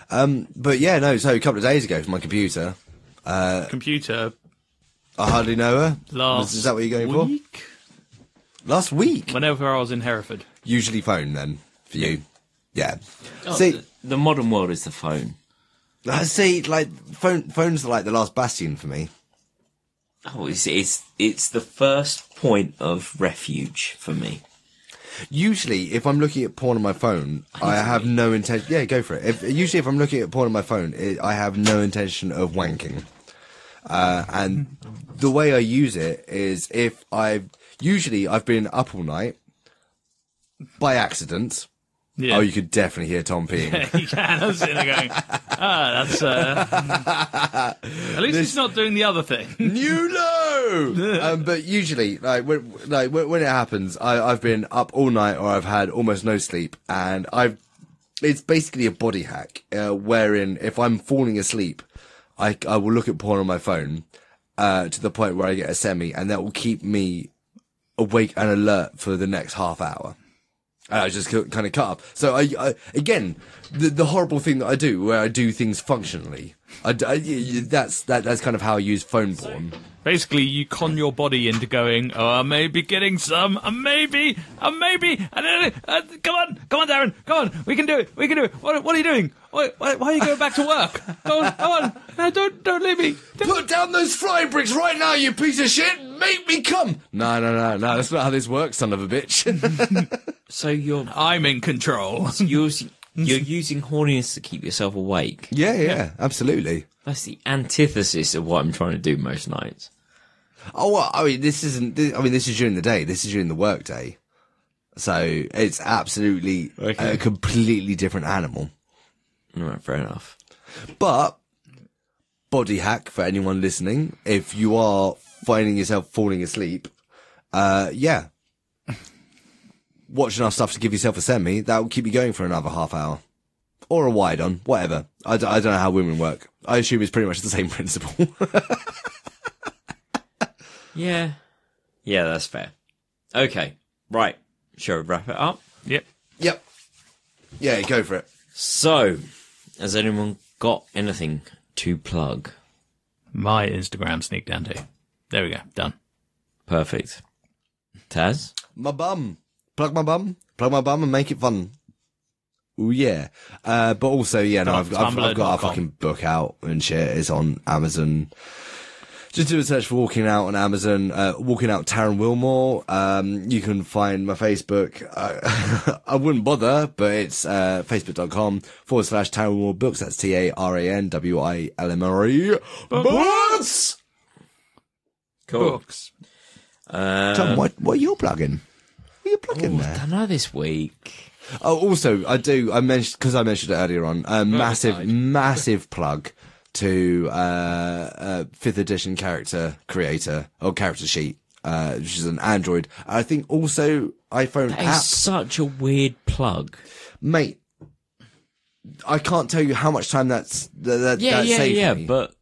Um, but yeah, no. So a couple of days ago, from my computer, Computer I hardly know her. last. Is that what you're going week? for? Last week, Whenever I was in Hereford. usually phone then for you. Yeah. Oh, See, the, the modern world is the phone. I see. Like phone, phones are like the last bastion for me. Oh, it's it's it's the first point of refuge for me. Usually, if I'm looking at porn on my phone, I have no intention. Yeah, go for it. If, usually, if I'm looking at porn on my phone, it, I have no intention of wanking. Uh, and the way I use it is if I've usually I've been up all night by accident. Yeah. Oh, you could definitely hear Tom peeing. you can. I was sitting there going, ah, that's. Uh... At least he's not doing the other thing. new low. um, but usually, like when, like when, when it happens, I, I've been up all night or I've had almost no sleep, and I've. It's basically a body hack, uh, wherein if I'm falling asleep, I I will look at porn on my phone, uh, to the point where I get a semi, and that will keep me awake and alert for the next half hour. I just kind of cut up. So I, I again, the the horrible thing that I do, where I do things functionally. I, d- I- y- y- that's that that's kind of how I use phone porn. Basically, you con your body into going, oh, I may be getting some, I maybe, I maybe, and then, uh, come on, come on, Darren, come on, we can do it, we can do it. What, what are you doing? Why, why, why are you going back to work? Go on, come on, no, don't, don't leave me. Don't- Put down those flying bricks right now, you piece of shit! Make me come! No, no, no, no, that's not how this works, son of a bitch. So you're I'm in control. using you're using horniness to keep yourself awake. yeah, yeah, absolutely. That's the antithesis of what I'm trying to do most nights. Oh, well, I mean, this isn't, this, I mean, this is during the day, this is during the work day. So, it's absolutely Okay. a completely different animal. All right, fair enough. But, body hack for anyone listening, if you are finding yourself falling asleep, uh, yeah. Watch enough stuff to give yourself a semi, that will keep you going for another half hour. Or a wide on, whatever. I, d- I don't know how women work. I assume it's pretty much the same principle. Yeah, yeah, that's fair. Okay, right. Shall we wrap it up? Yep. yep. Yeah, go for it. So, has anyone got anything to plug? My Instagram sneakdante. There we go, done. Perfect. Taz? My bum. Plug my bum. Plug my bum and make it fun. Ooh, yeah. Uh, but also, yeah, no, I've, I've, I've got a fucking book out and shit. It's on Amazon. Just do a search for Walking Out on Amazon. Uh, Walking Out Taran Wilmore. Um, you can find my Facebook. Uh, I wouldn't bother, but it's, uh, facebook.com forward slash Taran Wilmore Books. That's T-A-R-A-N-W-I-L-M-R-E. Books! Books. Uh, Tom, what, what are you plugging? Are you plugging there? I don't know this week. Oh, also, I do. I mentioned because I mentioned it earlier on. A massive, side. massive plug to uh, uh, fifth edition character creator or character sheet, uh, which is an Android. I think also iPhone That app. is such a weird plug. Mate, I can't tell you how much time that's that, that, Yeah, that yeah, yeah, me. but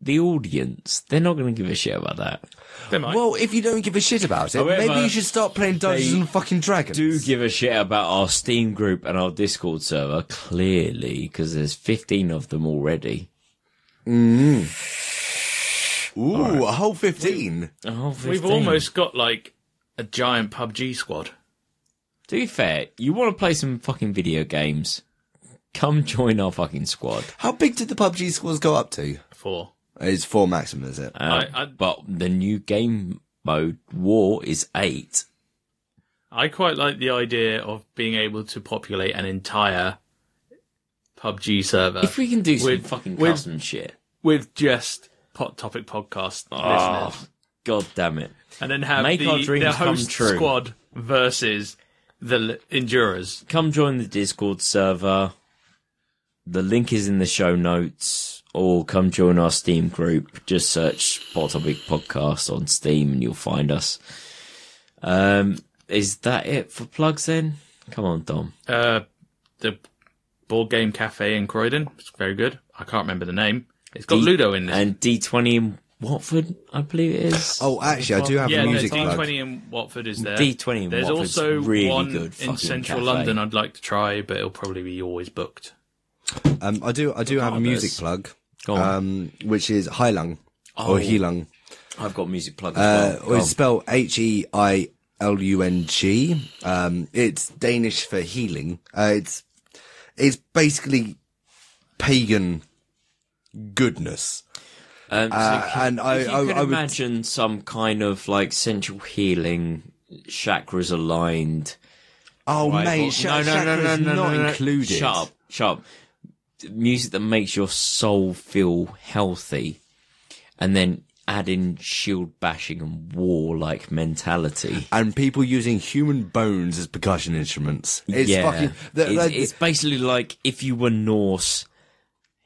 the audience, they're not going to give a shit about that. They might. well, if you don't give a shit about it, oh, However, maybe you should start playing Dungeons and fucking Dragons. Do give a shit about our Steam group and our Discord server, clearly, because there's 15 of them already. Mm-hmm. Ooh, a whole fifteen. Oh, 15. We've almost got like a giant PUBG squad. To be fair, you want to play some fucking video games, come join our fucking squad. How big did the PUBG scores go up to? Four. It's four maximum, is it? Uh, I- I- but the new game mode, War, is 8. I quite like the idea of being able to populate an entire PUBG server If we can do some With- fucking with- custom shit. with just pot topic podcast Oh, listeners. God damn it. and then have Make the, our dreams the come host true. squad versus the l- endurers. Come join the Discord server. The link is in the show notes. Or come join our Steam group. Just search Pot Topic Podcast on Steam and you'll find us. Um, is that it for plugs then? Come on, Dom. Uh, the board game cafe in Croydon. It's very good. I can't remember the name. It's got D- Ludo in this. And D20 in Watford, I believe it is. Oh, actually, I do have yeah, a music plug. D20 in Watford is there. D20 in There's Watford's also really one good in central cafe. London I'd like to try, but it'll probably be always booked. Um, I do, I do have a music plug, Um, which is Heilung Oh. or Heilung. I've got music plug Uh, as well. or it's spelled H E I L U N G. Um, it's Danish for healing. Uh, it's it's basically pagan goodness. Um, so Uh, can- and I- I- I would- imagine some kind of like central healing, chakras aligned. Oh, right? mate, Or- sh- no, no, no, no, no, not no, no. included. Shut up, shut up. Music that makes your soul feel healthy, and then add in shield bashing and war-like mentality. And people using human bones as percussion instruments. It's yeah, fucking. the- it's, like- it's basically like if you were Norse,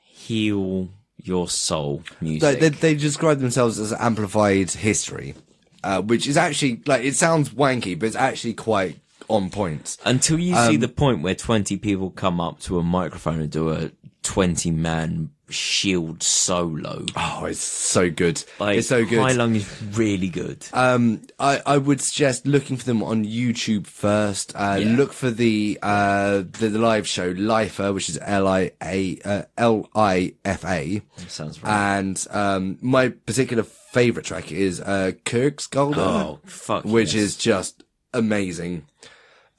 heal your soul music. Like, they, they describe themselves as amplified history, uh, which is actually like it sounds wanky, but it's actually quite on point. Until you see Um, the point where 20 people come up to a microphone and do a 20 man shield solo. Oh, it's so good. Like, it's so good. Heilung is really good. Um, I, I would suggest looking for them on YouTube first. Uh, Yeah. look for the, uh, the, the live show, Lifa, which is L-I-A, uh, L-I-F-A. sounds right. And, um, my particular favorite track is, uh, Krigsgaldr. oh, fuck. which yes. is just amazing.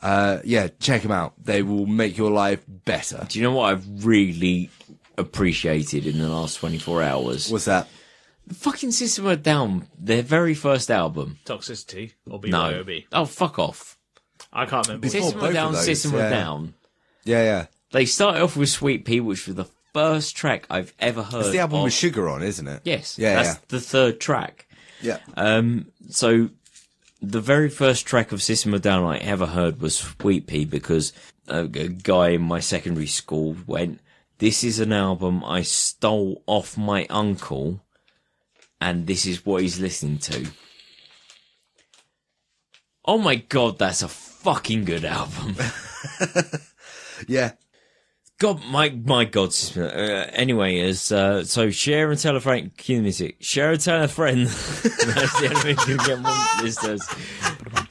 Uh, yeah, check them out. They will make your life better. Do you know what I've really appreciated in the last 24 hours? What's that? Fucking System of a Down, their very first album. Toxicity or No. BYOB. Oh, fuck off. I can't remember. Before System of a of Down, those, System of yeah. a Down. Yeah, yeah. They started off with Suite-Pee, which was the first track I've ever heard. It's the album of. with Sugar on, isn't it? Yes, Yeah, that's yeah. the third track. Yeah. Um, so the very first track of System of Down I ever heard was Suite-Pee because a, a guy in my secondary school went, "This is an album I stole off my uncle, and this is what he's listening to." Oh my god, that's a fucking good album. Yeah. God, my my God. Uh, anyway, as uh, so, share and tell a friend. Cue the music. Share and tell a friend. That's the only way to get more listeners.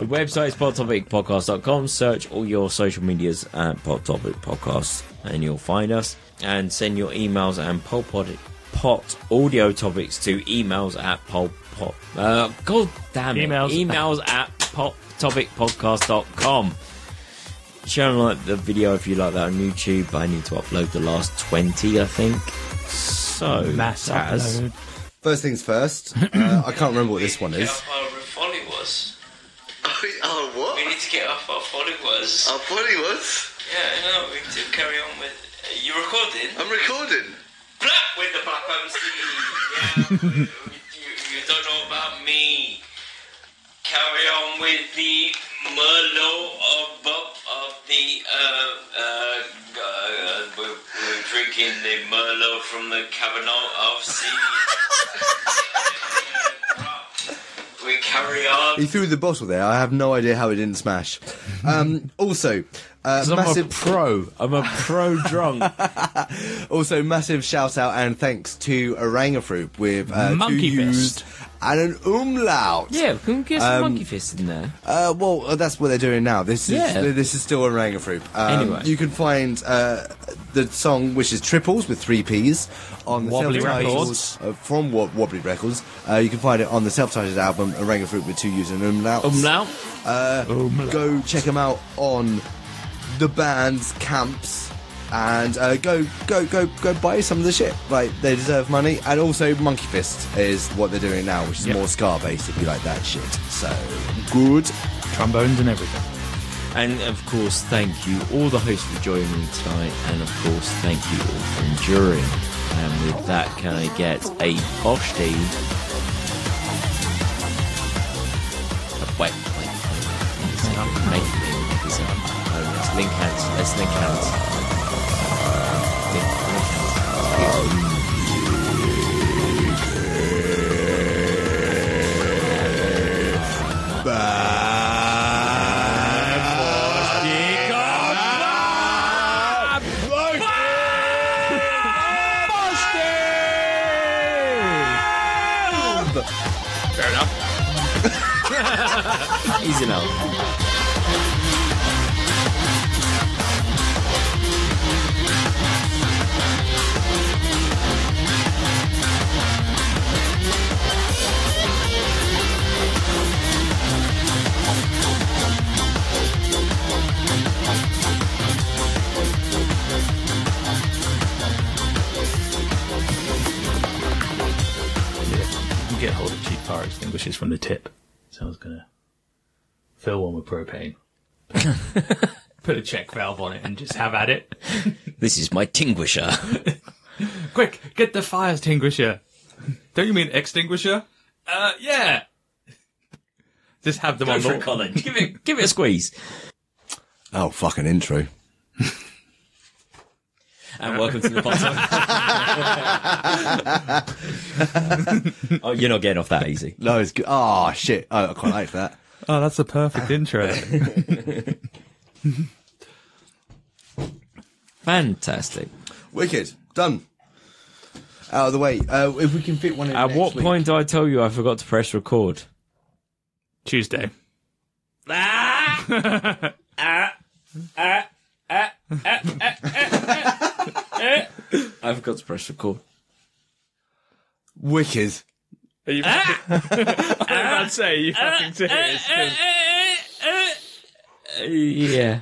The website is pottopicpodcast.com. Search all your social medias at Pot Topic Podcast, and you'll find us. And send your emails and pot pot, pot audio topics to emails at pol pot. Uh, God damn it! Emails. emails at pottopicpodcast.com. Share and like the video if you like that on YouTube. I need to upload the last 20, I think. So, Mass that's- upload. First things first. Uh, I can't remember what this one is. our followers. Oh, oh, what? We need to get off our followers. I thought he was. Yeah, no, we need to carry on with. you recording? I'm recording. Black with the black MC. Yeah, you, you don't know about me. Carry on with the Merlot of of the uh uh, uh we're, we're drinking the Merlot from the Cabernet of Sea. we carry on. He threw the bottle there. I have no idea how it didn't smash. Um, also, uh, I'm a massive, pro. I'm a pro drunk. also massive shout out and thanks to Orangafruit with uh, Monkey two fist. U's and an umlaut. yeah, can we get some monkey fist in there? Uh, well, uh, that's what they're doing now. This is Yeah. this is still Orangafruit. Um, Anyway. you can find uh, the song, which is Triples with three P's, on the Wobbly Records. uh, from Wo- Wobbly Records. Uh, you can find it on the self-titled album Orangafruit with two U's and umlaut. Umlaut. Uh, go check them out on the band's camps and uh, go go go go buy some of the shit. Like they deserve money, and also Monkey Fist is what they're doing now, which is Yep. more ska based if you like that shit. So good. Trombones and everything. And of course, thank you all the hosts for joining me tonight, and of course, thank you all for enduring. And with that, can I get a posh tea? Wait, wait. Make listen. No, let's link hands. Let's link hands. Link, fire extinguishers from the tip. So I was gonna fill one with propane. Put a check valve on it and just have at it. This is my tinguisher. Quick, get the fire extinguisher. Don't you mean extinguisher? Uh, yeah. Just have them on the Colin. Give it, give it a squeeze. Oh, fucking intro. And welcome to the podcast. oh, you're not getting off that easy. No, it's good. Oh, ah, shit. Oh, I quite like that. Oh, that's a perfect intro. Fantastic. Wicked. Done. Out of the way. Uh, if we can fit one in At next what week. point do I tell you I forgot to press record? Tuesday. Ah! Ah! I forgot to press record. Wicked. Are you ah! I was about to say, are you ah! fucking serious? 'Cause yeah.